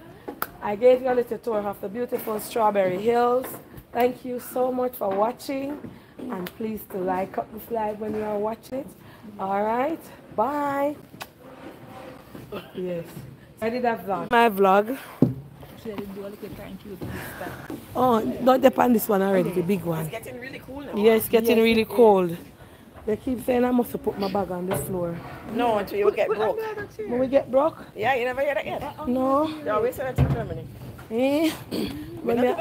I gave you a little tour of the beautiful Strawberry Hills. Thank you so much for watching and please to like up this live when you are watching it. Alright, bye. Yes. I did a vlog. My vlog. Oh, not depend pan this one already, the big one. It's getting really cool now. Yeah, it's getting really cold. They keep saying I must have put my bag on the floor. No, until you get broke. When we get broke? Yeah, you never hear that yet. No. They always say that in Germany. Eh? Well, me,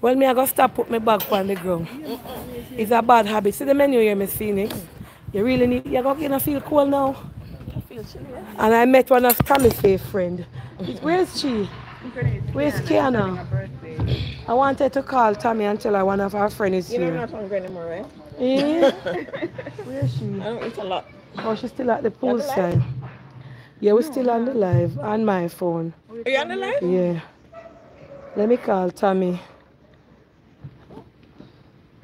well, me I go stop put my bag on the ground. It's a bad habit. See the menu here, Miss Phoenix. You really need, you're going to feel cold now. I feel chilly. And I met one of Tammy's faith friend. Where's she? Where's Kiana? I wanted to call Tammy and tell her one of her friends is You know I'm here. not hungry anymore, right? Eh? Where's she? I don't eat a lot. Oh, she's still at the You have poolside. Yeah, we're still on the live on my phone. Are you on the line? Yeah. Let me call Tommy.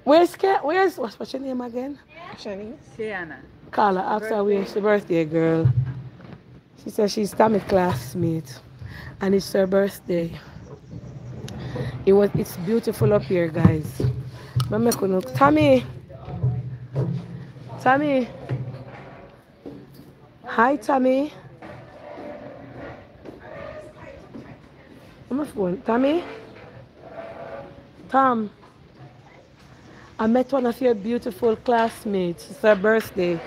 Where's Ke- Where's what's, what's your name again? Shani. Kiana. Call her. Ask her where's the birthday girl. She says she's Tommy's classmate, and it's her birthday. It was. It's beautiful up here, guys. Mama look. Tommy. Tommy. Hi, Tommy. On my phone. Tommy. Tom. I met one of your beautiful classmates. It's her birthday.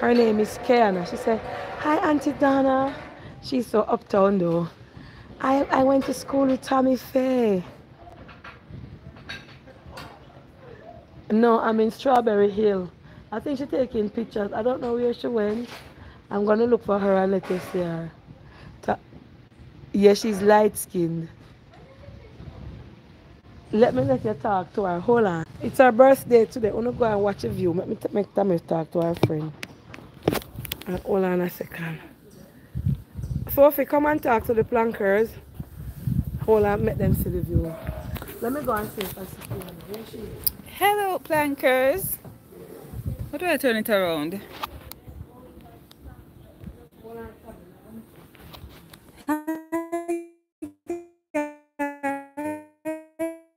Her name is Kiana. She said, Hi, Auntie Donna. She's so uptown though. I, I went to school with Tommy Faye. No, I'm in Strawberry Hill. I think she's taking pictures. I don't know where she went. I'm gonna look for her and let you see her. Yeah, she's light skinned. Let me let you talk to her. Hold on. It's her birthday today. Wanna go and watch a view. Let me make Tammy talk to her friend. Uh, hold on a second. Sophie, come and talk to the plankers. Hold on, make them see the view. Let me go and see if I see Fiona. Where she is? Hello, plankers. How do I turn it around?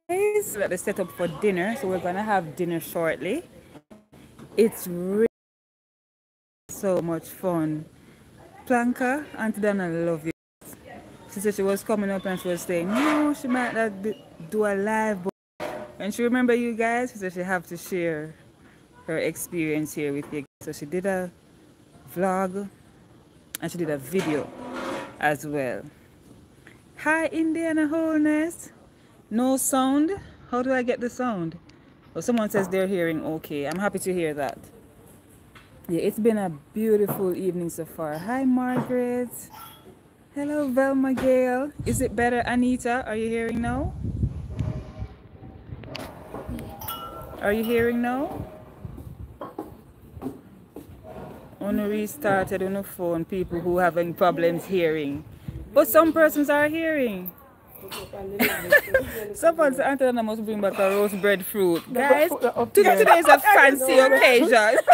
Guys, us set up for dinner. So we're gonna have dinner shortly. It's really so much fun. Planka, Auntie Donna love you. She said she was coming up and she was saying, no, she might not do a live, and she remember you guys. so she have to share her experience here with you. So she did a vlog and she did a video as well. Hi, Indiana Wholeness. No sound. How do I get the sound? Well, someone says they're hearing okay. I'm happy to hear that. Yeah, it's been a beautiful evening so far. Hi, Margaret. Hello, Velma Gale. Is it better, Anita? Are you hearing now? Are you hearing now? On the restarted on the phone, people who having problems hearing. But some persons are hearing. Someone said Antonina must bring back a roast bread fruit. Guys, today, today is a fancy occasion.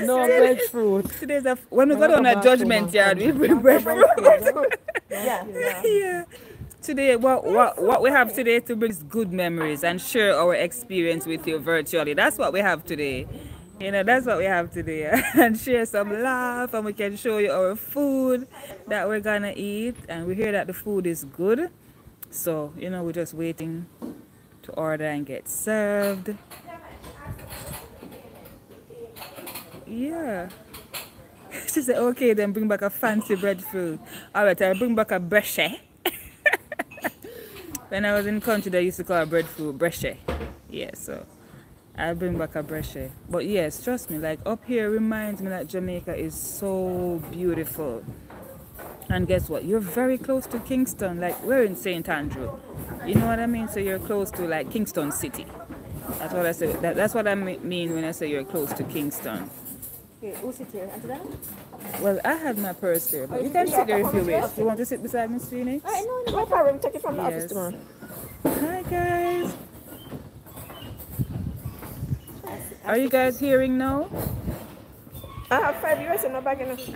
No breadfruit. Today's a, when we go on a judgment yard, we bring bread fruit. yeah. Today, what, what what we have today to bring is good memories and share our experience with you virtually. That's what we have today. You know, that's what we have today. and share some laugh and we can show you our food that we're gonna eat. And we hear that the food is good. So, you know, we're just waiting to order and get served. Yeah. She said, okay, then bring back a fancy breadfruit. All right, I'll bring back a breche. When I was in country, they used to call a breadfruit breche. Yeah, so I'll bring back a breche. But yes, trust me, like up here reminds me that Jamaica is so beautiful. And guess what? You're very close to Kingston. Like we're in St. Andrew. You know what I mean? So you're close to like Kingston City. That's what I say. That, that's what I mean when I say you're close to Kingston. Okay, who's it here? Dana? Well, I have my purse there, but you can sit there if you wish. Do you want to sit beside Miss Phoenix? Alright, no, no problem. Take it from the office tomorrow. Hi guys. Are you guys hearing now? I have five years in my bag enough.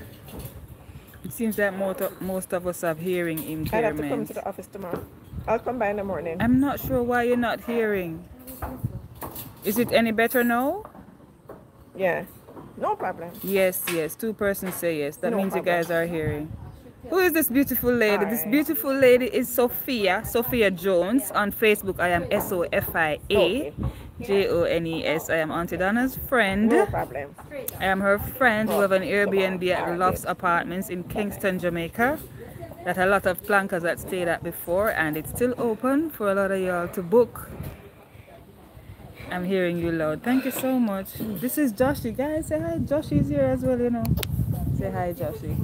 It seems that most of, most of us have hearing I'll have to come to the office tomorrow. I'll come by in the morning. I'm not sure why you're not hearing. Is it any better now? Yeah. No problem. Yes, yes. Two persons say yes. That No means you guys are hearing. Who is this beautiful lady? This beautiful lady is Sophia, Sophia Jones. On Facebook, I am S O F I A. J O N E S. I am Auntie Donna's friend. No problem. I am her friend who have an Airbnb at Lofts Apartments in Kingston, Jamaica. That a lot of plankers that stayed at before, and it's still open for a lot of y'all to book. I'm hearing you loud. Thank you so much. This is Joshy. Guys, say hi. Joshy is here as well, you know. Say hi, Joshy.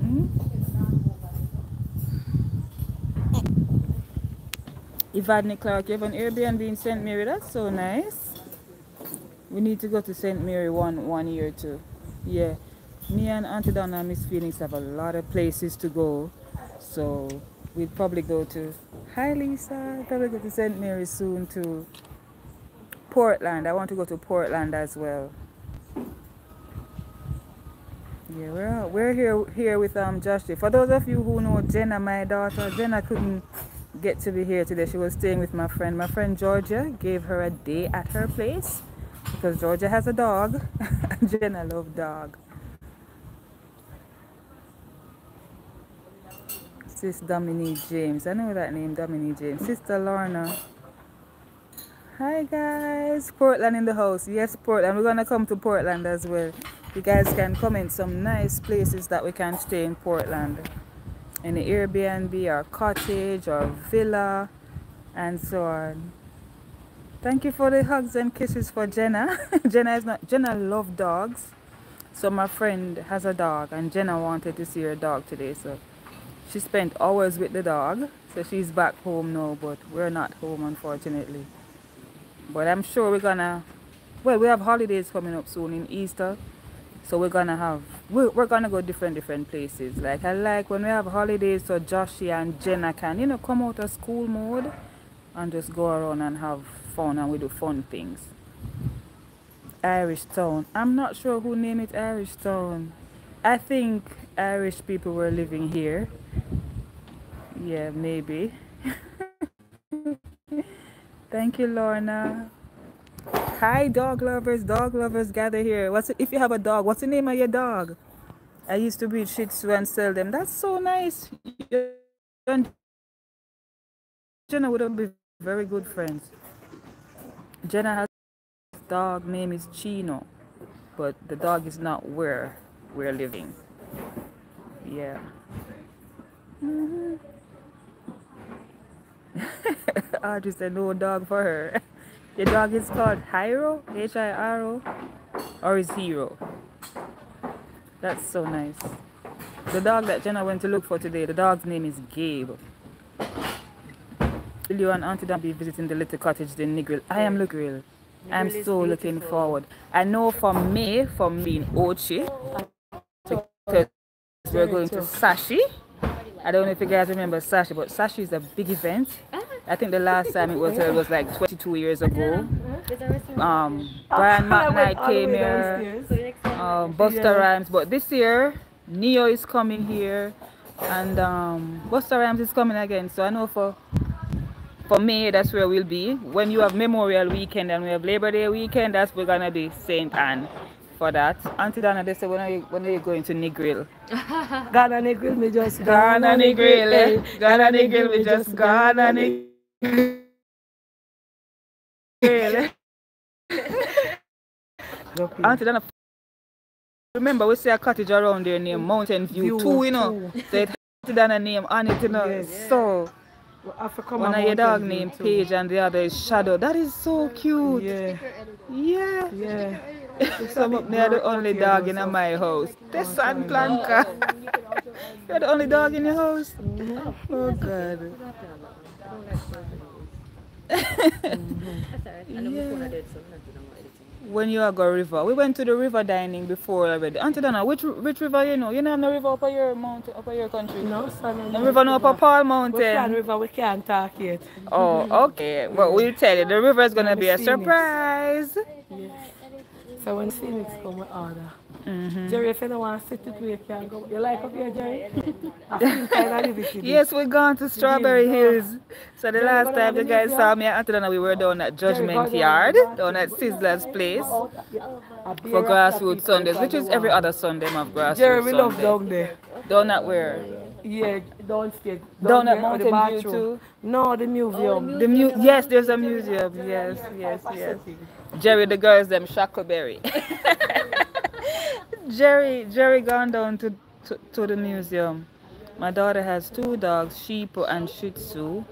Hmm? Evadne Clark, you have an Airbnb in St. Mary. That's so nice. We need to go to St. Mary one one year too. yeah me and auntie donna and miss phoenix have a lot of places to go so we'd probably go to hi lisa. Probably going to st Mary soon to portland. I want to go to portland as well. Yeah we're we're here here with um josh. For those of you who know jenna my daughter jenna couldn't get to be here today. She was staying with my friend. My friend georgia gave her a day at her place because georgia has a dog. Jenna loves dog Sis Dominique James. I know that name, Dominique James. Sister Lorna. Hi guys. Portland in the house. Yes, Portland. We're gonna come to Portland as well. You guys can comment some nice places that we can stay in Portland. In the Airbnb or cottage or villa and so on. Thank you for the hugs and kisses for Jenna. Jenna is not Jenna love dogs. So my friend has a dog and Jenna wanted to see her dog today. So she spent hours with the dog so she's back home now but we're not home unfortunately. But i'm sure we're gonna well we have holidays coming up soon in easter so we're gonna have we're, we're gonna go different different places. Like i like when we have holidays so joshie and jenna can you know come out of school mode and just go around and have fun and we do fun things. Irish town. I'm not sure who named it irish town. I think irish people were living here yeah maybe. Thank you lorna. Hi dog lovers. Dog lovers gather here. What's if you have a dog what's the name of your dog? I used to breed shih tzu and sell them. That's so nice. Jenna wouldn't be very good friends. Jenna has dog name is chino but the dog is not where we're living. Yeah. Mm -hmm. Audrey said no dog for her. The dog is called Hiro? H-I-R-O? Or is Hero? That's so nice. The dog that Jenna went to look for today, the dog's name is Gabe. You and Auntie Dan be visiting the little cottage in Negril? I am Negril. I'm so looking forward. I know for me, for me in Ochi, we're going to Sashi. I don't know if you guys remember Sashi, but Sashi is a big event. I think the last time it was uh, it was like 22 years ago. Um, Brian McKnight came here, um, Busta Rhymes, but this year Ne-Yo is coming here, and um, Busta Rhymes is coming again. So I know for for me that's where we'll be. When you have Memorial Weekend and we have Labor Day weekend, that's where we're gonna be Saint Ann for that. Auntie Donna, they said, when are you, when are you going to Negril? Ghana Negril, me just Ghana Negril, eh? Ghana Negril, me just Ghana Negril. Auntie Donna, remember we see a cottage around there named Mountain View, View 2, you know? So it Auntie Donna name on it, you know? Yes. So, one of your dog named Paige and the other is Shadow. That is so cute. Yeah. Yeah. Yeah. Some up there the only dog in my house. The San Blanca. You're the only dog in your house? Oh, oh God. yeah. When you are go river, we went to the river dining before already. Auntie Donna, which which river you know? You know no river up your mountain, up your country. No, son. No river no up Paul Mountain. We can river, we can't talk yet. Oh, okay. Well, we'll tell you. The river is gonna be a surprise. Yes. So when Phoenix come, we order. Mm-hmm. Jerry, if you don't want to sit with me, you can go. You like up here, Jerry? Yes, we're going to Strawberry Hills. So the last time you guys saw me at Atlanta, we were down at Judgment Yard, down at Sizzla's place for Grassroots Sundays, which is every other Sunday of Grassroots Jerry, we love down there. Down at where? Yeah, don't. Down, at Mountain View too? No, the museum. Oh, the mu yes, there's a museum. Yes, yes, yes. Jerry, the girls, them Shackleberry. Jerry, Jerry gone down to, to, to the museum. My daughter has two dogs, Sheep and Shih Tzu.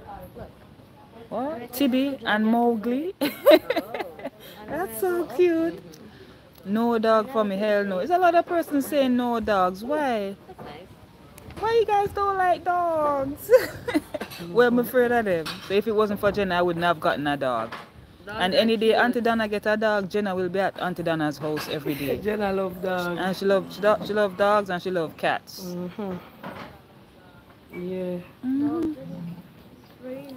What? Tibi and Mowgli. That's so cute. No dog for me, hell no. It's a lot of persons saying no dogs. Why? Why you guys don't like dogs? well, I'm afraid of them. So if it wasn't for Jenna, I wouldn't have gotten a dog. And any day Auntie Donna get a dog, Jenna will be at Auntie Donna's house every day. Jenna love dogs. And she love she, do, she love dogs and she love cats. Mm-hmm. Yeah.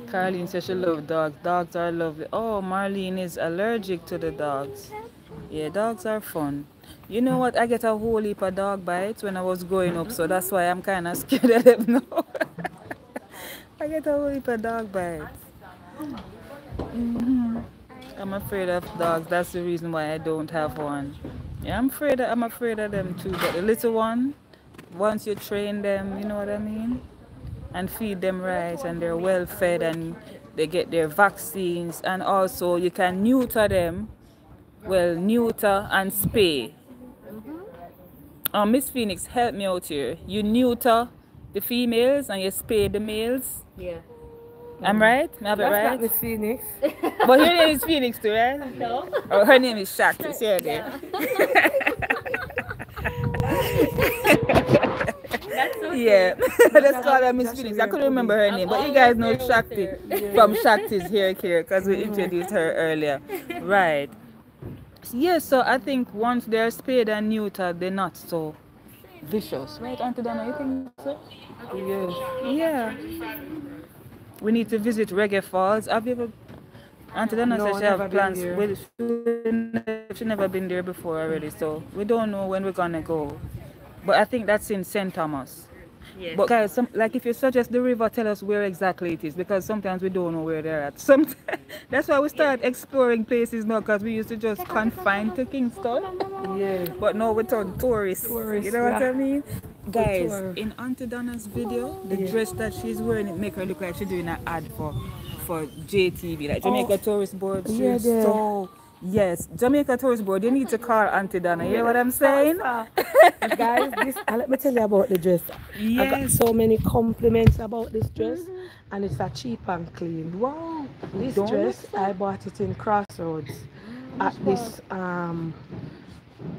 Carlene says she love dogs. Dogs are lovely. Oh, Marlene is allergic to the dogs. Yeah, dogs are fun. You know what? I get a whole heap of dog bites when I was growing up, so that's why I'm kind of scared of them now. I get a whole heap of dog bites. hmm I'm afraid of dogs. That's the reason why I don't have one. Yeah, I'm afraid. Of, I'm afraid of them too. But the little one, once you train them, you know what I mean, and feed them right, and they're well fed, and they get their vaccines, and also you can neuter them. Well, neuter and spay. Uh, Miss Phoenix, help me out here. You neuter the females and you spay the males. Yeah. I'm right? Am I have it That's right? not Miss Phoenix. But her name is Phoenix too, right? No. Oh, her name is Shakti. See her there. That's okay. Yeah, let's call her Miss Phoenix. I couldn't remember her name, but you guys know Shakti from Shakti's hair care because we introduced her earlier. Right. Yes, so I think once they're spayed and neutered, they're not so vicious. Right, Auntie Donna, you think so? Yes. Yeah. We need to visit Reggae Falls. Have you ever? Auntie Donna No, said she have been plans. there. Well, she, never been there before already, so we don't know when we're gonna go. But I think that's in St. Thomas. Yes. But guys, some, like if you suggest the river, tell us where exactly it is because sometimes we don't know where they're at. Some, that's why we start exploring places now because we used to just confine to Kingston. Yeah. But now we turn tourists. Tourists, you know what yeah. I mean? Guys, in Auntie Donna's video, the Yeah. dress that she's wearing it make her look like she's doing an ad for for JTB, like Jamaica oh. Tourist Board. She's Oh. Yeah, yeah. so yes, Jamaica Tourist Board. You need to call Auntie Donna. You hear what I'm saying? Guys, this, and let me tell you about the dress. I got so many compliments about this dress, and it's a cheap and clean. Wow. This Don't dress, I bought it in Crossroads at this um,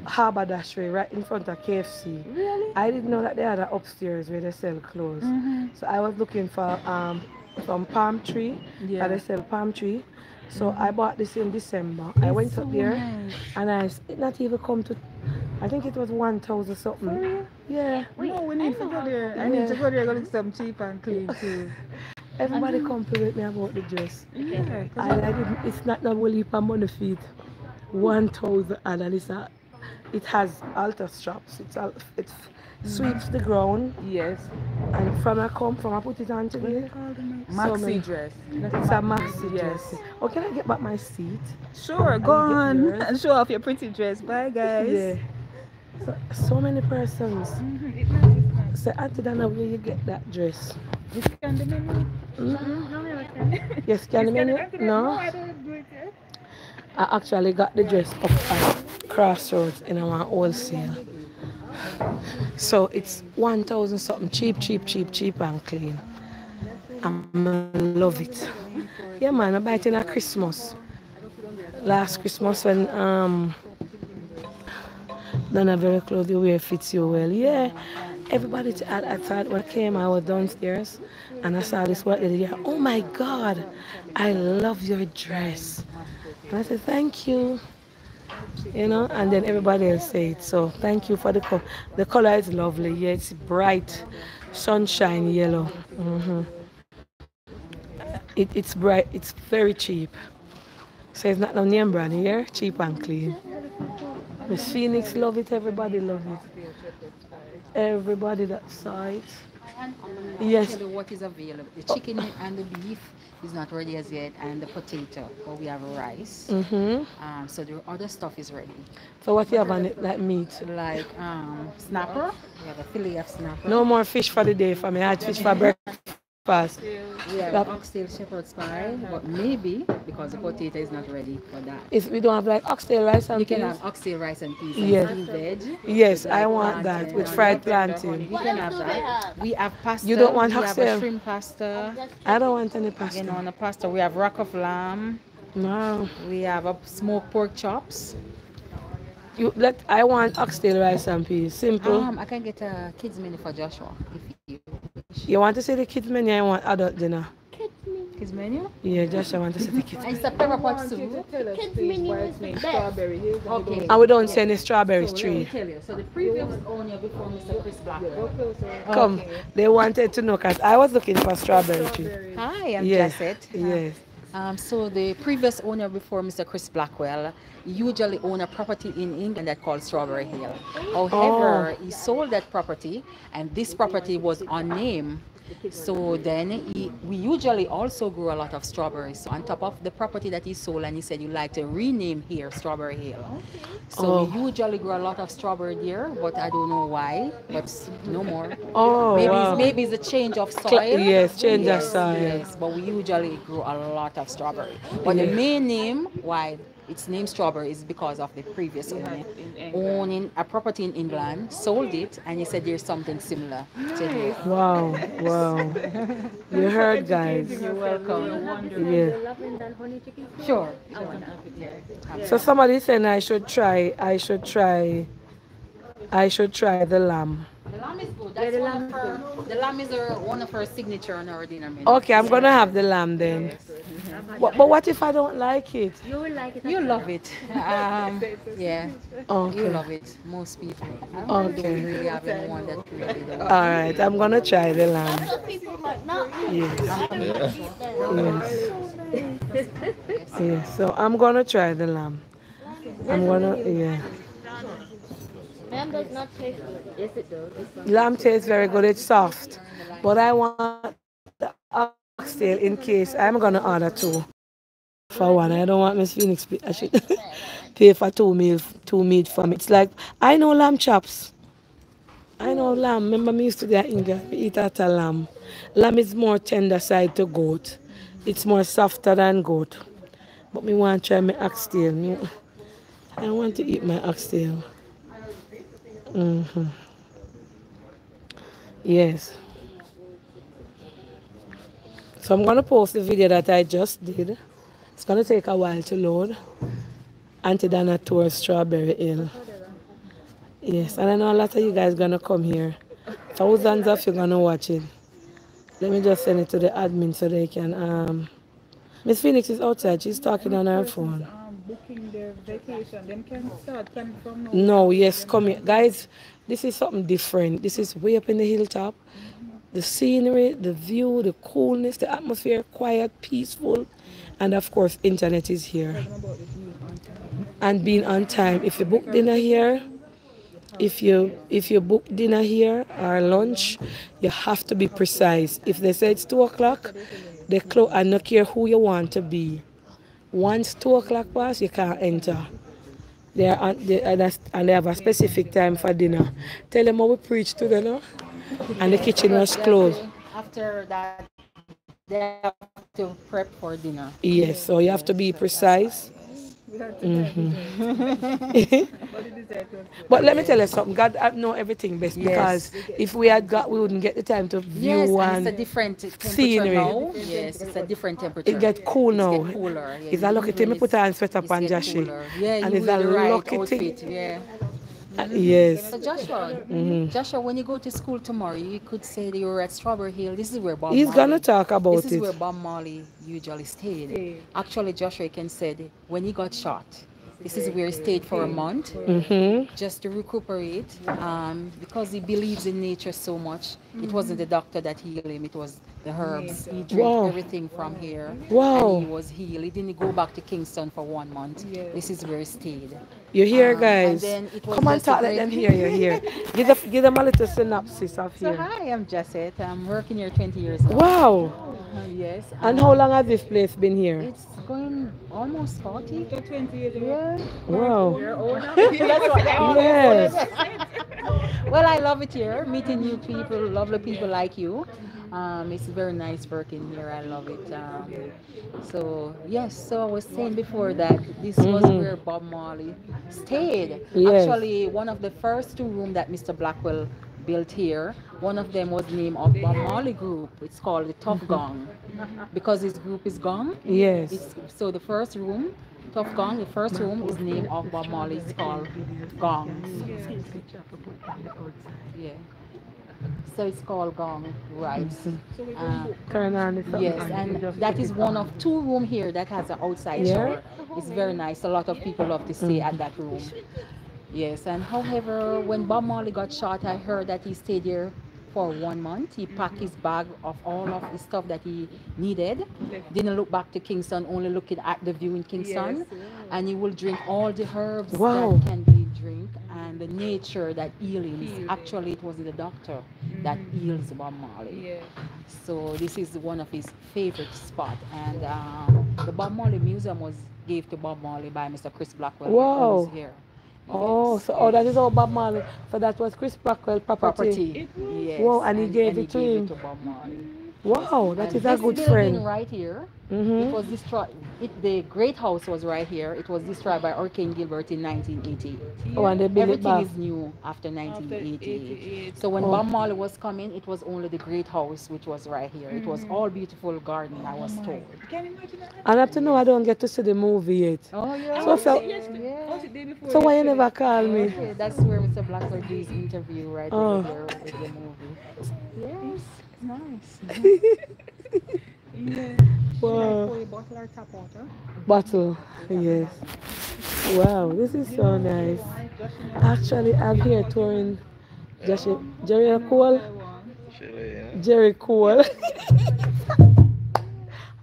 haberdashery right in front of KFC. Really? I didn't know that they had an upstairs where they sell clothes. So I was looking for um, some palm tree. Yeah. Yeah. they sell palm tree. So I bought this in December. I went up there and I it not even come to I think it was one thousand something. Mm. Yeah. no, we need to go there. I need to go there. Go look some cheap and clean too. Everybody compliment me about the dress. Yeah. 'cause I, I didn't it's not no whole heap of money feet. One thousand and it's a it has altar straps. It's a, it sweeps the ground Yes. and from I come from I put it on today. Maxi many- dress. It's a maxi Yes. dress. Oh, can I get back my seat? Sure, go on and show off your pretty dress. Bye, guys. Yeah. So, so many persons mm-hmm. say, Auntie Donna, where you get that dress? You scan the menu? Yes, can you menu? No, I do. I actually got the dress up at Crossroads in our old wholesale. So it's 1,000 something, cheap, cheap, cheap, cheap and clean. I love it. Yeah, man, I buy it in a Christmas. Last Christmas when um Donna very clothes wear fits you well. Yeah. Everybody, t- I, I thought when I came, I was downstairs and I saw this white lady. Oh my God, I love your dress. And I said, thank you. You know, and then everybody else say it. So thank you for the color. The color is lovely. Yeah, it's bright, sunshine yellow. hmm It, it's bright. It's very cheap. So it's not no name brand here. Cheap and clean. Miss Phoenix love it. Everybody love it. Everybody that saw it. Yes. Tell you what is available. The chicken and the beef is not ready as yet, and the potato. But we have rice. Mhm. Um, so the other stuff is ready. So what do you have on it like meat? Like um, snapper. We have a fillet of snapper. No more fish for the day for me. I had fish for breakfast. We have That- oxtail shepherd's pie, but maybe because the potato is not ready for that. If we don't have like oxtail rice and You can have oxtail rice and peas and Yes. veg. Yes, I want that with fried plantain. You can have that. We have pasta. You don't want we have oxtail? shrimp pasta. I don't want any pasta. You know, on the pasta we have rack of lamb. No. We have a smoked pork chops. You let I want oxtail rice and peas. Simple. Um, I can get a kids menu for Joshua if you. you want to see the kids menu? I want adult dinner. kids menu. Kids menu? Yeah, Joshua want to see the kids. And it's a pepper pot soup. Kids menu is the strawberry. Here's Okay. And we don't see any strawberries So let tree. me tell you. So the previous owner before Mr. Chris Blackwell. closer. Come, they wanted to know because I was looking for strawberry tree. Hi, I'm Yes, Jesset. yes. Um, so the previous owner before Mr. Chris Blackwell usually owned a property in England that called Strawberry Hill. However, he sold that property and this property was unnamed. So then he, we usually also grow a lot of strawberries. So on top of the property that he sold and he said you'd like to rename here Strawberry Hill. So Oh. we usually grow a lot of strawberry there, but I don't know why, but no more. Oh, maybe, wow. it's, maybe it's a change of soil. yes, change of Yes, soil. Yes, but we usually grow a lot of strawberry. But the main name why it's name strawberry is because of the previous owner owning a property in England, sold it, and he said there's something similar to here. Wow, wow. You heard, guys. You're welcome. Yeah. Sure. So somebody saying I should try, I should try, I should try the lamb. The lamb is good. That's one of her, the lamb is her, one of her signature on her dinner menu. Okay, I'm gonna have the lamb then. But, but what if I don't like it? You will like it. You love it. Um, yeah, you love it. Most people. I don't Okay. really have anyone that really does. All right, I'm gonna try the lamb. Yes. Yes. Yes. So I'm gonna try the lamb. I'm gonna yeah. Lamb does not taste good. Yes, it does. Lamb tastes very good. It's soft, but I want oxtail in case I'm gonna order two for one. I don't want Miss Phoenix. pay- I should pay for two meal, two meat for me. It's like I know lamb chops. I know lamb. Remember me used to get in India. We eat at a lamb. Lamb is more tender side to goat. It's more softer than goat. But me want to try my oxtail. Me, I want to eat my oxtail. Mm-hmm. Yes. So I'm gonna post the video that I just did. It's gonna take a while to load. Auntie Donna tour Strawberry Hill. Yes, and I know a lot of you guys gonna come here. Thousands of you gonna watch it. Let me just send it to the admin so they can um Miss Phoenix is outside, she's talking on her phone. No, yes, come here. Guys, this is something different. This is way up in the hilltop. The scenery, the view, the coolness, the atmosphere, quiet, peaceful. And of course, internet is here. And being on time. If you book dinner here, if you if you book dinner here or lunch, you have to be precise. If they say it's two o'clock, they close and not care who you want to be. Once two o'clock pass, you can't enter. They are they, and they have a specific time for dinner. Tell them how we preach to them, no? And the kitchen was closed. After that, they have to prep for dinner. Yes, so you have to be precise. Mm-hmm. But let me tell you something. God I know everything best because if we had got, we wouldn't get the time to view Yes, and one. it's a different temperature scenery. now. Yes, it's a different temperature. It get cool now. get cooler. Yeah. It's a lucky thing me put on sweater on get Yeah, And it's a right lucky outfit. thing. Yeah. Yes. So Joshua, Mm-hmm. Joshua, when you go to school tomorrow, you could say that you were at Strawberry Hill. This is where Bob He's Marley. gonna talk about This This is where. Bob Marley usually stayed. Actually, Joshua can said when he got shot, this is where he stayed for a month Mm-hmm. just to recuperate um, because he believes in nature so much. It wasn't the doctor that healed him, it was the herbs. He drank Wow. everything from here. Wow. And he was healed. He didn't go back to Kingston for one month. This is where he stayed. You hear, Um, and guys? then it was Come on, talk. Let them hear you're here. Give them, give them a little synopsis of So here. hi, I'm Jesset. I'm working here 20 years now. Wow. Uh, yes. And um, how long has this place been here? It's going almost 40. 20 years ago. Yeah. Wow. You're old. Yes. Well, I love it here, meeting new people, lovely people like you. Um, it's very nice working here. I love it. Um, so yes, so I was saying before that this was Mhm. where Bob Marley stayed. Yes. Actually, one of the first two rooms that Mr. Blackwell built here, one of them was named of Bob Marley Group. It's called the Tuff Gong because his group is gone. Yes. It's, so the first room, Tuff Gong, the first room is named of Bob Marley. It's called Gong. Yeah. So it's called Gong Rides. Uh, Turn on the Yes, and you and just that put is it one of two room here that has an outside Yeah? shower. It's very nice. A lot of people love to stay at that room. Yes, and however, when Bob Marley got shot, I heard that he stayed here for one month. He packed his bag of all of the stuff that he needed. Didn't look back to Kingston, only looking at the view in Kingston. And he will drink all the herbs Wow. that can be drink and the nature that healings. Actually, it was the doctor that heals Bob Marley. Yeah. So this is one of his favorite spot, and um, the Bob Marley Museum was gave to Bob Marley by Mr. Chris Blackwell. who Wow. was here. Oh, Yes, so oh, that yes. is all Bob Marley. So that was Chris Blackwell property. property. Yes. Wow, and he gave it to him. to Bob Marley. Wow, that And is a this good building friend. right here. It Mm-hmm. was destroyed. It, the Great House was right here. It was destroyed by Hurricane Gilbert in 1988. Oh, and they built it Everything back. is new after 1988. 88. So when Oh. Bob Marley was coming, it was only the Great House, which was right here. It Mm-hmm. was all beautiful garden, I was told. Can you imagine that? And up to now, I don't get to see the movie yet. Oh yeah. So, so, Oh, the day before so why you never call me? Okay, that's where Mr. Blackwell did his interview right Oh. over there with the movie. Yes, nice. Yeah. Wow. Bottle or tap water. Bottle, yes. Wow, this is so nice. Actually, I'm here touring Jerry Cole. Jerry Cole.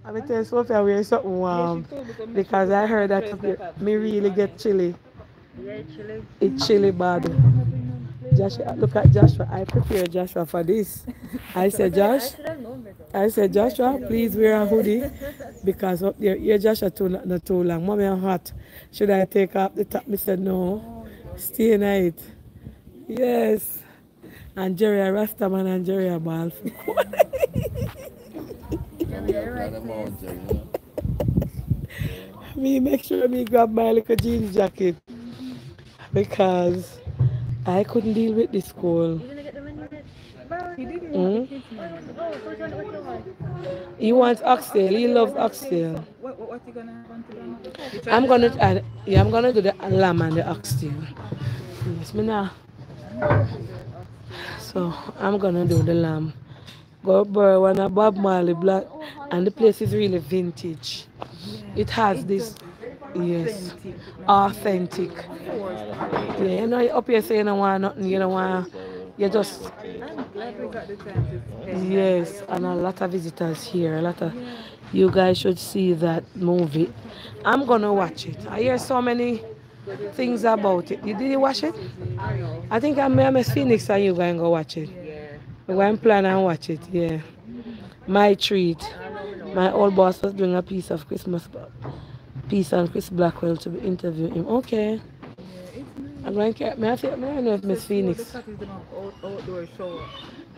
I'm going to tell Sophia wear something warm because I heard that me really get chilly. It's chilly bad. Joshua, look at Joshua. I prepared Joshua for this. I said, Josh, I said, Joshua, please wear a hoodie because up there, your Joshua too not, not too long. Mommy, I'm hot. Should I take off the top? Me said, no. Stay in it. Yes. And Jerry a Rastaman and Jerry a ball. me make sure me grab my little jeans jacket because I couldn't deal with this school. Mm? He wants oxtail. He loves oxtail. What, what, what you gonna have on? I'm gonna, uh, yeah, I'm gonna do the lamb and the oxtail. Yes, me now. So I'm gonna do the lamb. Go burr one a Bob Marley black, and the place is really vintage. It has this, yes, authentic. Yeah, you know, up here saying you don't want nothing, you don't want, you just I'm glad we got the time to. Yes, and a lot of visitors here. A lot of you guys should see that movie. I'm gonna watch it. I hear so many things about it. You did you watch it? I think I'm, I'm a Phoenix and you going to go watch it. We're going to plan and watch it. Yeah, my treat. My old boss was doing a piece of Christmas piece on Chris Blackwell to be interview him. Okay. I'm going to may I, say, may I know if Miss Phoenix? The cut is them out, outdoor show.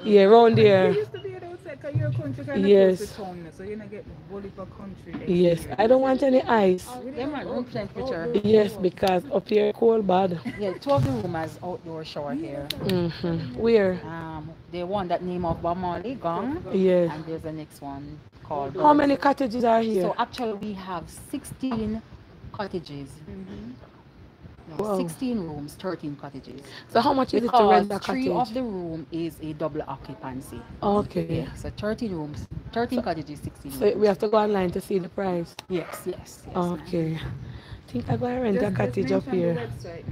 Yeah, around You there. used to be outside because country Yes. to town, so you're not getting for country. Yes, I don't want any ice. Them are room temperature. Yes, because up here cold bad. Yeah, two of the room has outdoor shower here. Mm-hmm. Where? Um, the one that name of Bob Marley, Gong, Yes. and there's the next one called. How many cottages are here? So actually, we have 16 cottages. No, Wow. 16 rooms, 13 cottages. So how much is it to Because rent a cottage? three of the room is a double occupancy. Okay. Yeah, so 13 rooms, 13 cottages, 16 So rooms. we have to go online to see the price. Yes, yes, yes. Okay. I think I'm gonna rent a Just- just cottage up here. website.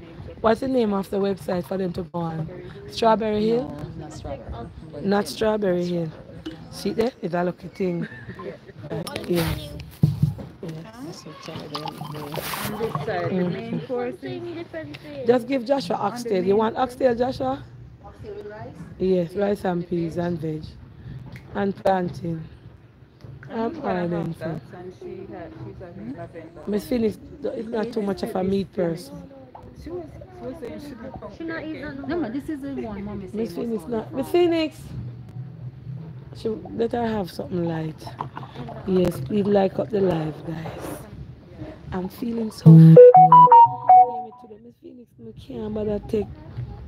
What's the name of the website for them to go on? Strawberry Hill? No, not strawberry. Not. Strawberry Hill. See there? It's a lucky thing. Uh, yes. So tell them the- On this side, the main Just give Joshua oxtail. You want oxtail, Joshua? Oxtail with rice? Yes, rice and peas and veg. And plantain. I'm ordering and she had, she's having lavender. Miss Phoenix is not too much of a meat person. She was, she was saying she would come. She not even. No, but this is the one mommy said Miss was Phoenix on not. the Miss. Phoenix. She let her have something light. Yes, please like up the live, guys. I'm feeling so. Hear me today, Miss Phoenix. I can't bother take.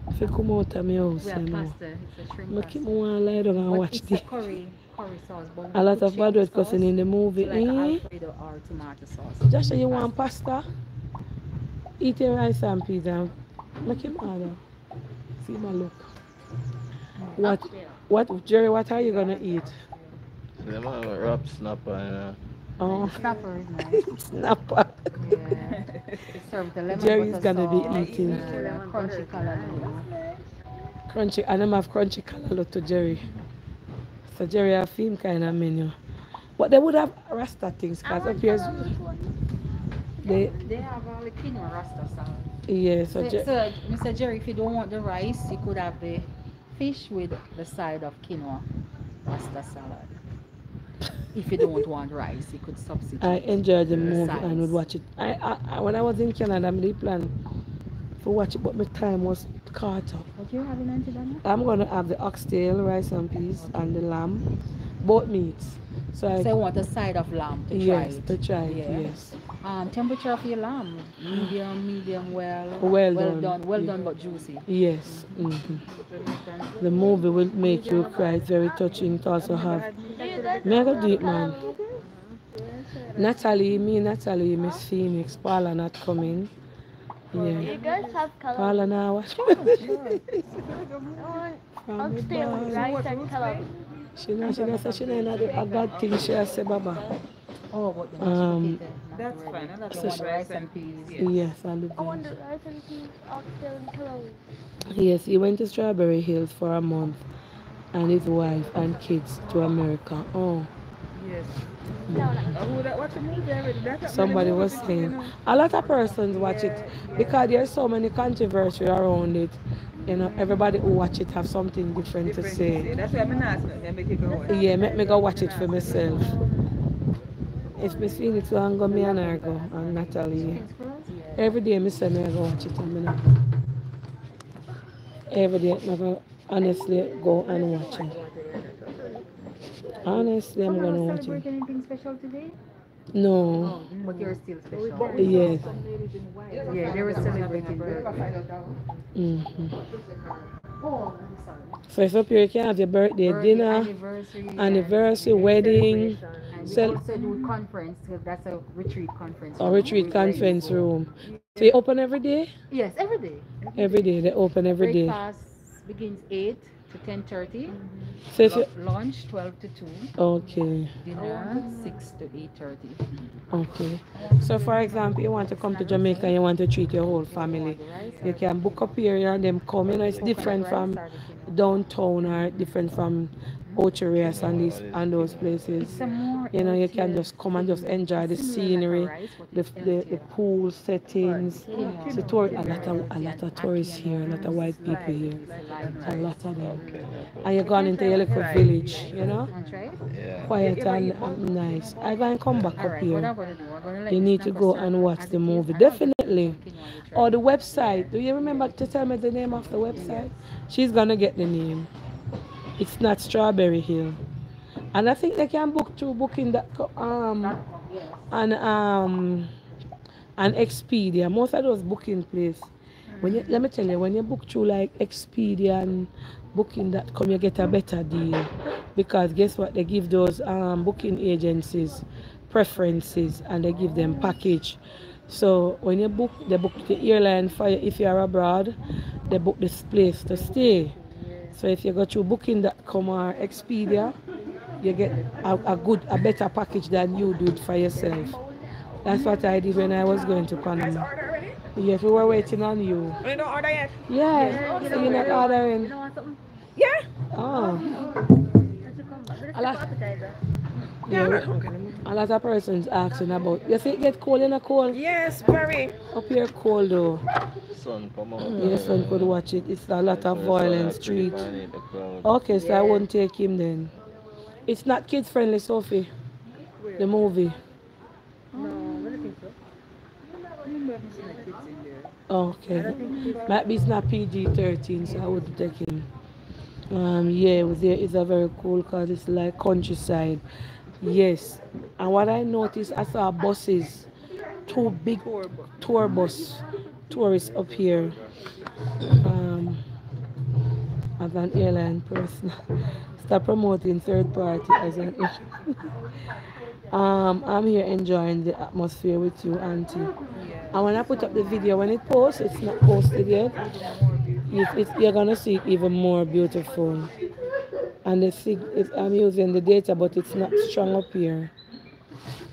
If you come out of my house, We you know. It's a shrimp I keep want to lie down and watch the. a curry, curry sauce. A lot of bad words cussing in the movie. Like a Eh? Alfredo or tomato sauce. Joshua, you want pasta? Eat your rice and and make him order. See my look. What What, Jerry, what are you gonna eat? Them have a wrap snapper and uh, Oh, Snapper is nice. snapper. Yeah. Serve the lemon Jerry's gonna be eating. uh, crunchy callaloo. Crunchy, and them have crunchy callaloo to Jerry. So Jerry have theme kind of menu. But they would have Rasta things, cause up here, they, They have all the quinoa rasta salad. yeah, so, So, Jer- so, Mr. Jerry, if you don't want the rice, you could have the fish with the side of quinoa pasta salad. If you don't want rice, you could substitute. I enjoyed the movie sides. and would watch it. I, I, I when I was in Canada, I did plan to watch it, but my time was caught up. What you having, Auntie Donna? I'm gonna have the oxtail, rice and peas, and the lamb, both meats. So I, So you want a side of lamb to try yes, it. to try it, Yeah. yes. Um, temperature of your lamb, medium, medium, well, Well well done, done, well yeah. done, but juicy. Yes. hmm The movie will make you cry. It's very touching. It also have. May I go deep, man? Natalie, me, Natalie, Miss Phoenix, Paula not coming. Yeah. You guys have color. Paula now watch. I'll stay with rice and color. She know, she know, say she know not a bad thing. She has say, Baba. Oh, but the Um, That's fine. That's You So want she- rice and peas. Yes, and the I want beans. the rice and peas, oxtail and color. Yes, he went to Strawberry Hills for a month, and his wife and kids to America. Oh. Yes. No, no. Who that watch a movie already? That's not Somebody was saying a lot of persons watch it because there's so many controversy around it. You know, everybody who watch it have something different to Different say. That's why I'm asking. They make you go. watch. Yeah, make me go watch it for myself. If Miss Phoenix will go, me and her go, and Natalie. Every day, me say me I go watch it, and me not go. Every day, I go honestly go and watch it. Honestly, I'm gonna watch it. Celebrate anything special today? No. Oh, but you're still special. Yes. Yeah, they were celebrating birthday. hmm Oh, sorry. So if up here, you can have your birthday Birthday, dinner, anniversary, yeah. wedding, And we also do conference, so that's a retreat conference. or room. retreat We conference raise- room. So you open every day? Yes, every day. Every day, they open every day. Breakfast begins 8 to 10.30. Mm-hmm. So if Lunch 12 to 2. okay, Dinner 6 to 8.30. okay. So for example, you want to come to Jamaica you want to treat your whole family, you can book up here and them come. You know, it's different from downtown or different from Ocherias and these and those places. It's a more You know, you can just come and just enjoy the similar like a scenery, the the, the pool settings. Quinoa. So tour, a lot of a lot of tourists here, a lot of white people here, a lot of them. And you're going into your little village, you know, That's quiet and nice. I go and come back up right, what I'm here. gonna do, I'm gonna let You need to go and watch the movie, I don't think definitely. quinoa you try. Or the website. Do you remember to tell me the name of the website? She's gonna get the name. It's not Strawberry Hill. And I think they can book through booking that um and um and Expedia. Most of those booking place. When you, let me tell you, when you book through like Expedia and booking.com, you get a better deal. Because guess what? They give those um, booking agencies preferences and they give them package. So when you book, they book the airline for you if you are abroad, they book this place to stay. So if you go through booking.com or Expedia, you get a, a good, a better package than you do it for yourself. That's what I did when I was going to Panama. Yes, we were waiting on you. You don't order yet? Yeah, so you're not You ordering. don't want something? Yeah. Oh, That's a combo. I like- a appetizer. yeah. A lot of persons asking about. You see, it get cold in a cold. Yes, very. Up here cold though. Sun come out. Yes, son could watch it. It's a lot of That's violence, street. keep on it, the crowd. Okay, so I won't take him then. It's not kids friendly, Sophie. The movie. No, I don't think so. I remember having seen the kids in there. Okay. Might be it's not PG 13, so I wouldn't take him. Um, yeah, it was there. It's a very cool because it's like countryside. Yes. And what I noticed, I saw buses, two big tour bus tourists up here. Um, as an airline person, start promoting third party as an. um, I'm here enjoying the atmosphere with you, Auntie. And when I put up the video, when it posts, it's not posted yet. You're gonna see it even more beautiful. And the is, I'm using the data, but it's not strong up here.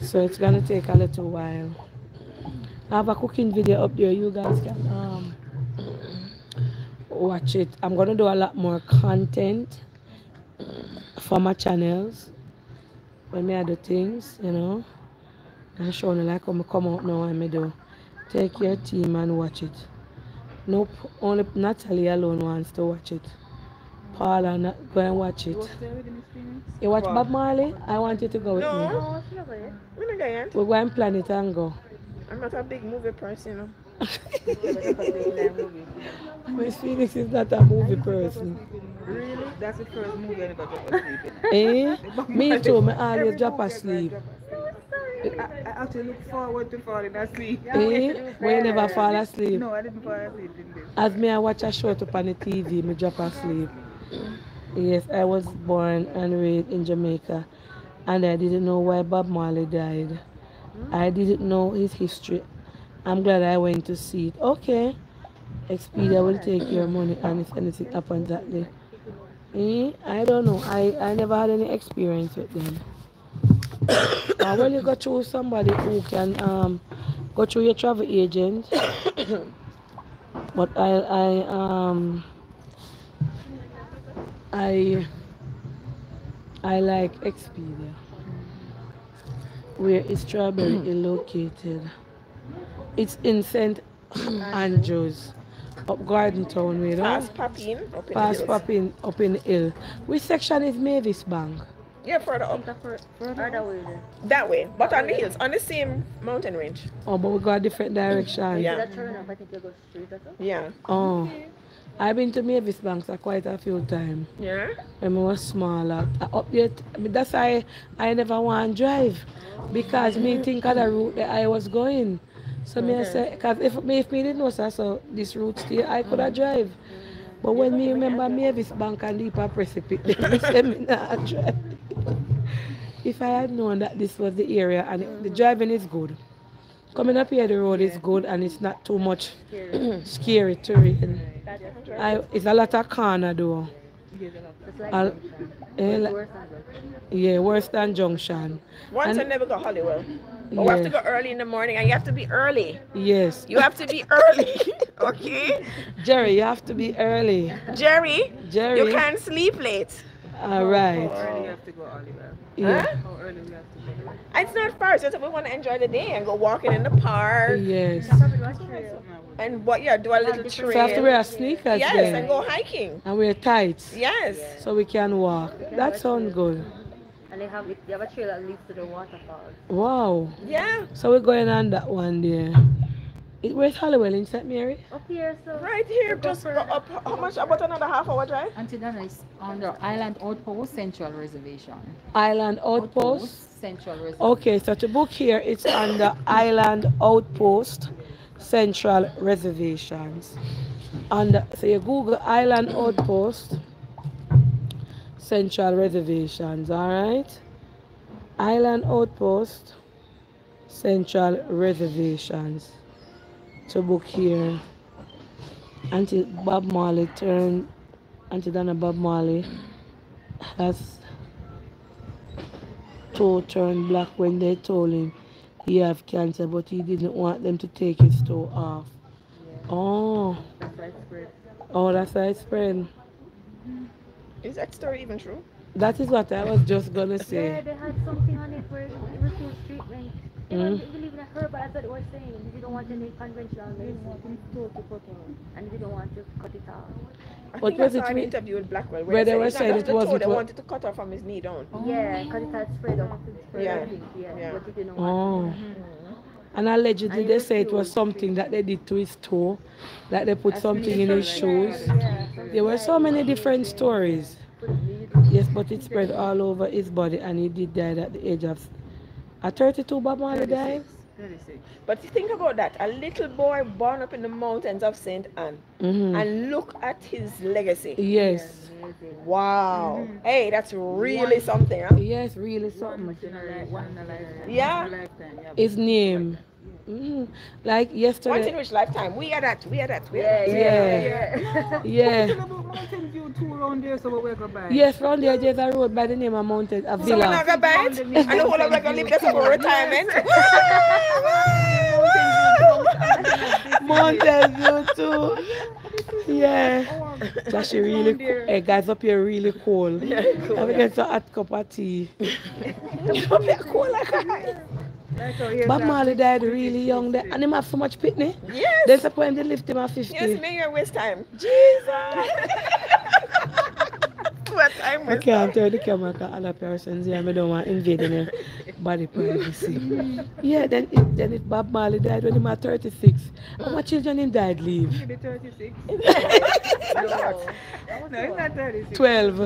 So it's gonna take a little while. I have a cooking video up there. You guys can um, watch it. I'm gonna do a lot more content for my channels when me do things, you know. And showing you like when I come out now and me do. Take your team and watch it. Nope, only Natalie alone wants to watch it. Paula, not go and watch it. You watch Bob Marley? I want you to go with me. No, it's lovely. we're not going. We're going to plan it and go. I'm not a big movie person, you. Miss Phoenix is not a movie person. Really? That's the first movie I never drop asleep in. Eh? Me too, me always drop asleep. I, I actually look forward to falling asleep. Eh? When you never fall asleep. No, I didn't fall asleep in this. As me I watch a show up on the TV, me drop asleep. Yes, I was born and raised in Jamaica and I didn't know why Bob Marley died. I didn't know his history. I'm glad I went to see it. Okay. Expedia will take your money and if anything happens that day. Eh? I don't know. I, I never had any experience with them. uh, well, you go through somebody who can um, go through your travel agent. but I, I, um, I, I like Expedia. Where is Strawberry is located? It's in St. Andrews, up Garden Town, you know? Past Papine, up in Past the hills. Papine, up in the hill. Which section is Mavis Bank? Yeah, further up. Other way then. That way, but on the hills, on the same mountain range. Oh, but we got different directions. Yeah. That turn up, I think you go straight or something. Yeah. Oh. I've been to Mavis Banks uh, quite a few times. Yeah. When I was smaller. Uh, up yet, that's why I never want to drive. Because me think of the route that I was going. So me I say, because if me, if me didn't know so, so this route still, I could have drive. But when me remember Mavis Bank and deeper precipice, they say me not drive. If I had known that this was the area and it- the driving is good. Coming up here the road is good and it's not too much scary to read. I, it's a lot of corner though. It's like I'll- junction. eh, Worse yeah, worse than junction. Once And- I never go Holywell. But we have to go early in the morning and you have to be early. Yes. You have to be early. okay? Jerry, you have to be early. Jerry, Jerry. you can't sleep late. All right. How early you have to go, Oliver? Yeah. How early we have to go? It's not far, so we want to enjoy the day and go walking in the park Yes. Probably watch trail. and what yeah, do a little trail. So I have to wear sneakers yes, then. and go hiking. And wear tights. Yes. So we can walk. That sounds good. And they have, they have a trail that leads to the waterfall. Wow. Yeah. So we're going on that one there. It, where's Holywell in St. Mary? Up here, so. Right here, just go up. How much? About another half hour drive? Antidana is under Island Outpost Central Reservation. Island Outpost. Central Reservation. Okay, so to book here, it's on the Island Outpost Central Reservations. On the, so you Google Island Outpost Central Reservations, all right? Island Outpost Central Reservations to book here until Bob Marley turned, until Donna Bob Marley has toe turned black when they told him he have cancer, but he didn't want them to take his toe off. Oh, That's why spread. oh, that's why it spread. Is that story even true? That is what I was just gonna Yeah, say. they had something on it where it refused treatment. They Mm. Don't believe in her, but that's what they were saying. If you don't want any conventional medicine, and if you don't want to cut it off. I What think was I it saw an interview with Blackwell where they were saying just it the toe, wasn't They what- wanted to cut off from his knee down. Yeah, because it had spread up. Spread Yeah. everything, yeah. Yeah. But if you don't Oh. Mm-hmm. And allegedly And they it say it was something that they did to his toe, that they put That's something in his shoes. yeah, There were so many different stories. Put it- you- Yes, but it spread all over his body and he did die at the age of at 32 Bob Marley died? 36. But think about that. A little boy born up in the mountains of St. Ann. hmm And look at his legacy. Yes. Wow. Hey, that's really something, huh? Yes, really something. Once in a life, one in a lifetime. Yeah. One in a lifetime, yeah. His name. Mm, like Once in yesterday. which lifetime? We are that. We are that. We are Yeah, that. Yeah. Tell Yeah. about Mountain View too around there, so we go by. Yes, round there there's a road by the name of Mountain, a So we're villa. not gonna buy it, and the whole of like gonna live there for retirement. Mountain View too. Yeah. Josh, you really, co- hey, guys up here really cold. Yeah, cool, I'm yeah. get a hot cup of tea. Like how here's Bob Marley died really young sister. and him have so much pitney. Yes. There's a point they lift him at 50. Yes, may your waste time. Jesus. what time I was can't turn the camera because other persons here, I don't want to invade their body privacy. yeah, then it, then it Bob Marley died when he was 36. How much children him died leave? Maybe 36. no, it's not 36. 12.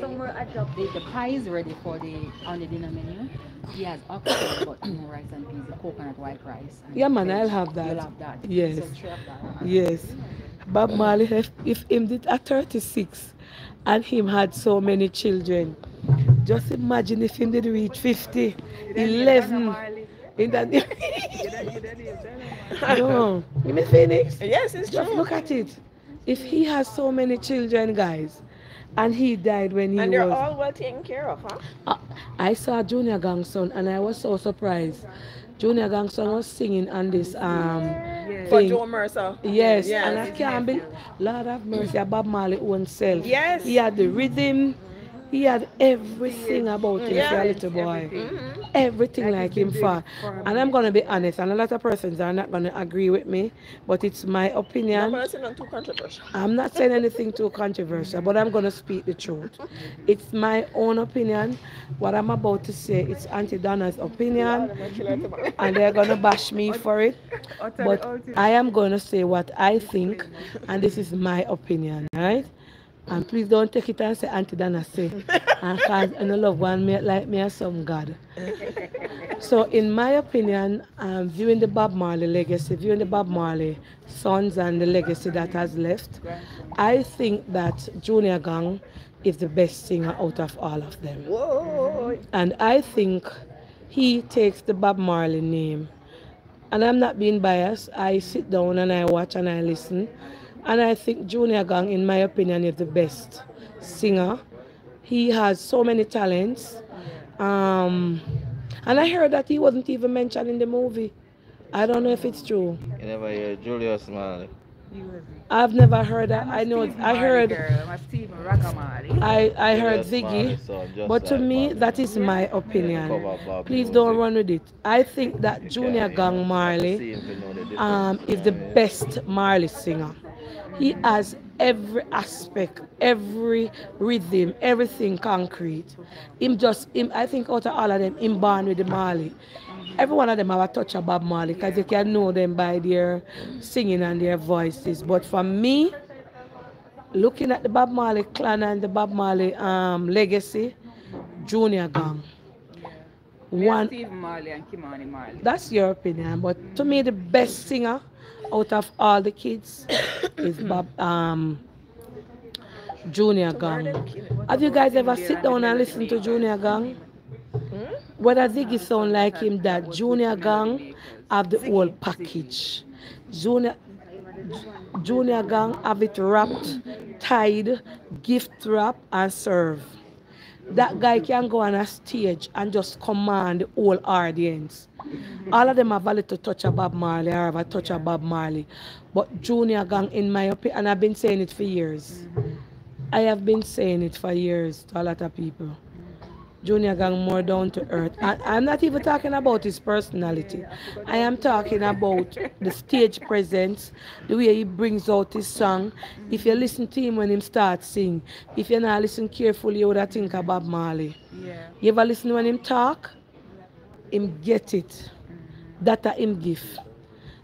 Somewhere uh, I dropped the, the pie is ready for the on the dinner menu. He has okra, but no rice and peas, the coconut white rice. Yeah, man, veg. I'll have that. You'll have that. Yes. So that. Yes. Bob Marley, if, if him did at 36 and him had so many children, just imagine if he did reach 50, 11. In that, no, you mean Phoenix? Yes, it's Just true. look at it. If he has so many children, guys, and he died when he And they're was. all well taken care of, huh? Uh, I saw Junior Gong and I was so surprised. Junior Gong was singing on this um For thing. Jo Mersa. Yes, Yes. and I can't be Lord have mercy, Bob Marley own self. Yes. He had the rhythm, he had everything about him Yeah. for a little boy. Mhm. Everything Like like him been for. And I'm gonna be honest, and a lot of persons are not gonna agree with me, but it's my opinion. but it's not too controversial. I'm not saying anything too controversial, but I'm gonna speak the truth. It's my own opinion. What I'm about to say, it's Auntie Donna's opinion, I'm gonna kill her tomorrow. and they're gonna bash me for it. But I am gonna say what I think, and this is my opinion, right? And please don't take it and say Auntie Donna say, and cause and love one me like me as some God. So in my opinion, um, viewing the Bob Marley legacy, viewing the Bob Marley sons and the legacy that has left, I think that Junior Gong is the best singer out of all of them. Whoa. And I think he takes the Bob Marley name. And I'm not being biased. I sit down and I watch and I listen. And I think Junior Gong, in my opinion, is the best singer. He has so many talents. Um, and I heard that he wasn't even mentioned in the movie. I don't know if it's true. You never hear Julian Marley. I've never heard that. I know. I heard. Girl, I'm Stephen Ragga Marley. I, I heard Ziggy, but to like me, that is my opinion. Please don't run with it. I think that You Junior can't, you know, Gang you have to Marley see him to know the difference. um, is the best Marley singer. He has every aspect, every rhythm, everything concrete. Him just, him, I think out of all of them, him born with the Marley. Every one of them have a touch of Bob Marley because you can know them by their singing and their voices. But for me, looking at the Bob Marley clan and the Bob Marley um, legacy, Junior Gong. One, Stephen Marley and Ky-Mani Marley. that's your opinion, but to me, the best singer out of all the kids is Bob um, Junior Gong. Have you guys ever sit down and listen to Junior Gong? Whether Ziggy sound like him, that Junior Gong have the whole package. Junior Junior Gong have it wrapped, tied, gift wrap, and serve. That guy can go on a stage and just command the whole audience. All of them have a little touch of Bob Marley or have a touch of Bob Marley. But Junior Gong, in my opinion, and I've been saying it for years. I have been saying it for years to a lot of people. Junior Gong more down to earth. And I'm not even talking about his personality. I am talking about the stage presence, the way he brings out his song. If you listen to him when him starts sing, if you not listen carefully, you would have think about Marley. Yeah. You ever listen when him talk? Him get it. That a him give.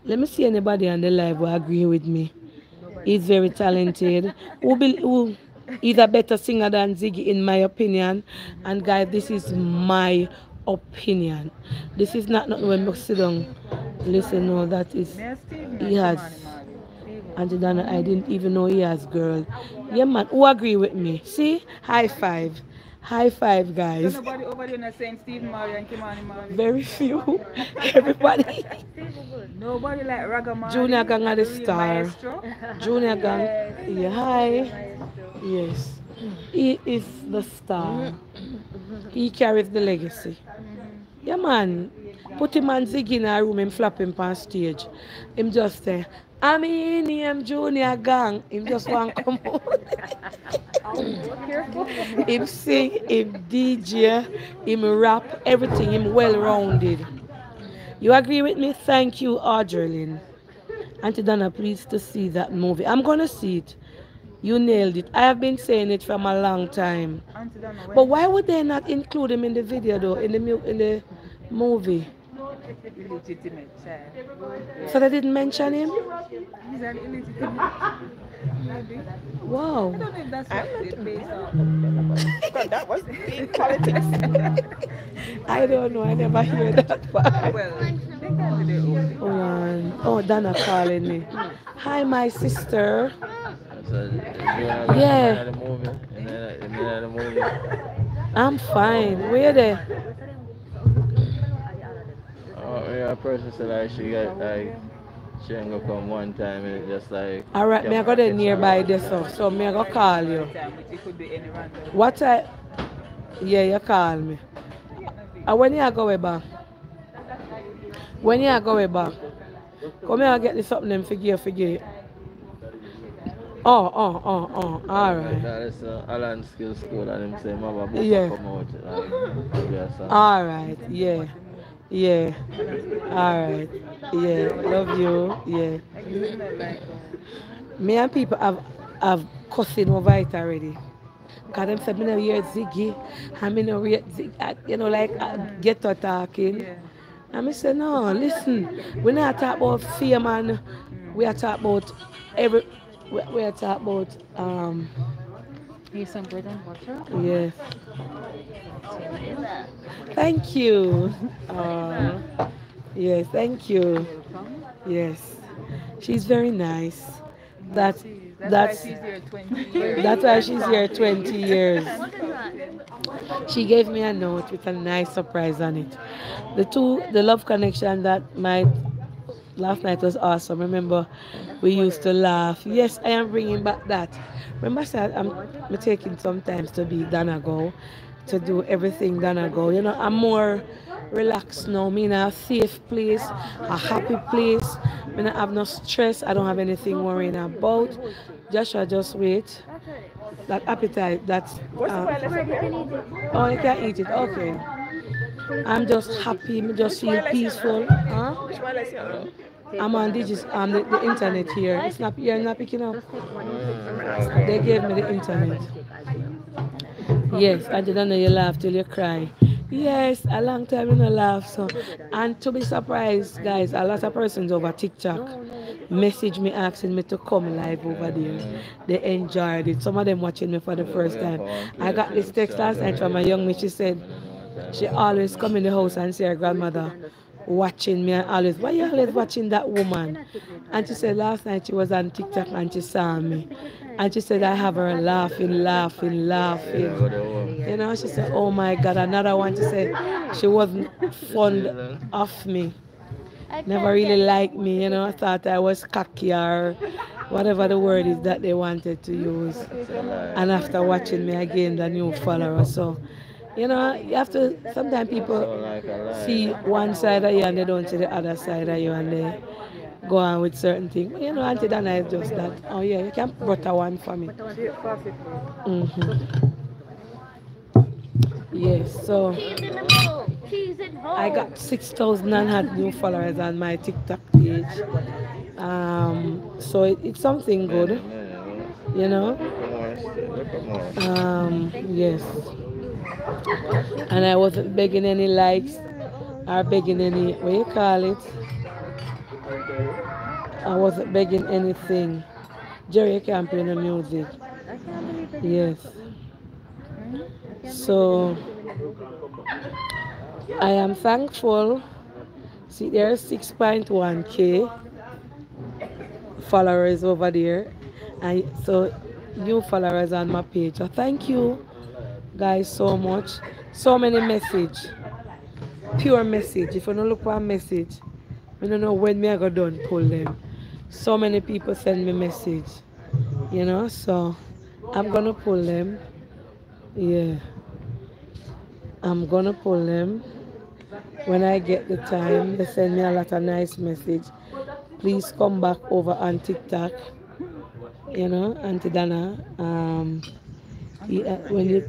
Let me see anybody on the live who agree with me. He's very talented. Who, be, who He's a better singer than Ziggy, in my opinion. And guys, this is my opinion. This is not nothing when sit. Listen, no, that is he has. Auntie Donna, I didn't even know he has girl. Yeah, man, who agree with me? See, high five. High five, So guys. nobody over there not saying Steve Marley and Ky-Mani Marley. Very few. Everybody. Nobody like Ragga Marley. Junior Gong are the star. Junior Gong. Yeah, hi. Yes. He is the star. He carries the legacy. Yeah, man. Put him and Ziggy in a room and flap him on stage. Him just say, I'm in him Junior Gong. Him just want to come out. him sing, him DJ, him rap, everything. Him well rounded. You agree with me? Thank you, Audrey Auntie Donna, please to see that movie. I'm gonna see it. You nailed it. I have been saying it from a long time. Auntie Donna, But why would they not include him in the video though, in the mu- in the movie? Illegitimate child. So they didn't mention him? He's an illegitimate. Maybe. Wow. I don't know if that's what they based off. Because that was big politics. I don't know. I never hear that part. Well, they can do their own. Hold on. Oh, Donna calling me. Hi, my sister. So, Yeah. yeah. the movie, and then and then the movie. I'm fine. Where they? Oh, yeah, a person said like she got like she ain't gonna come one time and just like. All right, me I got there nearby this so so me I go call you. Time, it could be any. What I? Yeah, you call me. And when you go back? When you go back? Come here and get this something them figure figure. Oh, oh, oh, oh, all right. That is uh, Alan Skill School and him say Mama book Yeah. come out like. All right, yeah, yeah. All right, yeah. Love you, yeah. Me and people have have cussing over it already. Cause them said me no hear Ziggy, me no hear Zig, uh, you know like uh, get her talking. Yeah. And me say no, listen, We're not talk about fame and we are talk about every. We, we are talk about um Here's some bread and butter. yes. Thank you. Uh, yes, thank you. Yes, she's very nice. That That's, that's why she's here 20 years. that's why she's here 20 years. She gave me a note with a nice surprise on it. The two, the love connection that my last night was awesome. Remember, we used to laugh. Yes, I am bringing back that. Remember, I said I'm, I'm taking sometimes to be Donna Gowe, to do everything Donna Gowe. You know, I'm more relaxed now. Me in a safe place, a happy place. Me not have no stress. I don't have anything worrying about. Joshua, just wait. That appetite, that's. Uh, wireless up here? Oh, you can eat it. Okay. I'm just happy. Me just feel peaceful. Huh? Which wireless you on? I'm on digis, um, the, the internet here. It's not you're not picking up. They gave me the internet. Yes, I didn't know you laugh till you cry. Yes, a long time you no laugh. So, and to be surprised, guys, a lot of persons over TikTok message me asking me to come live over there. They enjoyed it. Some of them watching me for the first time. I got this text last night from a young man. She said she always come in the house and see her grandmother watching me and always, why you always watching that woman? And she said last night she was on TikTok and she saw me. And she said I have her laughing, laughing, laughing. You know, she said, oh my God, another one, she said she wasn't fond of me. Never really liked me, you know, I thought I was cocky or whatever the word is that they wanted to use. And after watching me, again, a new follower. So, you know, you have to, sometimes people see one side of you and they don't see the other side of you and they go on with certain things. But, you know, Auntie Donna is just that. Oh yeah, you can butter one for me. Mm-hmm. Yes, so I got 6,000 and had new followers on my TikTok page. Um, so it, it's something good, you know. Um, yes. And I wasn't begging any likes or begging any, what you call it? I wasn't begging anything. Jerry, can't play no music. Yes. So I am thankful. See, there are 6.1k followers over there, and so new followers on my page. So thank you, guys so much. So many message. Pure message. If you don't look for a message, I don't know when me I go done pull them. So many people send me message. You know, so I'm gonna pull them. Yeah. I'm gonna pull them when I get the time. They send me a lot of nice message. Please come back over on TikTok. You know, Auntie Donna. Um, yeah, when you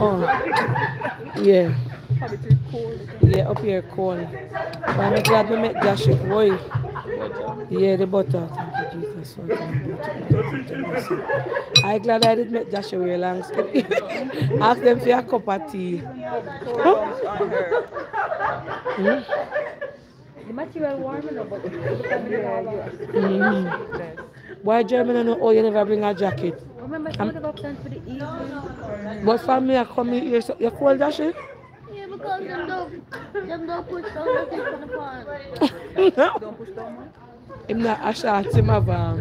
oh yeah yeah up here cold. But I'm glad we met Josh boy. Yeah, the butter. Thank you, Jesus. Lord, thank you, Jesus. I'm glad I did meet Joshua real long. Ask them for a cup of tea. Hmm? The material warm enough, but the Mhm. Why German and oh you never bring a jacket? Remember, some of the options for the evening. But for me I come here, so you cold Joshua? Yeah, because them don't, them don't push down nothing from the pond. Don't push down, man. Him not a shot him have um.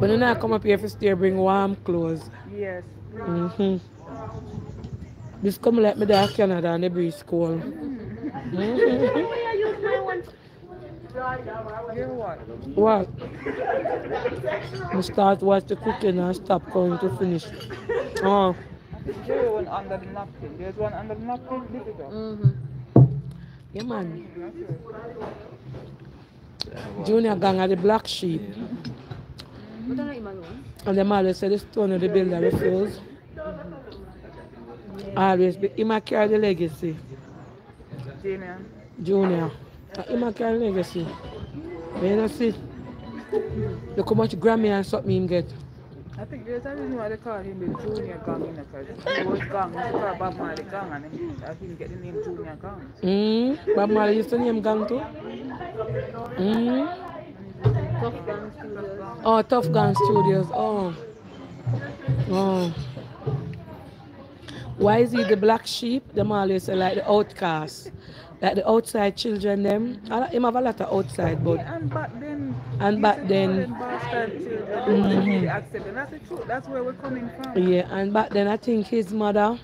When you not come up here for stay, bring warm clothes. Yes. Mm-hmm. This come like me there Canada and the breeze cold. Mm-hmm. Hear what? What? We start watch the cooking and I stop going to finish. Oh, There one under the napkin. There's one under the napkin. Lift it up. Mm-hmm. yeah man. Junior Gong are the black sheep. But I like my room. And them always say the stone of the builder refuse. Always be him a carry the legacy. Junior. Junior. Uh, Him a carry legacy. But you know see. Look how much Grammy and something him get. I think there's a reason why they call him the Junior Gong, you know, because he was gong. He was Bob Marley Gong, and him, I think get the name Junior Gong. Mm. Bob Marley used to name gong too. Mm. Tuff Gong Studios. Oh, Tuff Gong Studios. Oh. Oh. Why is he the black sheep? The always say like the outcast. Like the outside children them. I him have a lot of outside but Yeah, and back then. And back then- all them bastard children, they wouldn't really accept them. That's the truth. That's where we're coming from. yeah, and back then I think his mother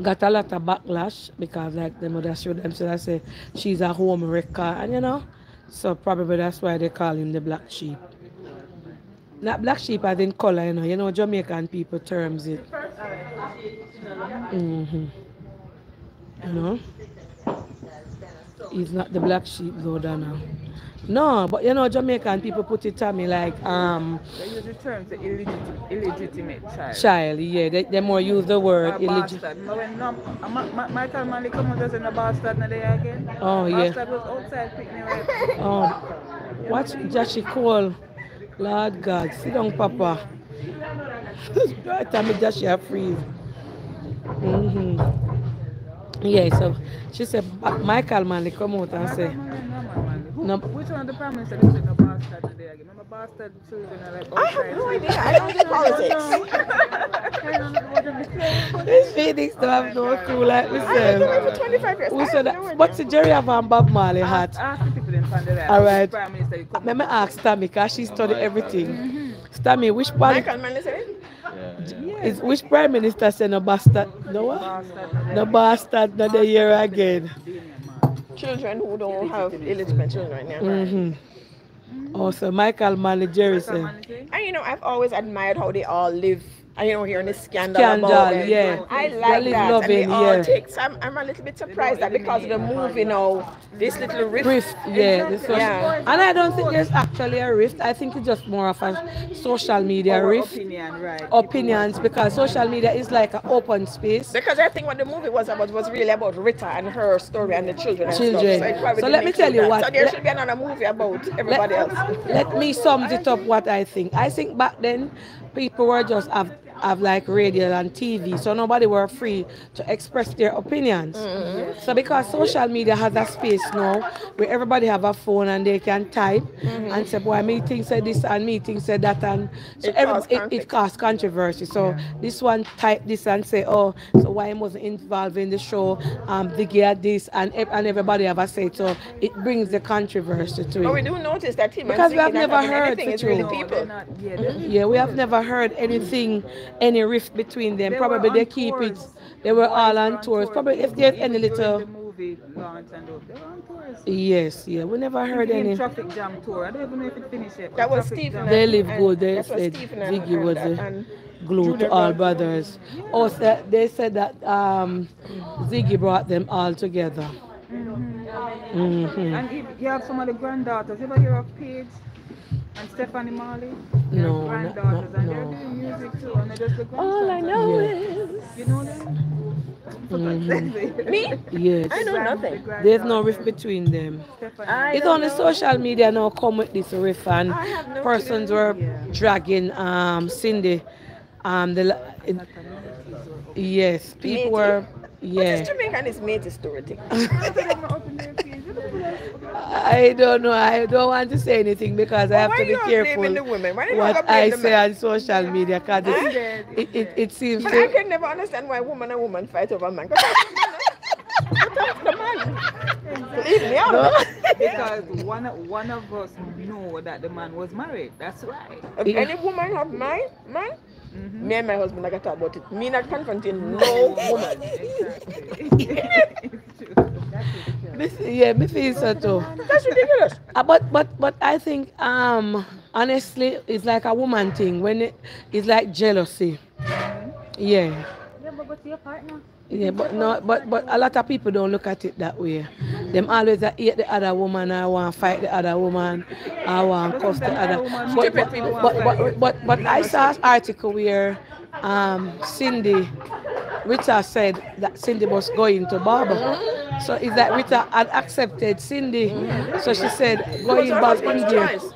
got a lot of backlash because like the mother showed them so I say she's a home wrecker and you know. So probably that's why they call him the black sheep. Not black sheep as in color, you know. You know Jamaican people terms it. Mm-hmm. You know? He's not the black sheep though, Donna. No, but you know Jamaican people put it to me like um They use the term the illegitimate, illegitimate child. child, yeah. They, they more use the word illegitimate. bastard. But when no, Ma- Ma- Michael Manley come out as a bastard now again. Oh, yeah. Bastard was outside picking right. Oh, watch Joshy Cole. Lord God, sit down, Papa. right time me Joshy a freeze. Mm-hmm. Yeah, so she said Michael Manley come out and say, Manley, no, man, Manley. Who, No. Which one of the prime minister they say no bastard now they again? Remember bastard children are like I have no idea. I don't do politics. this Phoenix don't have no clue like I've been doing for 25 years. Who said that? What's the Jerry have Bob Marley hat? Ask the people in Pandora. All right. Prime minister you come Let me ask Tammy, because she studied everything. Mm-hmm. Tammy, which part Michael Manley said it? Yeah, yeah. is which prime minister said no bastard? No what? No bastard, not the year again. Children who don't have illegitimate children right now. Mm-hmm. Also, Michael Manley Jerry Michael say. Manley And you know, I've always admired how they all live. And you know, hearing the scandal, Scandal, about them. yeah. I like that. and they loving, all yeah. take. So I'm, I'm a little bit surprised that because of the movie now, this little rift. Rift, yeah, this one. Yeah. And I don't think there's actually a rift. I think it's just more of a social media our rift. opinion, right? Opinions because social media is like an open space. Because I think what the movie was about was really about Rita and her story and the children. And Children. It So let me tell you that. what- So there let- should be another movie about everybody else. Let me sum it up what I think. I think back then people were just have have like radio and TV, so nobody were free to express their opinions. So because social media has a space now where everybody have a phone and they can type and say, "Boy, me think said this and me think said that," and so It every, cause it, it conflict. causes controversy. So this one type this and say, "Oh, so why wasn't involved in the show?" Um, Biggie had this and and everybody have a say. So it brings the controversy to it. But we do notice that him Because we have never heard anything the is really truth. No, people. they're not. Yeah, they're Yeah, we have never heard anything any rift between them. They Probably they on keep it. They were all on on tours. tours. Probably if there's any little. the movie Lawrence and those, they were on tours. Yes, yeah. We never heard Even any. traffic jam tour. I don't even know if it finished yet. but That was Stephen. They live good. They said Ziggy was and- the and glue to all brought- brothers. Also, they said that um, Ziggy brought them all together. hmm And if you have some of the granddaughters, you ever hear of Paige and Stephanie Marley? They're No, not- granddaughters, not- and they're no. doing music too, and they're just the All I know Yeah. is You know them? me. Yes. I know nothing. There's no rift between them. It's don't only know. social media now come with this riff and no persons clue. were dragging um Cindy um the la- in- yes people were What yeah is Jamaican is made story thing? I don't know I don't want to say anything because I have to be you careful the women? Why you what I the say men? on social media because it, it, it, it seems But I can never understand why woman and woman fight over man. 'Cause that's man. Leave me out. No. because one one of us know that the man was married. That's right. If any woman have mine, man, Mm-hmm. me and my husband I got talk about it. Me not confronting no woman. Miss, yeah me feel so too That's ridiculous. Uh, but but but I think um honestly it's like a woman thing when it, it's like jealousy yeah Yeah, but go to your partner. Yeah, but no, but but a lot of people don't look at it that way. Them always hate the other woman, I want to fight the other woman, I want to cuss the other. But but, but but but but I saw an article where um Cindy Rita said that Cindy was going to Barber. So is that Rita had accepted Cindy? So she said going back in husband's there. choice.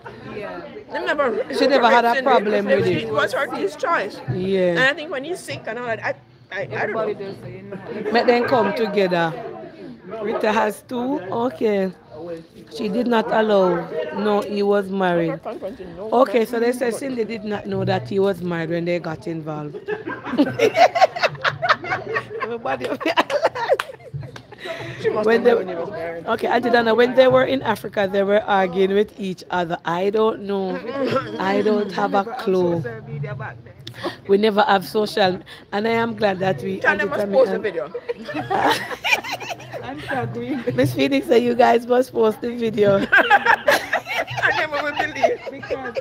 They never, She never had a problem with it. It was her his choice. And I think when he's sick and all that, I, I, I don't Everybody know. does, you know. Make them come together. Rita has two. Okay. She did not allow. No, he was married. Never confronting no Okay, so they said Cindy did not know that he was married when they got involved. Everybody. She must when have they, when he was married. okay, Auntie Donna, when they were in Africa, they were arguing with each other. I don't know. I don't have a clue. Social media back then. We never have social, and I am glad that we. Tell must post a and- video. I'm struggling Miss Phoenix said you guys must post the video. I never believe. because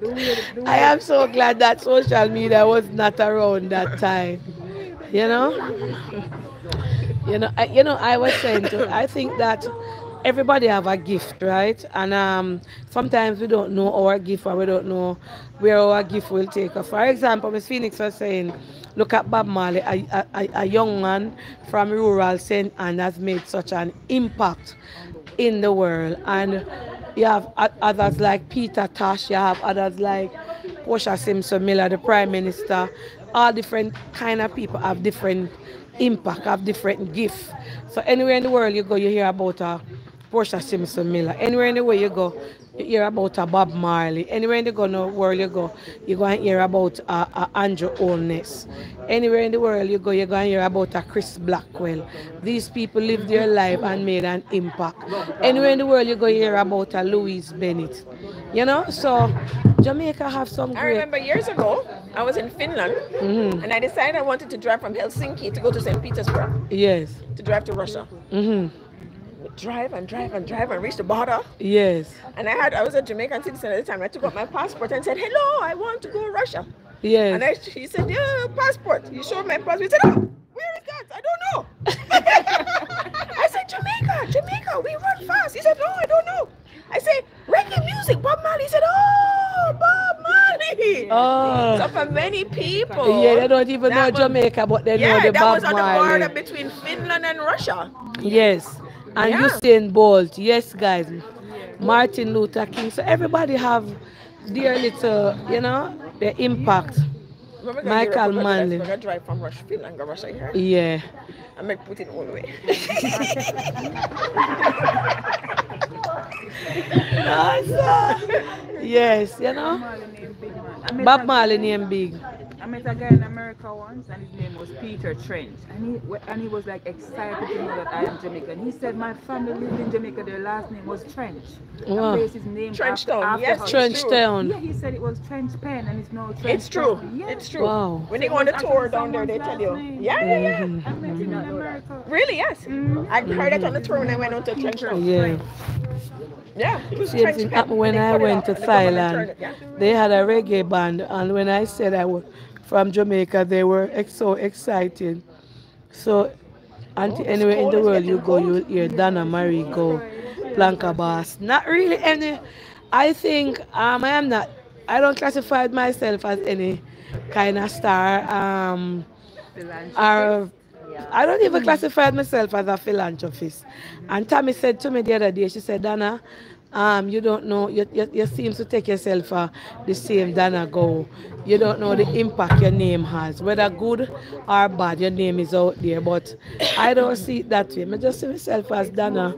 the way the I am so glad that social media was not around that time. You know? You know, I, you know, I was saying to, I think that everybody have a gift, right? And um, sometimes we don't know our gift or we don't know where our gift will take us. For example, Miss Phoenix was saying, look at Bob Marley, a, a, a- young man from rural St. Ann has made such an impact in the world. And you have others like Peter Tosh, you have others like Portia Simpson Miller, the Prime Minister. All different kind of people have different impact, have different gifts. So anywhere in the world you go, you hear about a Portia Simpson Miller. Anywhere in the world you go, you hear about a Bob Marley. Anywhere in the world you go, you go and hear about a, a Andrew Holness. Anywhere in the world you go, you go and hear about a Chris Blackwell. These people lived their life and made an impact. Anywhere in the world you go, you hear about a Louise Bennett. You know, so Jamaica have some I remember years ago, I was in Finland, Mhm. and I decided I wanted to drive from Helsinki to go to St. Petersburg, Yes. to drive to Russia. hmm Drive and drive and drive and reach the border. Yes. And I had, I was a Jamaican citizen at the time. I took out my passport and said, "Hello, I want to go to Russia." Yes. And I, he said, "Yeah, passport." He showed my passport. He said, "Oh, where is that? I don't know." I said, "Jamaica, Jamaica, we run fast." He said, "No, I don't know." I said, "Reggae music, Bob Marley." He said, "Oh, Bob Marley." Oh. So for many people, Yeah, they don't even know was- Jamaica, but they yeah, know the Bob Marley. that was on the border between Finland and Russia. Yes. And Yeah. Usain Bolt. Yes, guys. Martin Luther King. So everybody have their little, you know, their impact. When we go Michael Manley. Drive from Russia, Finland, go Russia here. Yeah. I make put it all the way. Yes, you know. Marley name big man. I met Bob Marley name big. I met a guy in America once, and his name was Peter Trench, and he and he was like excited to know that I am Jamaican. He said my family lived in Jamaica. Their last name was Trench. Wow. And based his name Trench after, Town, after yes, her. Trench true. Town. Yeah, he said it was Trench Pen, and it's now Trench It's true. Town. Yeah. It's true. Wow. When they So go on a tour down there, they tell you. name. Yeah, yeah, yeah. I met him in mm-hmm. America. Really? Yes. Mm-hmm. I heard it on the tour when I went on to Trench Town. Yeah. Yeah. It was Same Trench thing Pen. happened when I went off to and the government Thailand. yeah. They had a reggae band, and when I said I was from Jamaica, they were ex- so excited. So, until Oh, anywhere in the world you go, cold. you hear Donna Marie Gowe, Blanca Bass. Not really any. I think um, I am not. I don't classify myself as any kind of star. Um, or I don't even classify myself as a philanthropist. And Tammy said to me the other day, she said, Donna, um, you don't know, you, you, you seem to take yourself for the same Donna Gowe. You don't know the impact your name has, whether good or bad, your name is out there. But I don't see it that way. I just see myself as Donna.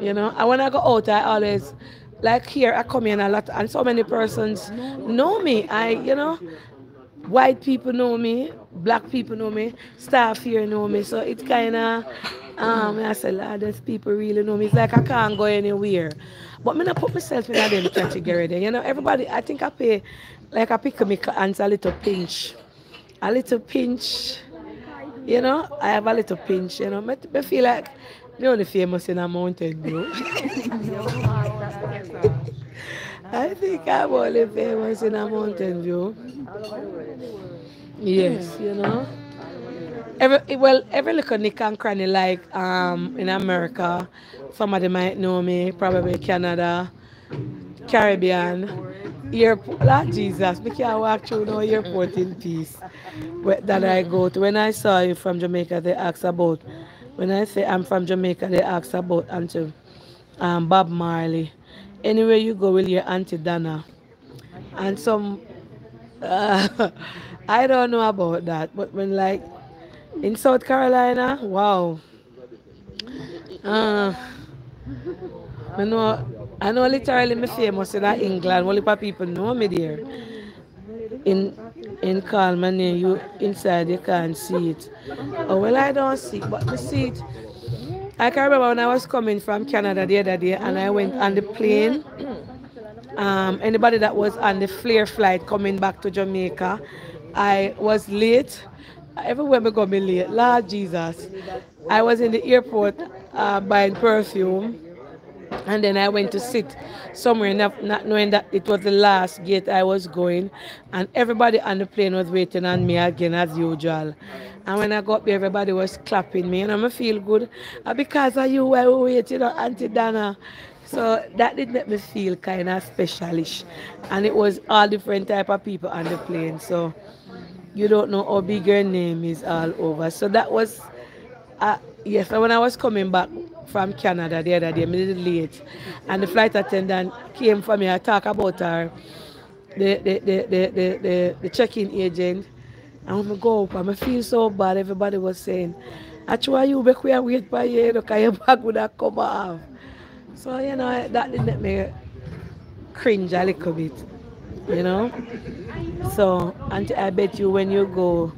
You know, and when I go out, I always, like here, I come in a lot, and so many persons know me. I, you know, white people know me, black people know me, staff here know me. So it's kind of, um, I say, Lord, these people really know me. It's like I can't go anywhere. But me not put myself in that category there. You know, everybody, I think I pay, like I pick me hands a little pinch. A little pinch. You know, I have a little pinch, you know. Me, feel like me only famous in a mountain view. I think I'm only famous in a mountain view. Yes, you know. Every well, every little nick and cranny like um in America. Somebody might know me, probably Canada, Caribbean, airport. Lord Jesus, we can't walk through no airport in peace. That I go to. When I saw you from Jamaica, they asked about. When I say I'm from Jamaica, they asked about Auntie um, Bob Marley. Anywhere you go, with your Auntie Donna? And some, uh, I don't know about that, but when like in South Carolina, wow. Uh, I know, I know literally me famous in England. Only people know me there. In in my you inside you can't see it. Oh well, I don't see, but me see it. I can remember when I was coming from Canada the other day, and I went on the plane. Um, anybody that was on the Flair flight coming back to Jamaica, I was late. Everywhere me go, me late. Lord Jesus, I was in the airport uh, buying perfume. And then I went to sit somewhere, not, not knowing that it was the last gate I was going. And everybody on the plane was waiting on me again, as usual. And when I got there, everybody was clapping me, and I'm going to feel good. Because of you, I waiting on Auntie. So that did make me feel kind of specialish. And it was all different type of people on the plane. So you don't know how big your name is all over. So that was, uh, yes, when I was coming back from Canada the other day, I did late, and the flight attendant came for me. I talk about her, the the the the the, the, the check-in agent, and when I go up, I feel so bad. Everybody was saying, "Actually, you make we wait for you, look, your bag would have come off." So you know that didn't make me cringe a little bit, you know. So, and I bet you when you go,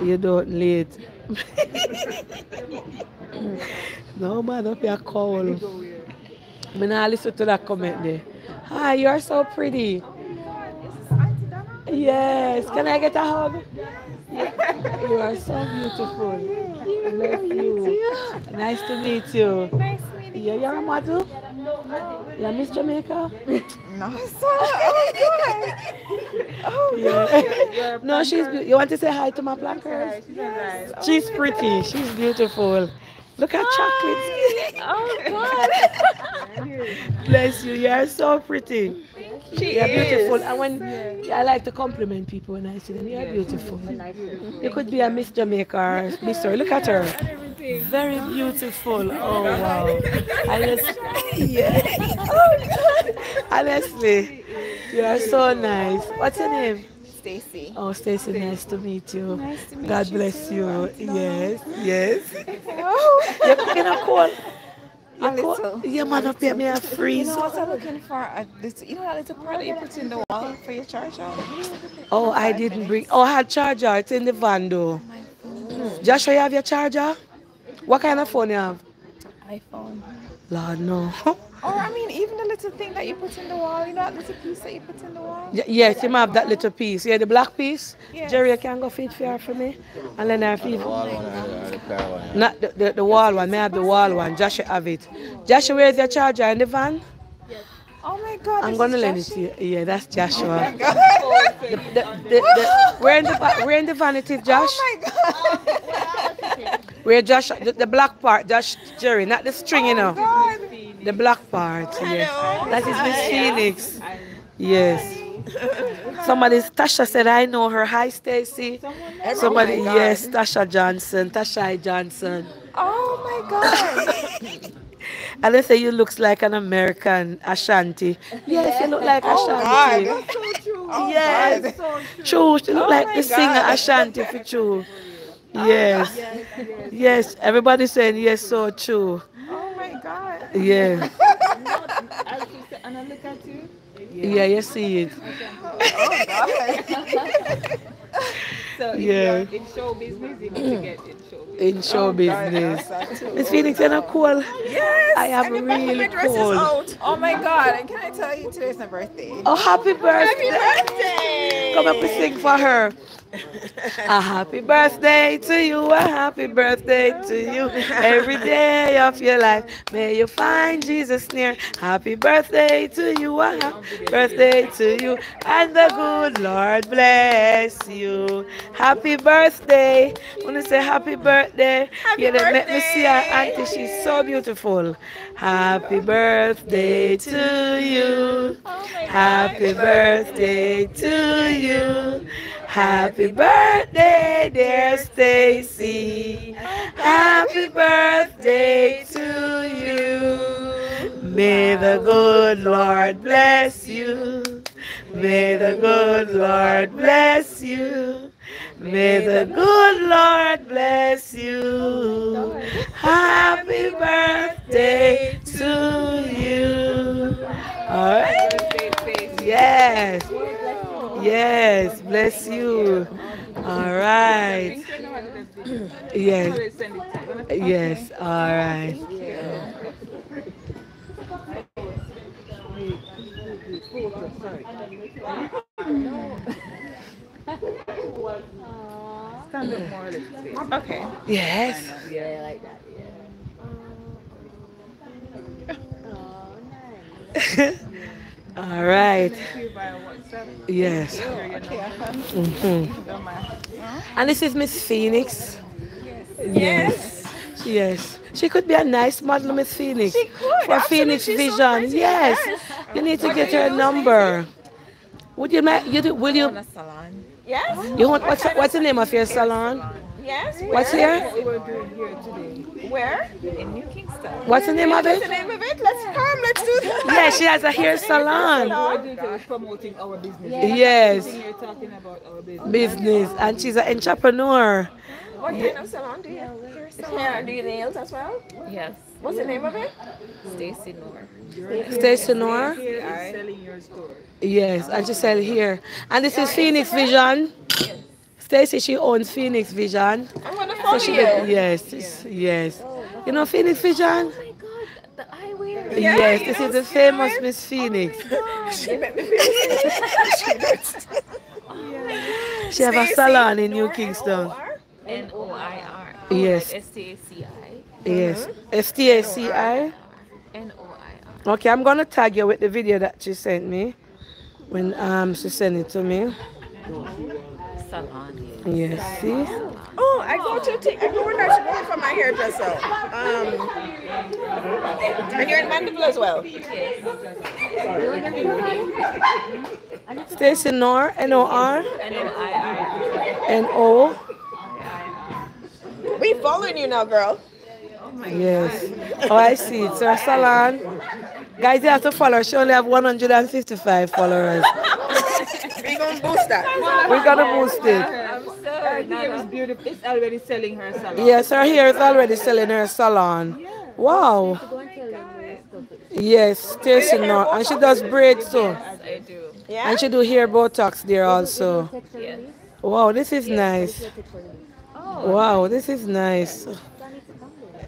you don't late. no man up your call. Me not listen to that comment there. Hi, you are so pretty. Yes, can I get a hug? You are so beautiful. Bless you. Nice to meet you. Nice you. You're a model? You're Miss Jamaica? No, sir. Oh, God. Oh, Yeah. no, she's. Be- you want to say hi to my black girl? She's pretty. She's beautiful. Look at chocolate. Oh God. Bless you. You are so pretty. She You're is. beautiful. And when yeah, I like to compliment people when I see them, you're beautiful. You could be a Miss Jamaica or Miss. Look at her. Very beautiful. Oh wow. I just, yeah. Oh, Honestly, you are so nice. What's your name? Stacy. Oh, Stacy, nice to meet you. Nice to meet God you bless too, you. Yes, yes. Oh. You're cooking a cold. A little. Yeah, man, up here, me a You freeze. know what I'm looking for? A, this, you know that little part that you put in the wall for your church? Oh? Oh, I didn't bring. Oh, I had charger. It's in the van though. Joshua, you have your charger? What kind of phone you have? iPhone. Lord, no. Or I mean, even the little thing that you put in the wall, you know that little piece that you put in the wall. Y- yes, you might have that little piece. Yeah, the black piece. Yes. Jerry, you can go feed for her for me. And then I feed. The wall one or the car one? Not the, the, the wall one. May I have the wall one. Joshua have it. Joshua, where's your charger in the van? Oh my God! I'm this gonna is lend it Josh- to. Yeah, that's Joshua. Oh God. The, the, the, where in the we're in the vanity, oh Josh? Oh my God! Where Josh? The, the black part, Josh Jerry, not the string, you oh know. God. The black part. Yes. Hello. That is Miss Phoenix. Yes. Somebody, Tasha said, I know her. Hi, Stacy. Somebody, Oh yes, Tasha Johnson. Tasha Johnson. Oh my God! And they say you looks like an American Ashanti. Yes, you look like Oh Ashanti. God! That's so true. Oh, Yes. God. True, she look Oh like my the singer God. Ashanti for true. Oh, yes. Yes, everybody saying yes, so true. Oh my God! Yeah. And I look at you. Yeah, you see it. Oh God! So if Yeah. you're in show business, you need to get in show business. In show business. Miss Phoenix, you're not cool. Oh, yes. I am and the back of really my dress is cold. out. Oh my God! And can I tell you, today's my birthday. Oh, happy birthday. Happy birthday! Come up and sing for her. A happy birthday to you, a happy birthday to you. Every day of your life, may you find Jesus near. Happy birthday to you, a happy birthday to you. And the good Lord bless you. Happy birthday. When you say happy birthday, Happy you know, let me see her birthday. auntie. She's so beautiful. Happy birthday to you. Happy birthday to you. Happy birthday, dear Stacy. Happy birthday to you. May the good Lord bless you. May the good Lord bless you. May the good Lord bless you. Happy birthday to you. All right. Yes. Yes. Bless you. All right. Yes. Yes. All right. Stand up more a little bit. Okay. Yes. Yeah, like that. All right. You by WhatsApp. Yes. Here, you know. Mhm. And this is Miss Phoenix. Yes. Yes. She could be a nice model, Miss Phoenix. She could, For Phoenix. She's Vision. pretty, yes. yes. You need to What get her use, number. Would you ma- you do, will you salon. Yes. you want what's what's the name of your salon? Yes. What's where? here? We were doing here today Where? in New Kingston. What's the name of What's the name of it? Let's come. Let's do that. Yeah, she has a hair salon. We were doing it promoting our business. Yes. You're talking about our business. Business. And she's an entrepreneur. What kind of salon do you have? Hair, do you nails as well? Yes. What's the name of it? Staci Noir. Staci Noir. Selling your store. Yes, and she sell here. And this is Phoenix Vision. Stacy, she owns Phoenix Vision. I'm gonna follow she you. get, yes, yes, yes. You know Phoenix Vision? Oh my god, the eyewear. Yeah, yes, this know is the famous Oil? Miss Phoenix. She make me feel She have a salon in New Kingston. N O I R. Yes. S T A C I. Yes. S-T-A-C-I. N O I R. Okay, I'm gonna tag you with the video that she sent me when um she sent it to me. Salon. Yes, see? Oh, I go to t- I go in there to go for my hairdresser. Um, and you're in Mandeville as well. Staci Noir, N-O-R, N O I R. N-O. We following you now, girl. Yes. Oh, I see. It's her salon. Guys, you have to follow. She only have 155 followers. We gonna boost that. We're gonna boost it. Her hair is beautiful. It's already selling her salon. Yes, her hair is already selling her salon. Wow. Yes, Staci Noir. And she does braids too. Yes, I do. Yeah? And she do hair Botox there also. Yes. Wow, this is nice. Oh. Wow, this is nice.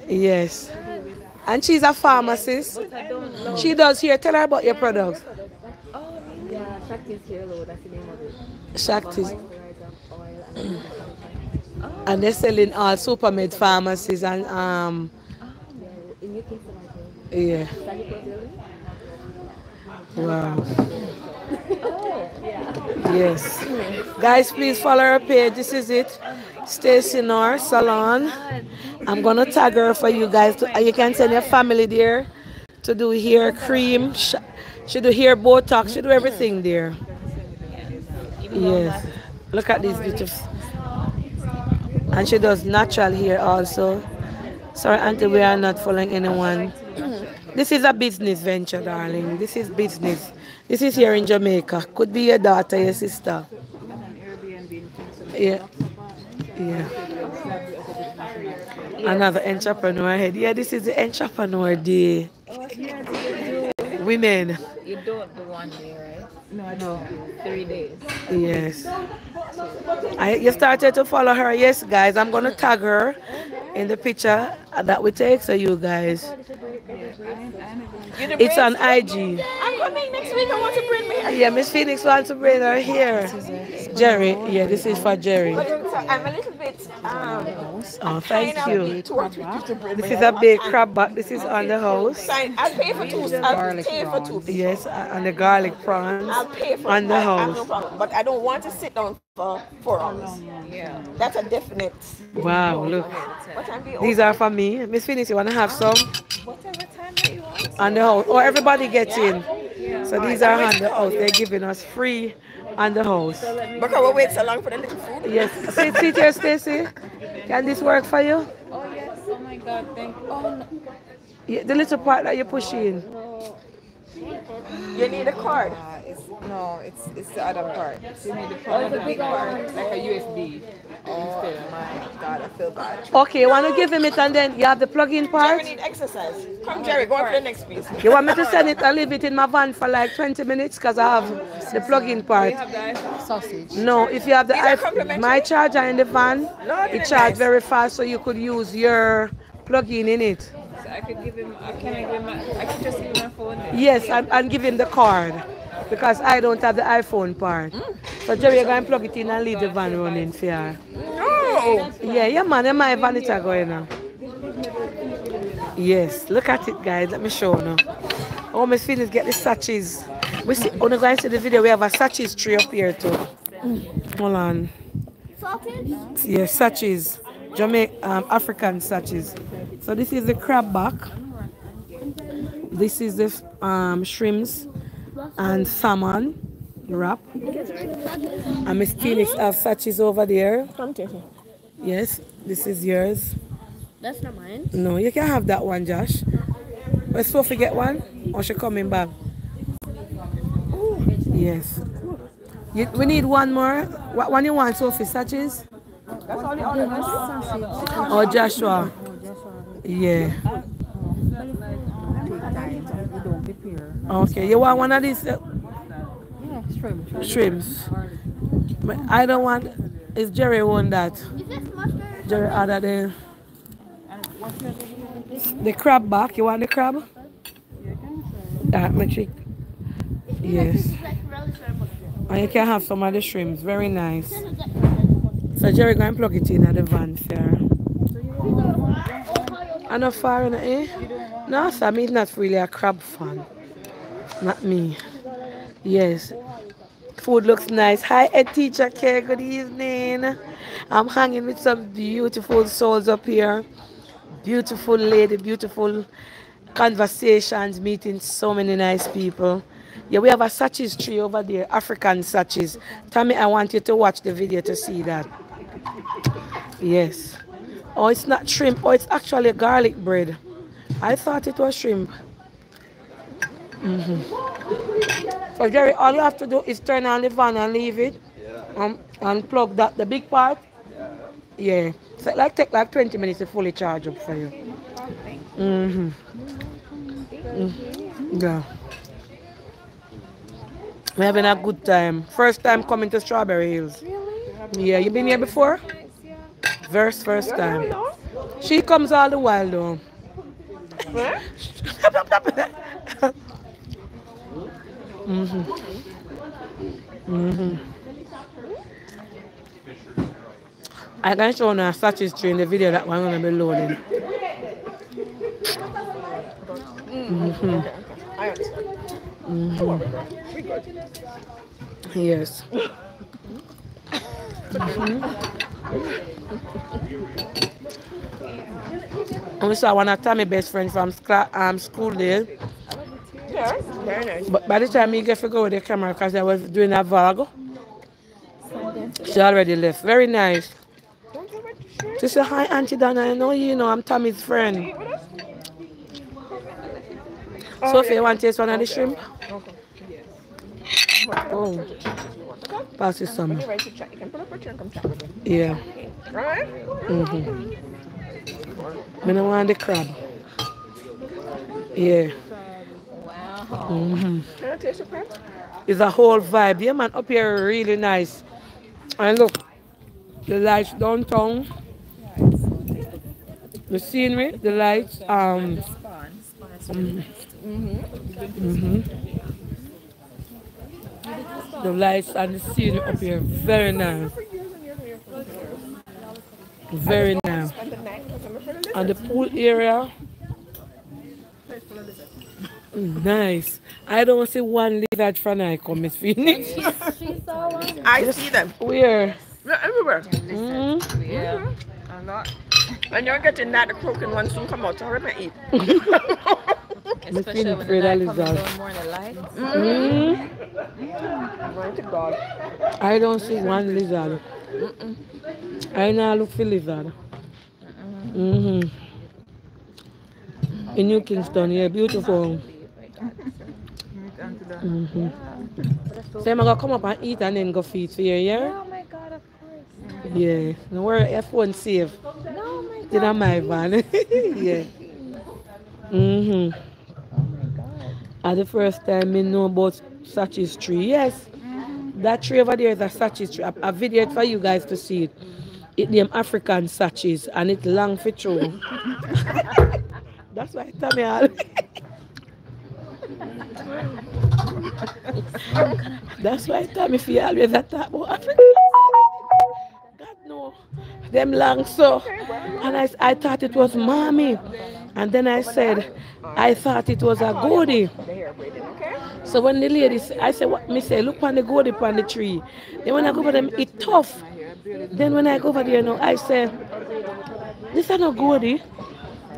Yes. And she's a pharmacist. She does hair. Tell her about your products. Shakti's hair that's the name of it. Shakti's. And oh, And they're selling all Supermed pharmacies and um yeah, in UK, yeah. Wow. Oh, yeah. Yes. Guys, please follow her page. This is it. Staci Noir Salon. I'm gonna tag her for you guys. To, you can send your family there to do hair cream. Sh- She do hair Botox. She do everything there. Yes. Look at these beautiful. And she does natural hair also. Sorry, Auntie, we are not following anyone. This is a business venture, darling. This is business. This is here in Jamaica. Could be your daughter, your sister. Yeah. Yeah. Another entrepreneur head. Yeah, this is the entrepreneur day. Women. You don't do one day, right? No, I don't. Three days. Yes. I, you started to follow her. Yes, guys. I'm going to tag her in the picture that we take so you guys. It's on IG. I'm coming next week. I want to bring me. Yeah, Miss Phoenix wants to bring her here. Jerry. Yeah, this is for Jerry. Uh, I'm a little bit. Um, Oh, thank you. too active to bring This is a big crab back. This is on the house. I'll pay for two. I'll pay for two. Yes, and the garlic prawns I'll pay for on the I have no house. problem. But I don't want to sit down for four hours. Yeah. That's a definite. Wow, look. What time do you These are for me. Miss Phoenix, you want to have some Whatever time that you want. on the house? Or everybody gets in. So these are on the house. They're giving us free on the house. Because we wait so long for the little food. Yes. Sit, sit here, Staci. Can this work for you? Oh, yes. Oh, my God. Thank you. Oh, no. Yeah, the little part that you push in. Oh. You need a card. Uh, it's, no, it's it's the other part. You need the part, the big part, like a USB. Instead, my God, I feel bad. Okay, you want to give him it and then you have the plug-in Jerry part? need exercise. Come, Jerry, go on to the next piece. You want me to send it and leave it in my van for like 20 minutes because I have the plug-in part? Sausage. No, if you have the These are iPhone, my charger in the van, No, it they're nice. very fast, so you could use your plug-in in it. So I could give him, I can I give him, my, I could just give him my phone. then? Yes, and, and give him the card because I don't have the iPhone part. Mm. So Jerry, you're going to plug it in and leave the van running for you. No. Yeah, yeah, man, in my van it's a going now. Yes, look at it, guys. Let me show you now. Oh, Miss Phoenix, get the sachets. We see, when you guys see the video, we have a sachets tree up here too. Hold on. Yes, sachets. Jamaican, um, African sachets. So this is the crab back. This is the um, shrimps and salmon wrap. And Miss Phoenix have sachets over there. Come take it. Yes, this is yours. That's not mine. No, you can have that one, Josh. But Sophie get one? Or she coming back? Yes. You, we need one more. What one you want, Sophie? Sachets? The Or Joshua? Yeah. Okay, you want one of these uh, shrimps? I don't want. Is Jerry want that? Jerry other than the crab back. You want the crab? That make sure. Yes. And you can have some of the shrimps. Very nice. So Jerry going to plug it in at the van fair. I'm not far in eh? No, sir, I'm not really a crab fan. Not me. Yes. Food looks nice. Hi, Ed Teacher Care. Good evening. I'm hanging with some beautiful souls up here. Beautiful lady, beautiful conversations, meeting so many nice people. Yeah, we have a sachets tree over there, African sachets. Tammy, I want you to watch the video to see that. Yes. Oh, it's not shrimp. Oh, it's actually a garlic bread. I thought it was shrimp. hmm So, Jerry, all you have to do is turn on the van and leave it. Um, and plug that, the big part. Yeah. So, it like take like 20 minutes to fully charge up for you. Mm-hmm. Mm. Yeah. We're having a good time. First time coming to Strawberry Hills. Yeah, you been here before? First, first time. She comes all the while though. hmm hmm I can show a success tree in the video that I'm gonna be loading. hmm I understand. hmm Yes. And we saw one of Tommy best friend from um, school there. Yeah, very nice. But by the time he get to go with the camera, because I was doing a vlog, she already left. Very nice. She said, Hi, Auntie Donna. I know you know I'm Tommy's friend. So if you want to taste one of the shrimp, oh, pass it some. You're ready to chat, you can pull up a chair and come chat with me. Yeah. Right? Mm-hmm. Me no want the crab. Yeah. Mm-hmm. Can I taste your crab? It's a whole vibe. Yeah, man, up here really nice. And look, the lights downtown, the scenery, the lights, um, mm-hmm. Mhm. The lights and the scenery up here, very nice. Very nice. Spend the night because I'm afraid of And the pool area, nice. I don't see one lizard from I come, Miss Phoenix. I see them. Where? They're everywhere. Mm. Yeah. I'm not. And you're getting that the croaking one soon come out, so hurry and eat. Miss Phoenix afraid of lizard. Mm. Glory to God. I don't see one lizard. I now look for lizard. Mm-hmm. In New Kingston, yeah, beautiful. Mm-hmm. So I'm gonna come up and eat and then go feed for you, yeah? Oh my god, of course. Yeah. No worry, F1 safe. No, my god. In my van. yeah. Mm-hmm. At the first time I know about Sachi's tree. Yes. Mm-hmm. That tree over there is a Sachi's tree. I, I videoed for you guys to see it. It named African Sachi's and it's long for true. That's why I tell me all. That's why I tell me if you always a talk about Africa. God no. Them long so. And I, I thought it was mommy. And then I said, I thought it was a goody. So when the lady, I said, what me say, look on the goody on the tree. Then when I go over them, it tough. Then when I go over there, know I say, this is not goody.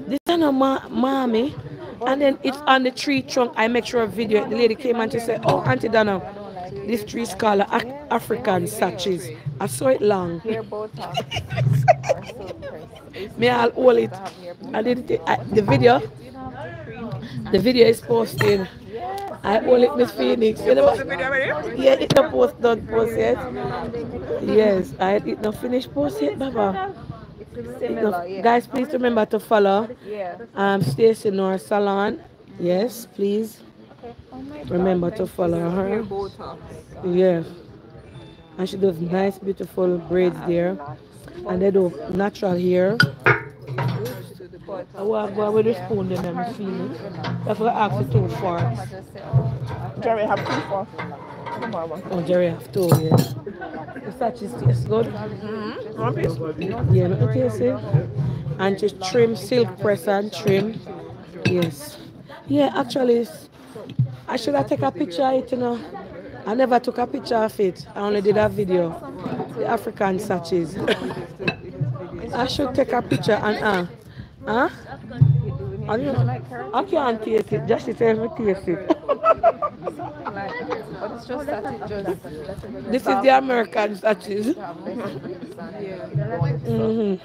This is not ma- mommy. And then it's on the tree trunk. I make sure a video. The lady came and she said, oh, Auntie Donna, this tree is called a African Satches. I saw it long. Me, I'll hold it. I did it. I, the video. The video is posted. I hold it, Miss Phoenix. You know? Yeah, it no post, don't post yet. Yes, I it no finish post yet, Baba. It no- Guys, please remember to follow Yeah. um Staci Noir Salon. Yes, please. Remember to follow her. Yeah. And she does nice, beautiful braids there. And they do natural hair. I want to go with the spoon then I'm feeling. That's what I asked too far. Jerry, have two for tomorrow. one. Oh, Jerry have two, yeah. The Sachi's taste good. Mm-hmm. One piece. Yeah, taste it. And just trim, silk press and trim. Yes. Yeah, actually, I should have taken a picture of it, you know. I never took a picture of it. I only did a video. The African Sachi's. I should take a picture and, uh, huh? I, don't, I can't taste it. Just it me taste it. This is the American Sachi's. Mm-hmm.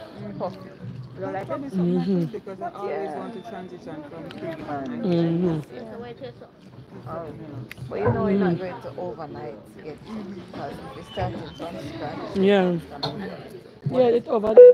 Mm-hmm. Because I always want to transition from mm-hmm. cream and Mm-hmm. But you know, we're not going to overnight it because we started from scratch. Yeah. Yeah, it's over there.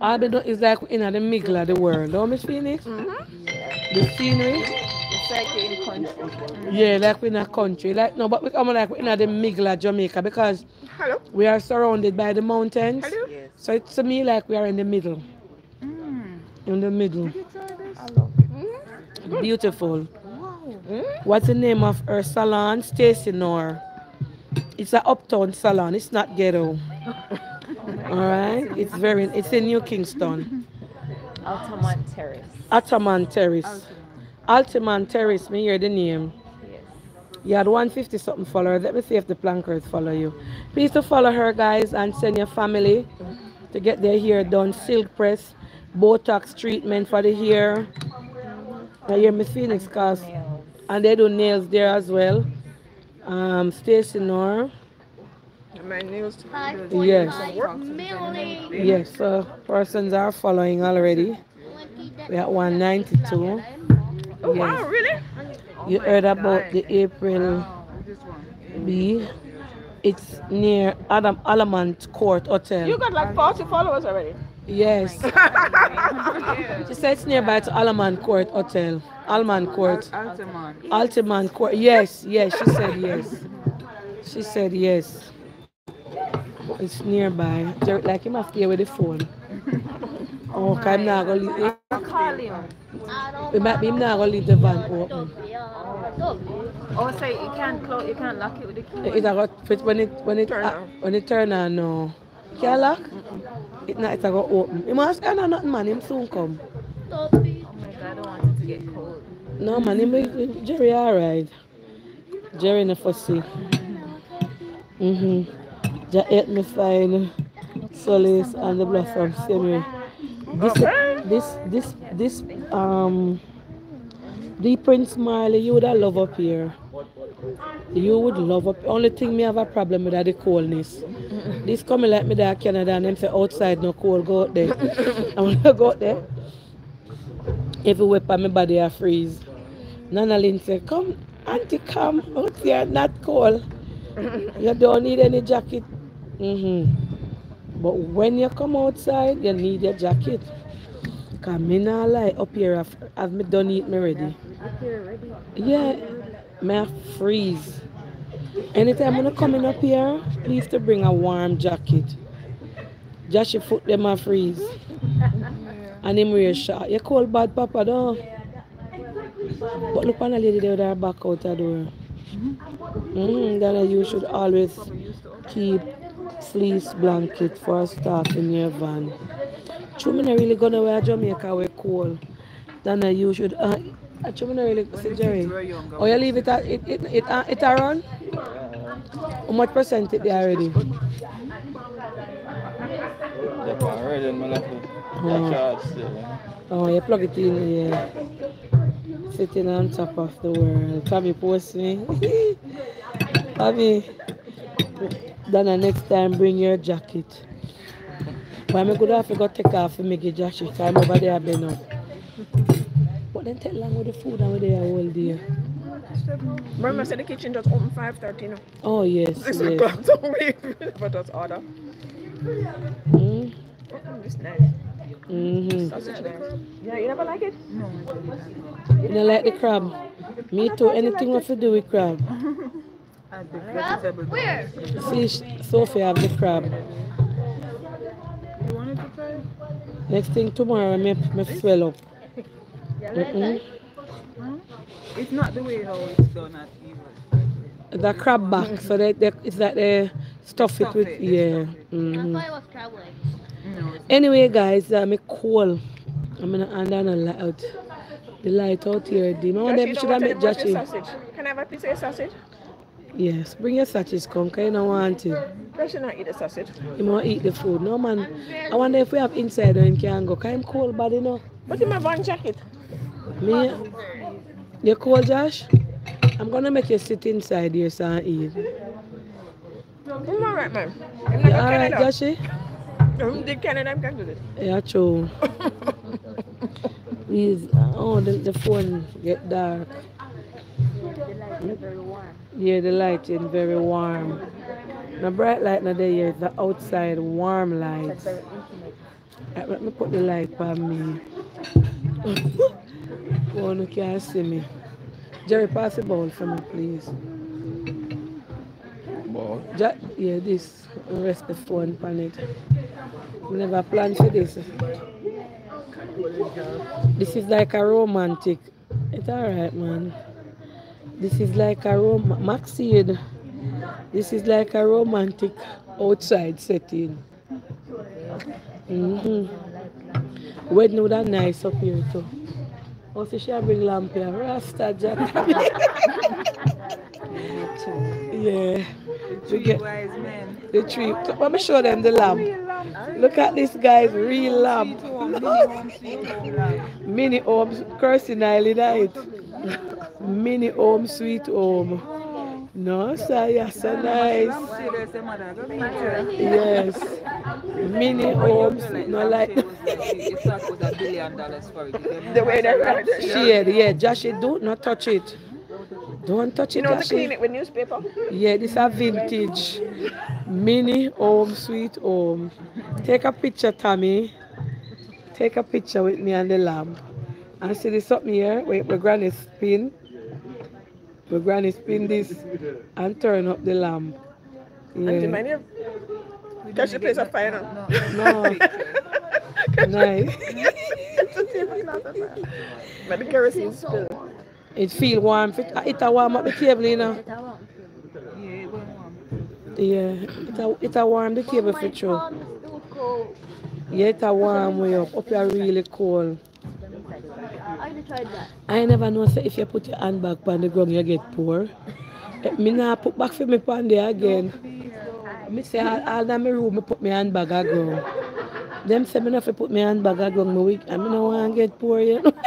All they do is like in the middle of the world, don't Miss Phoenix? The scenery. The It's like in country. Yeah, like we're in a country. Like no, but we come like we're in the middle of Jamaica because Hello? we are surrounded by the mountains. Hello? So it's to me like we are in the middle. Mm. In the middle. Beautiful. Mm? What's the name of her salon? Staci Noir. It's a uptown salon. It's not ghetto. All right. It's very. It's in New Kingston. Altamont Terrace. Ataman Terrace. Altaman Terrace. Me hear the name. Yes. You had 150 something followers. Let me see if the plankers follow you. Please to follow her, guys, and send your family to get their hair done. Silk press, Botox treatment for the hair. I hear Miss Phoenix cause Nails. and they do nails there as well. Um, Staci Noir. My nails. Yes. Millie. Yes, so persons are following already. We are 192. Oh, wow, Yes. really? You heard about the April B. It's near Adam Alamant Court Hotel. You got like 40 followers already. Yes. She said it's nearby to Alaman Court Hotel. Alman Court. Altamont. Altiman Court. Yes, yes, she said yes. She said yes. It's nearby. Like him to with the phone. Oh, okay, I'm not gonna leave. Call him. It might be not gonna leave the van open. Oh, so you can't close, you can't lock it with the key. It a got when it when it uh, when it turn on no. Can't lock? It not it a go open. Him ask no nothing man, him soon come. Oh my god, I don't want it to get cold. No man, him Jerry alright. Jerry no fussy. Mm-hmm. Just me find solace and the blood from. This this this this um the Prince Marley you would have love up here. You would love up only thing me have a problem with are the coldness. This coming like me there Canada and them say outside no cold, go out there. and when I go out there, everywhere weapon my body a freeze. Nana Lynn say, come, auntie, come out here, not cold. You don't need any jacket. hmm But when you come outside, you need your jacket. Cause me not lie, up here, I've, I've done eat me ready. Yeah, a freeze. Anytime when I coming up here, please to bring a warm jacket. Just your foot them a freeze. And him wear short. You cold bad papa though. But look on the lady there with her back out the door. Mm, then you should always keep fleece blanket for staff in your van. True, me not really gonna wear Jamaica wear cold. Then you should. Uh, true, me not really say Jerry. Oh, you leave it at it it it, uh, it around? How much percent it there already? Already in my life. Oh. I? Oh, you plug it in, yeah. Sitting on top of the world. Tommy post me. Tommy, then the next time bring your jacket. But I'm gonna have to go take off and make your jacket. I'm over there been up. But then take long with the food and with the whole day. Remember, said the kitchen just open 5.30 now. Oh yes, Six yes. o'clock, so we but us order. Mm, Mm, This nice. mm-hmm. Sausage nice. Yeah, you never like it? You don't like the crab? Me too. Anything what to do with crab. And the vegetable. Where? See, Sophie have the crab. You wanted to try? Next thing tomorrow, me, me swell up. Mm-mm. It's not the way how it's done at Eva's. The crab back, so they, they, it's like they stuff it Stuff with, it, they yeah. I thought it was crab legs. No, Anyway, guys, I'm uh, cool. I'm gonna hand on a light. Out. The light out here, dim. I wonder Josh, if you should don't I want make to watch Joshy. sausage. Can I have a piece of sausage? Yes, bring your sachets, come, cause you don't want it. Josh should not eat the sausage. You want to eat the food. No, man. I wonder if we have inside when can go, cause I'm cold but you know. But in my van jacket. Me, you cold, Josh? I'm gonna make you sit inside here so and eat. I'm alright, man. I'm not You alright. Joshy? I'm the Canada, I'm can do this. Yeah, true. Please, oh, the, the phone get dark. Yeah, the light is very warm. The bright light not there yet, the outside warm light. Let me put the light on me. oh, you can't see me. Jerry, pass the ball for me, please. Ball. Ja- yeah, this. Rest the phone on it. We never planned for this. This is like a romantic. It's alright, man. This is like a rom. Maxine. This is like a romantic outside setting. Mm-hmm. Wedding would have nice up here too. Also, she bring lamp here. Rasta Jack. yeah. We get Wise men. the tree. Let me show them the lamp. Look at this guy's real lamp. Mini home, Kirsty Island night. Mini home, sweet home. No, sir, you're so nice. Serious, mother. Go meet her. Yes. Mini homes, no like You talk about a billion dollars for it. The way they write it. shade. Yeah, Joshy, do not touch it. Don't touch it. You know to clean it with newspaper? Yeah, this a vintage mini home, sweet home. Take a picture, Tommy. Take a picture with me and the lamp. And see this something here. Wait, my granny spin. My granny spin this and turn up the lamp. Auntie, Yeah. mind you? Catch the place of fire now. No. Nice. But the kerosene spill. It feel warm. It, uh, it a warm up the table, you know. Yeah, it won't warm. Yeah, it a, it a warm the table Oh for sure. God, it's. Yeah, it a warm way up. Up here really cold. I tried that. I never know say if you put your hand back on the ground you get poor. Eh, Me nah put back for me pan there again. Me say all, all in my room me put my handbag a ground. Them say me not put my handbag a ground me weak and me no want get poor you know.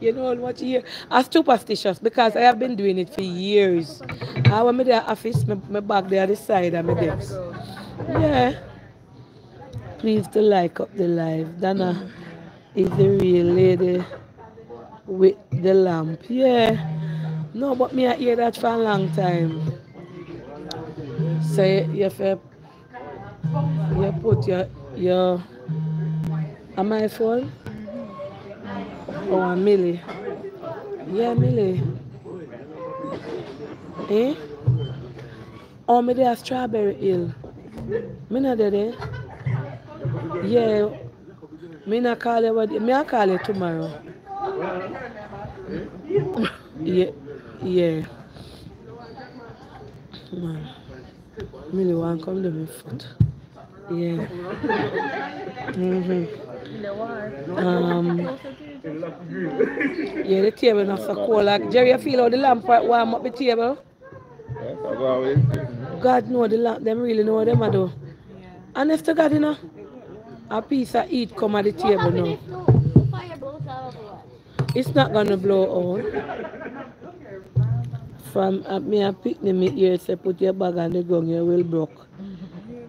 you know what you hear? I'm superstitious because I have been doing it for years. I when me there office, my, bag there the side of my desk. Yeah. Please to like up the live. Donna is the real lady with the lamp. Yeah. No, but me I hear that for a long time. So you, you, you put your your on my phone? Oh, a Millie. Yeah, Millie. Eh? Oh, me there Strawberry Hill. Me not there. Yeah. Me not call you. what- Me I call you tomorrow. Yeah. Yeah. Man. Millie want come to me foot. Yeah. Mm-hmm. Um, yeah, the table not so cold. Like Jerry, you feel how the lamp warm up the table? Yes, I go always. God know the lamp, them really know what them a do. And if to God, you know, a piece of eat come at the What table now. if the fire blows out or what? It's not gonna blow out. From uh, me a picnic me here say put your bag on the ground, you will broke.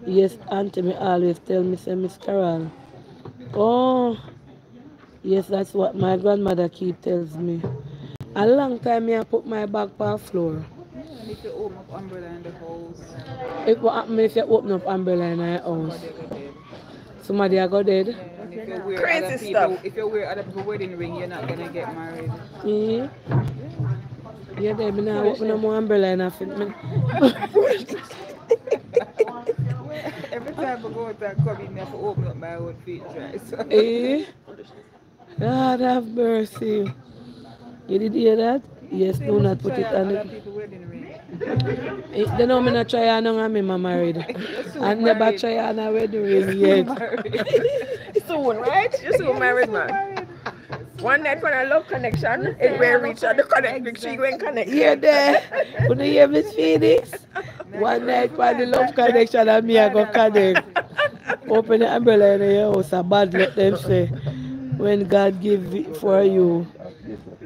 Yes, auntie me always tell me say Miss Carol. Oh yes, that's what my grandmother keep tells me. A long time me I put my bag on floor. And if you open up umbrella in the house, It what happen if you open up umbrella in the house? Somebody I got Somebody dead. And if you wear Crazy other people, stuff. if you wear other people's wedding ring, you're not gonna get married. Mm-hmm. Yeah, there me now open no more umbrella in a fit. Me- Every time I go out and come in, I have to open up my own feet dry. So. Eh? God have mercy. You did hear that? Yes, So do not must put try it out on other it. people's wedding ring. They know me not try and ma married. I never married. try on a wedding ring yet. Soon, right? You're soon married, man. One night when I love connection, it will reach out the connect, the tree going connect. Hear there? When you hear Miss Phoenix? One night for the love connection and me I go connect. Open the umbrella in your house and bad let them say. When God give it for you,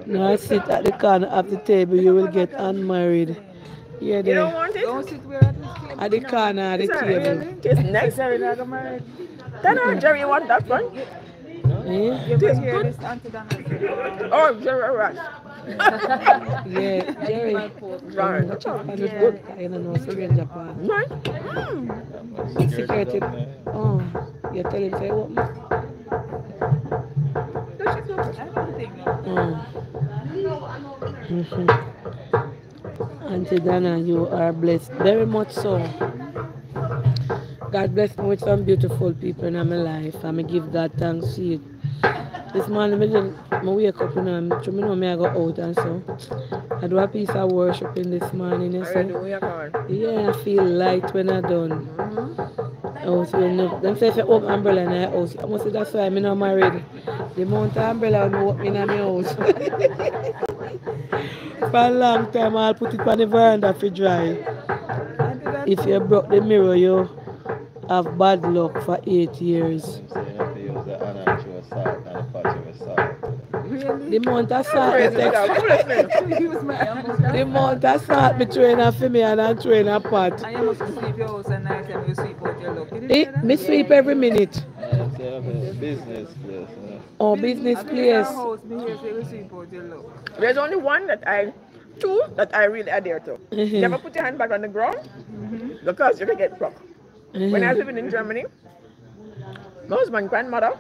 now sit at the corner of the table, you will get unmarried. Hear You don't want it? Don't sit where at this table. At the corner of the It's table. alright. It's next. Sorry, not get married. Then uh, Jerry, you want that one? Eh? You must hear this Auntie Donna say, Oh, Jerry, right. Yeah, Jerry. Right. Check on the book. I don't know, stranger part. Right. Security. Oh, you tell him say what? I don't think no. Oh. Auntie Donna, you are blessed. Very much so. God bless me with some beautiful people in my life. And I give God thanks for it. This morning, I, wake up and I'm, you know me I go out and so. I do a piece of worship in this morning. You Already, see. we are gone. Yeah, I feel light when I done. House will no, them say if you open umbrella in your house, I must say that's why I'm not married. The amount of umbrella when I open in my house. For a long time, I'll put it on the veranda for dry. If you broke the mirror, you have bad luck for eight years. So you have to use the unnatural salt and the pottery salt. The amount of salt it takes, the amount of salt between a for me and a train a pot. And you must sweep your house at night and you sweep out your look. You did It, eh, that? me sweep every minute. Yeah, so you have a business place, you know. Oh, business I think our place. house, me here say you sweep out your look. There's only one that I, two that I really adhere to. Mhm. Never put your hand back on the ground because you can get broke. When I was living in Germany, my husband's grandmother,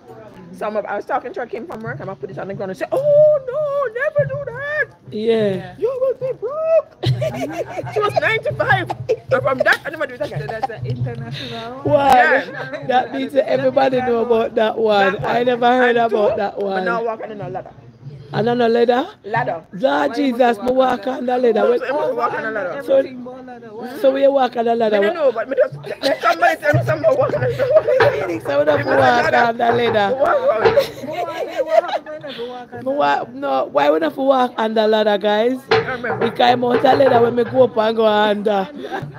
some of I was talking to her, came from work, and I put it on the ground and said, Oh no, never do that. Yeah. You will be broke. she was 95. And from that, I never do it So again. that's an international one. Wow, Yeah. that means that everybody know about that one. I never heard And two, about that one. But now one. walking on a ladder. And on a leather? Ladder. Lord Jesus, me walk on the leather. So When- I must walk on a ladder. So, Everything about ladder. Why? so we walk on the I ladder. don't know, but me just, let somebody tell me something walking on a ladder. So we don't walk on the leather. Walk on. Why? What happened when I go walk on Me wa- No, why we not walk on the ladder, guys? I remember. We climb out the ladder when we go up and go under.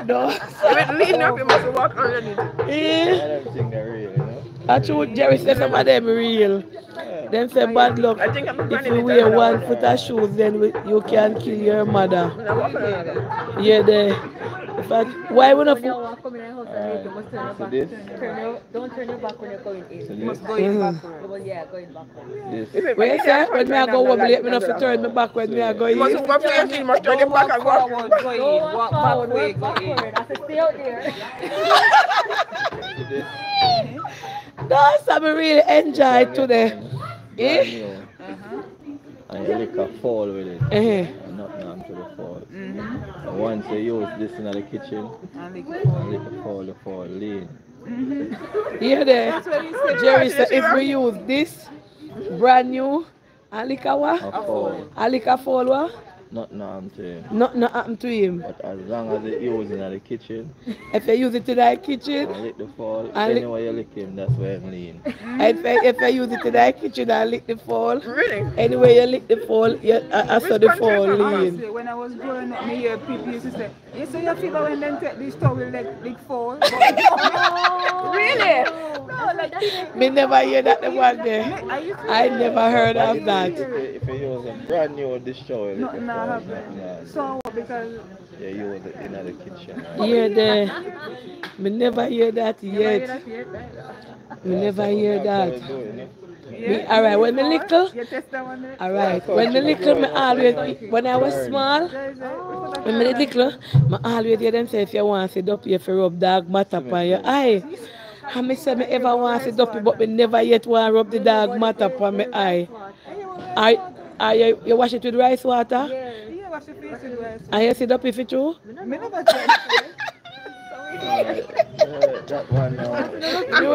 No. If it lean up, you must walk underneath it. Eh? I don't think they're real, you know. I true, Jerry said some of them real. Them say bad luck. I think I'm If you wear down. one foot of shoes, then we, you can kill your mother. When I walk on a ladder. Yeah, there. In fact, why we not? When you walk come in the house and you must turn your uh, back. this, Turn your, don't turn your back when you're going so in. this, Must go in backward. Well, yeah, going backward. this. If it- Where if say it- when me I go wobble it, me not to turn me back when me I go You must in. go up to your feet, you must turn your back walk and walk. forward, go in. Go on Walk forward, backward, work go in. backward. I said, stay out there. this. That's how really enjoy today. Eh? Brand new. And you lick a fall with it. Eh. And not down to the fall. Mm-hmm. And once you use this in the kitchen, And lick it and forward. lick the fall, the fall lean. Here there. That's what he said. Jerry said if we use this brand new Alikawa, A fall. Alika Folwa, Nothing harm to him. nothing happen to him. But as long as it use in the kitchen, If you use it in the kitchen, and lick the fall, And lick- anywhere you lick him, that's where him lean. if you, if I use it in the kitchen and lick the fall, Really? anyway you lick the fall, you, uh, I saw the fall lean. When I was growing up, me hear people used to say, you see your fever when them take this towel like, like fall. Really? no, like, Me never hear that the one day. I used to I never heard of that. If you, if you use a brand new dish towel, you lick the Nothing fall, happened. nothing. So, because Yeah, You use it in the kitchen. Hear there. Me never hear that yet. that? Me never hear that. How we do it, innit? Me, alright, when me little, You test that one there? alright, when me little, me always, when I was small, There is a- we put a when me little, me always hear them say if you want to sit up here for rub dog matter on your eye. And me say me ever want to sit up here, but me never yet want to rub the dog matter on my eye. I, I, you, you wash it with rice water, Yeah, wash your face with rice. and you sit up if it true. Me never tried it. Uh, that one now. You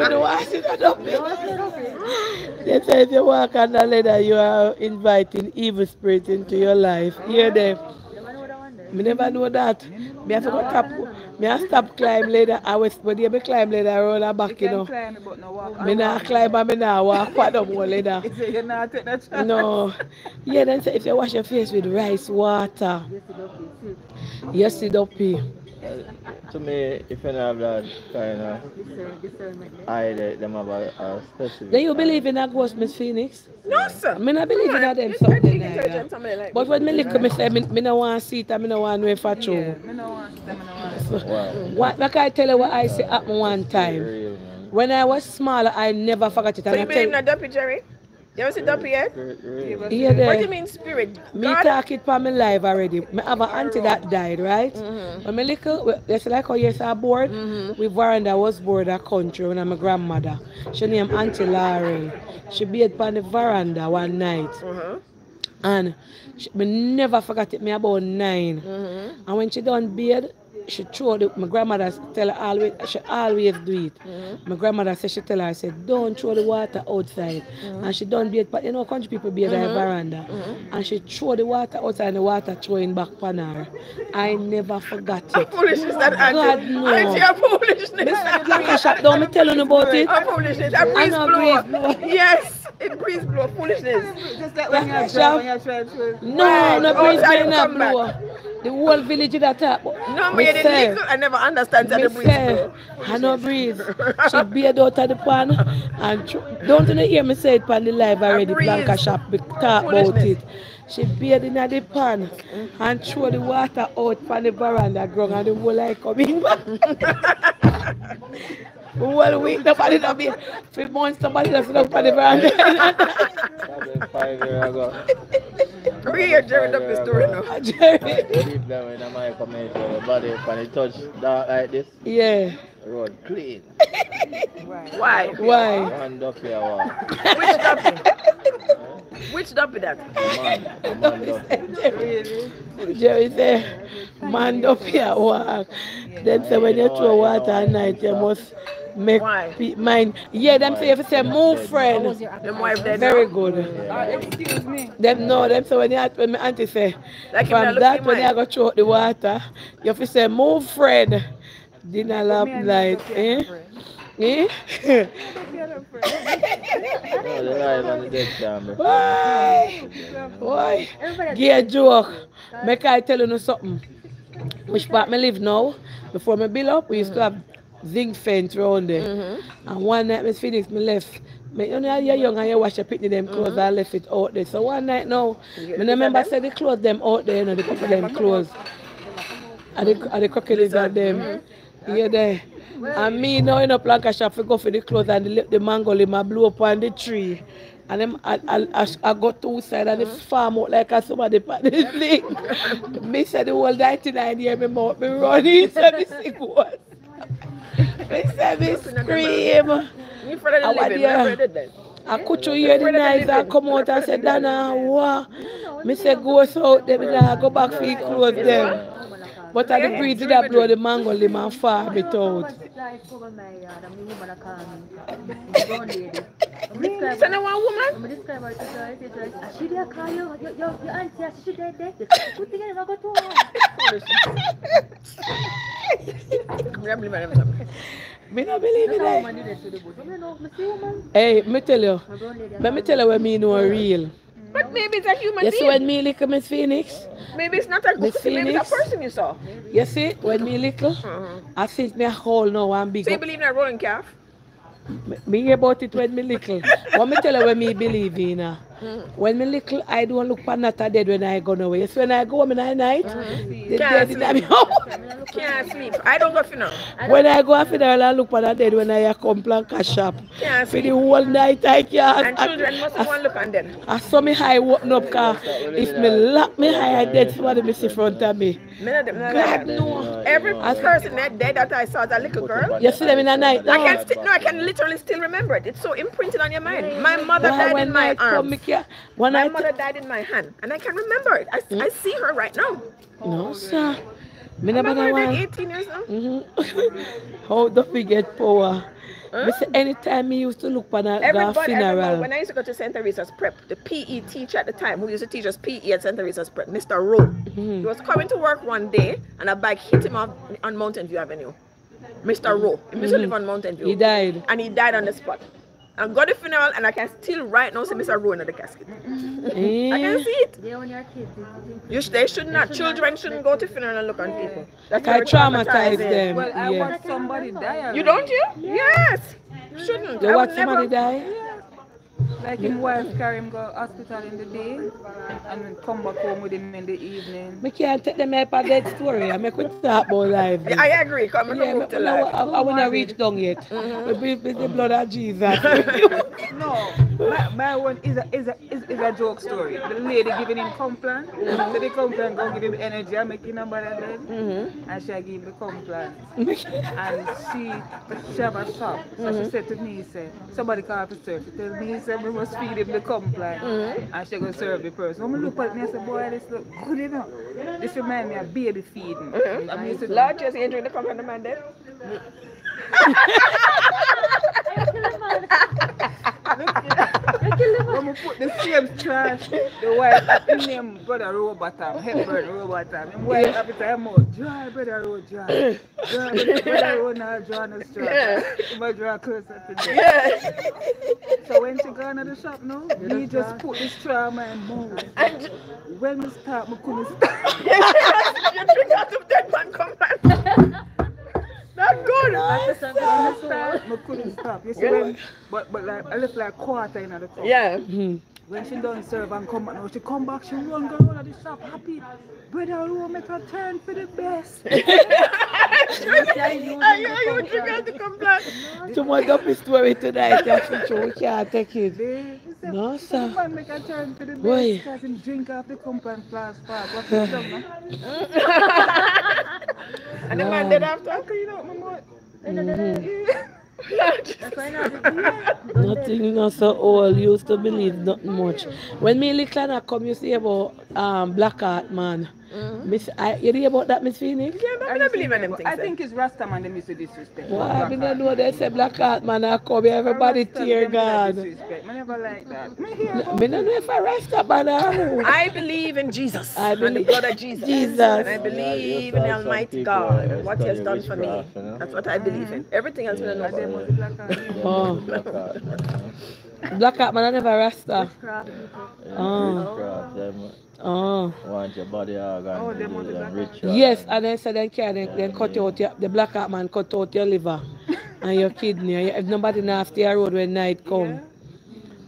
it up They say if you walk on the ladder, you are inviting evil spirits into your life. Hear them. Me never know that. Me have to go tap. Me have stop climb ladder. I was but me climb ladder around the back, you You know. climb no walk. Me not climb and me not walk quite up more ladder. you not take that. No. Yeah, then say if you wash your face with rice water, Yes you up here. To me, if you don't have that kind of eye, they, them have a, a specific. Then you believe in a ghost, Miss Phoenix? No, sir. Me not believe in a them something like that. somebody like But when me look, me say me, me no want to see it and me no want to know if I Yeah, me no want them, me no want Wow. What, like I tell you what I say happen one time. Real, man. When I was smaller, I never forgot it. So And you I believe in tell a Jerry? You ever see duppy yet? Real, real. yeah, What do you mean spirit? Me God? talk it for my life already. Me have an auntie that died, right? Mm-hmm. When me little, well, that's like how you say bored. We born veranda was born a country when I'm a grandmother. She named Auntie Lauren. She be upon the veranda one night. Uh-huh. And she, me never forgot it, me about 9 Mm-hmm. And when she done bathe, she throw the, my grandmother tell her always, she always do it. Mm-hmm. My grandmother said, she tell her, I said, don't throw the water outside. Mm-hmm. And she done bathe, but you know, country people bathe in veranda. And she throw the water outside and the water throwing back on her. I never forgot it. A it. foolishness that God, auntie. no. Auntie, a foolishness. Lancashire, don't me telling you about it. A foolishness. A breeze know blow. breeze blow. Yes, it breeze blow. Foolishness. Just like when you're Lancashire. when you're trying to. No, Right, no breeze outside blowing come a back. blow. The whole village is that up. No, Me me the say-. I never understand that Me the breeze say. I no breeze. She beard out of the pan and don't you hear me say it on the live already. Blanca shop be talk about it. She beard in the pan and throw the water out on the veranda ground and the whole like coming back. Well, we nobody not be for months somebody doesn't up on the veranda. Five years ago. Read your Jerry up the story now. Jerry. Leave them in my commercial. The body when it touch dark like this, Yeah. road clean. Why? Why? One duppy a walk. Which duppy? Which duppy that? Man, a man duppy. Jerry say, man up here walk. Then say when you throw water at night, you must make Why? pe- mind. Yeah, them say if you say move friend. Them wife dead Very now? good. Uh, excuse me. Them know them so when you when my auntie say Like from that when you eye. go throw the water, you have to say move friend. Dinner lamp Me and light. Eh? Eh? No, the live on the dead chamber. Why? Why? Give a joke. Make I tell you something. Which part me live now? Before me build up, we used to have zinc fence around there. And one night, Miss Phoenix, me left. Me, you know, you're young and you wash your picnic them clothes, I left it out there. So one night now, me no remember said the clothes them out there, you know, the couple them clothes. And the, and the crocodiles and them. Yeah, there. And me now in a plank shop to go for the clothes and the, the mango limb I blew up on the tree. And them, I, I, I, I got two side and the farm out like a somebody put the thing. me said the whole 99 year me mouth me running so me sick was. Me said me scream. Me friend How of the living. you? My friend. I could you hear the noise and come out and say, Donna, what? Me say, go out there, me nah go back for clothes them. But at the breeze that blow the mango limb and farm it out. Flies cover my yard and the woman a call me. The brown lady. I'm describe Send one woman? I'm describe her to her. I say to her, "Ah, she there call you. Your, your, your auntie, she dead there. Put together, I go to her. Me believe in them. Me not believe That's it. eh. woman do that to the bush. I know, I see woman. Hey, me tell you. My brown lady. a Let me tell you when me know real. But maybe it's a human You see being. when me little Miss Phoenix? Maybe it's not a Miss maybe it's a person you saw. You see, when me little, I think me a whole now and big So you believe in a rolling calf? Me- Me hear about it when me little. What me tell you when me believe in uh, Mm-hmm. When me little, I don't look for not a dead when I go away. So when I go home in the night, uh-huh. the Can't dead in my house. Can't sleep. I don't go for now. When I go after funeral, I look for the dead when I come plank shop. Can't For the whole night I can't. And children must want to look on them. I saw me high open up car. If me lock me high, I dead somebody miss in front of me. Me not- me not God no. Every person that dead that I saw as a little girl, You see them in the night I can still no, I can literally still remember it. It's so imprinted on your mind. My mother died in my night come, me arms. Can't. When My I mother died in my hand, and I can remember it. I, I see her right now. no sir. Me never mother know why. 18 years now. Mm-hmm. How do we get power? Me say anytime me used to look for that Everybody, funeral. when I used to go to St. Teresa's prep, the PE teacher at the time, who used to teach us PE at St. Teresa's prep, Mr. Rowe, Mm-hmm. he was coming to work one day and a bike hit him off on Mountain View Avenue. Mr. Rowe, he used to live on Mountain View. Mm-hmm. He died. And he died on the spot. I got the funeral and I can still right now see Mr. Rowe in the casket. I can Eh? see it. They own your kids. it's- it's- You sh- they should not. Children shouldn't go to funeral and look on people. That's I traumatize them. Well, I Yeah. watched somebody die. You don't you? Yes. Shouldn't. You I watch somebody never. die? Like him wife carry him go hospital in the day and come back home with him in the evening. Me can't take them up a dead story. I make we talk about life. I agree. Come Yeah, yeah, me, to no, life. I, I wanna reach down yet. We breathe with the blood of Jesus. No, my, my one is a is a is, is a joke story. The lady giving him complan, so the complan go give him energy and make him number then, Mm-hmm. and she give him the complan. and she she have a shop, so Mm-hmm. she said to me, say somebody call for serve. She tell me, say we must feed him the complan, Mm-hmm. and she go serve the person. When I look at me, I say, boy, this look good enough. This remind me of baby feeding. I'm used to Lord just you drink the cup from the man there? When we put the same trash, the wife in name brother Robotham, Hepburn Robotham. Him wife every time out, oh, dry brother road dry. Dry brother road now draw no straw. Might draw closer to them. So when she gone to the shop now, me just put the straw in my mouth. When we start, we couldn't stop. You drink out of that man come back. Not good. When we start, we couldn't stop. You see when, but, but like, I left like quarter in the cup. Yeah. When she done serve and come back now, she come back, she run go run at the shop happy. Brother who make her turn for the best. I hear you drink to the cup black. Too much up his story tonight. That's the truth. We can't take it. They- he said, No, "The sir. man make her turn for the best Boy. because him drink off the cup and fast fast. What you man? And the man dead after? How clean out my mouth? Nothing not so old. Used to believe nothing much. When me little and I come, you see about um Black Art man. Mm-hmm. Miss, I, you hear about that, Miss Phoenix? I don't believe in them things. I think eh? it's Rasta man them used to disrespect. Why? I don't know. They say Black Art man I come, everybody tear God. Disrespect. I never like that. Me hear Me don't know if I Rasta man or who. I believe in Jesus. I and the believe- blood of Jesus. Jesus. And I believe you in the Almighty God. What He has done for me. witchcraft, you know? That's what I believe in. Everything else we don't know about. black and Oh, Black art, man. Black Art man I never Rasta. Yeah, Oh. Witchcraft, them Oh. want your body organ Oh, them disease want the and ritual. Yes, and then say then can then, then cut out your the black art man cut out your liver and your kidney. If nobody not stay a road when night come.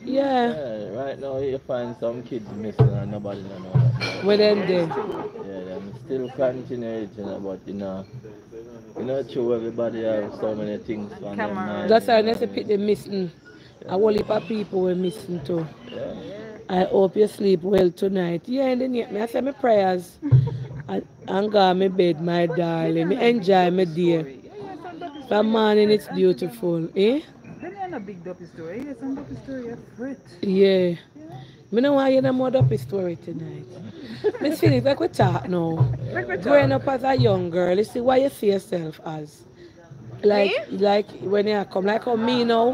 Yeah. Yeah, right now you find some kids missing and nobody don't know that. Well then then. Yeah, them still continue it, you know, but you know, you know, true everybody have so many things on their Camera. mind. That's why they pick the missing. A whole heap of people were missing too. Yeah. I hope you sleep well tonight. Yeah, and then yeah, me I say my prayers. and, and go my bed, my darling. Me enjoy my day. From morning it's beautiful. Eh? Then you're not big dopey story. Yes, some dopey story. You're fruit. Yeah. Me no want you no more up story tonight. Miss Phoenix, like we talk now. Growing up as a young girl, you see what you see yourself as. Like like when you come like how me now,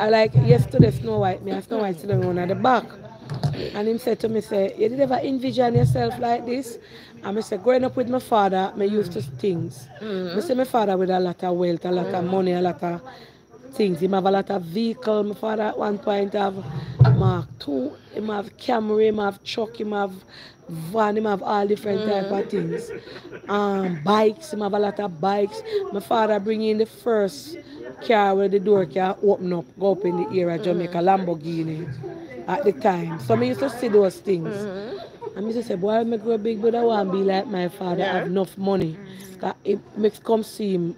I like yesterday Snow White, me and Snow White sitting on at the back. And him said to me, say, you did ever envision yourself like this? And I said, growing up with my father, me used to things. I say my father with a lot of wealth, a lot of money, a lot of things. He have a lot of vehicle. My father at one point have Mark two, him have Camry, him have truck, him have van, him have all different type of things. Um, bikes, him have a lot of bikes. My father bring in the first car where the door can open up, go up in the area, Jamaica, Lamborghini at the time. So me used to see those things. Mm-hmm. And me used to say, boy, I grow big, but I want to be like my father, have enough money. 'Cause it makes come see him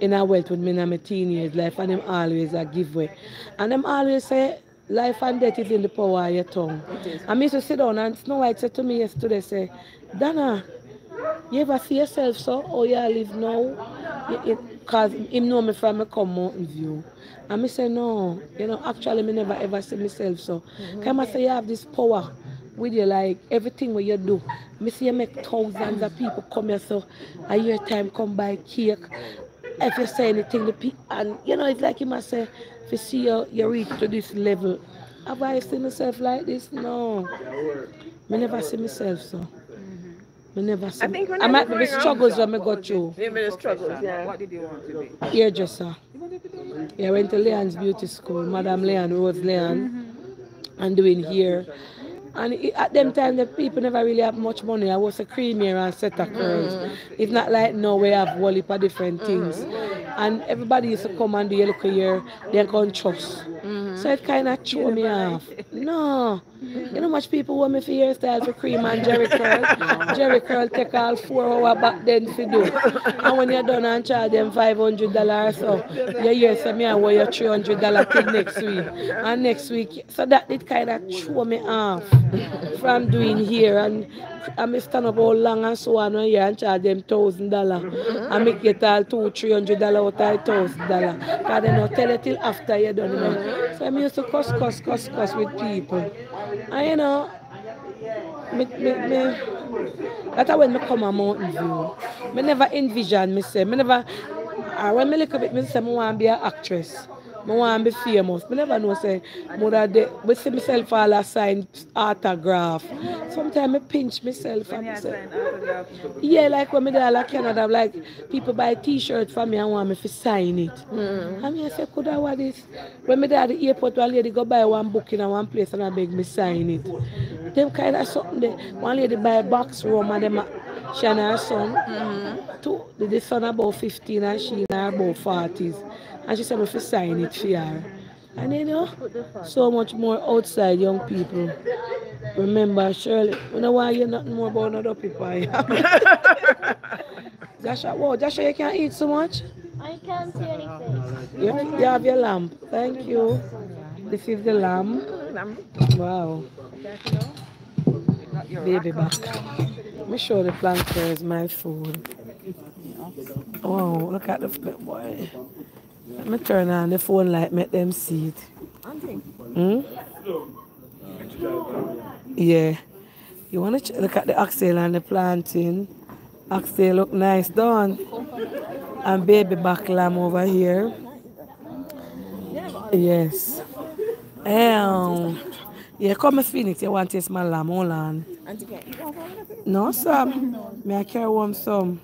in a wealth with me in my teenage life and them always a give way. And them always say life and death is in the power of your tongue. I used to sit down and Snow White said to me yesterday, say, Dana, you ever see yourself so Oh, yeah, I live now? Because him know me from me come Mountain View. And me say, no, you know, actually me never ever see myself so. Mm-hmm. Come I say you have this power with you like everything what you do. Me see you make thousands of people come here so a year time come buy cake. If you say anything the people and you know it's like you must say if you see you you reach to this level. Have I seen myself like this? No. Me never see myself so. Me never see I think when I I might was be the struggles when I go through. Maybe the struggles, yeah. What did you want to be? Hairdresser. Yeah, I uh, went to Leon's Beauty School, Madam Leon, Rose Leon, mm-hmm. and doing hair. And it, at them time, the people never really have much money. I was a cream hair and set of curls. It's not like now we have heap of different things. and everybody used to come and do a look here, they're going trust. So it kind of threw me off. No. You know much people want me for hairstyle for cream and Jheri curl. Jheri curl take all four hour back then for do. And when you're done and charge them five hundred dollars so you hear say me I wear your three hundred dollar till next week. And next week so that did kind of throw me off from doing here and I may stand up all long and so on here and charge them thousand dollar. I make get all two, three hundred dollar out of thousand dollar. Cause they not tell you till after you're done. You know. So I used to cuss, cuss, cuss, cuss with people. And you know, me, me, me, that's when me come a Mountain View. Me never envision say, me never, when me look a bit, me say, me want to be an actress. Me want to be famous. Me never know say, mother, de, me see myself all a sign autograph. Sometimes me pinch myself When say, sign autograph yeah, like when me there like Canada, I'm like people buy t-shirt for me and want me to sign it. Mm-hmm. I mean, I say, could I want this? When me there at the airport, one lady go buy one book in one place and I beg me sign it. Them kind of something there. One lady buy a box room and them, she and her son, mm-hmm. two, the, son about 15 and she in her about 40s. And she said me to sign it for her. And you know, so much more outside young people. Remember, Shirley, you know why you're nothing more about other people. Joshua, whoa, Joshua, you can't eat so much? I can't see anything. You, you have your lamp. Thank you. This is the lamb. Wow. Baby back. Let me show the planters my food. Oh, look at the flip boy. Let me turn on the phone light, make them see it. Hmm? Yeah. You wanna ch- look at the oxtail and the planting. Oxtail look nice, done. And baby back lamb over here. Yes. Um, yeah, come to Phoenix. You want to taste my lamb? Hold on. Auntie, can you go home? No, some. May I carry one some?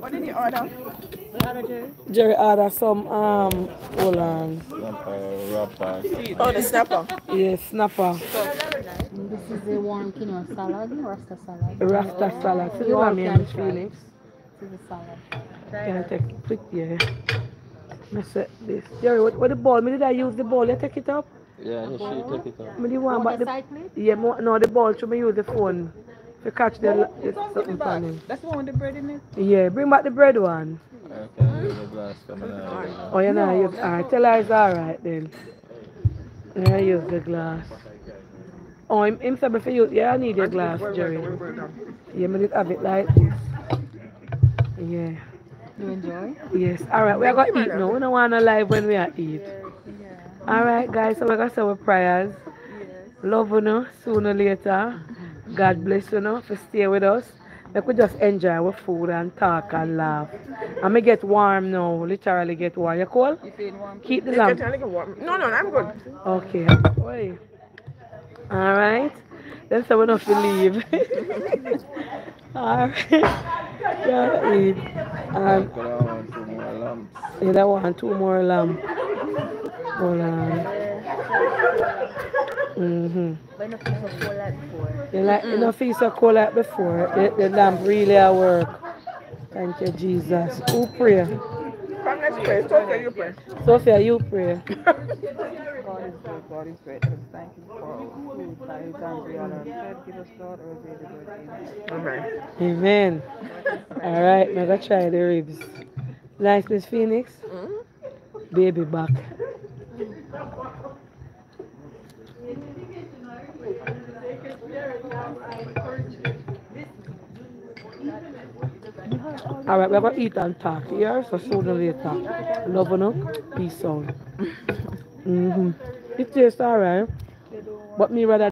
What did you order? Jerry order some, um, hold on. Snapper, wrapper. Oh, the snapper. Yes, snapper. This is the warm quinoa salad, Rasta salad. Rasta salad. See the You all one here can. Phoenix. This is the salad. Can I take quick yeah. I set this. Jerry, what, what the ball? Me did I use the ball? You take it up? Yeah, he should take it out. Me the one, but the the yeah, mo- no, the ball. Should me use the phone to catch the, Back. That's the one with the bread in it. Yeah, bring back the bread one. Oh, okay, use the glass coming out. Oh, you know, use, alright, tell her it's alright then. Yeah, use the glass. Oh, him, him said before you, yeah, I need your glass, Jerry. Yeah, me did have it like this. Yeah. You enjoy? Yes. Alright, we're gonna eat now. We don't want to live when we are eat. Alright, guys, so we're gonna say our prayers. Love you know, sooner or later. God bless you know, for stay with us. Like we just enjoy our food and talk and laugh. And me get warm now, literally get warm. You cold? Warm? Keep the lamp. can take a warm. No, no, I'm good. Okay. Oi. All right. Then so we have to leave. Yeah, eat. And Could I want two more you lamb. Hold on. Mm-hmm. But so full like. You like you know feel so cold before. The, the lamp really at work. Thank you, Jesus. Who pray? Come, let's pray. Sophia, you pray. Sophia, you pray. God is good, God is great. Thank you for food. By his hands we all are fed. Give us, Lord, our daily bread. Amen. Amen. Amen. All right, I'm gonna try the ribs. Nice, Miss Phoenix. Baby back. All right, we're gonna eat and talk here, so sooner or later. Love you, know? peace out. Mm-hmm. It tastes all right, but me rather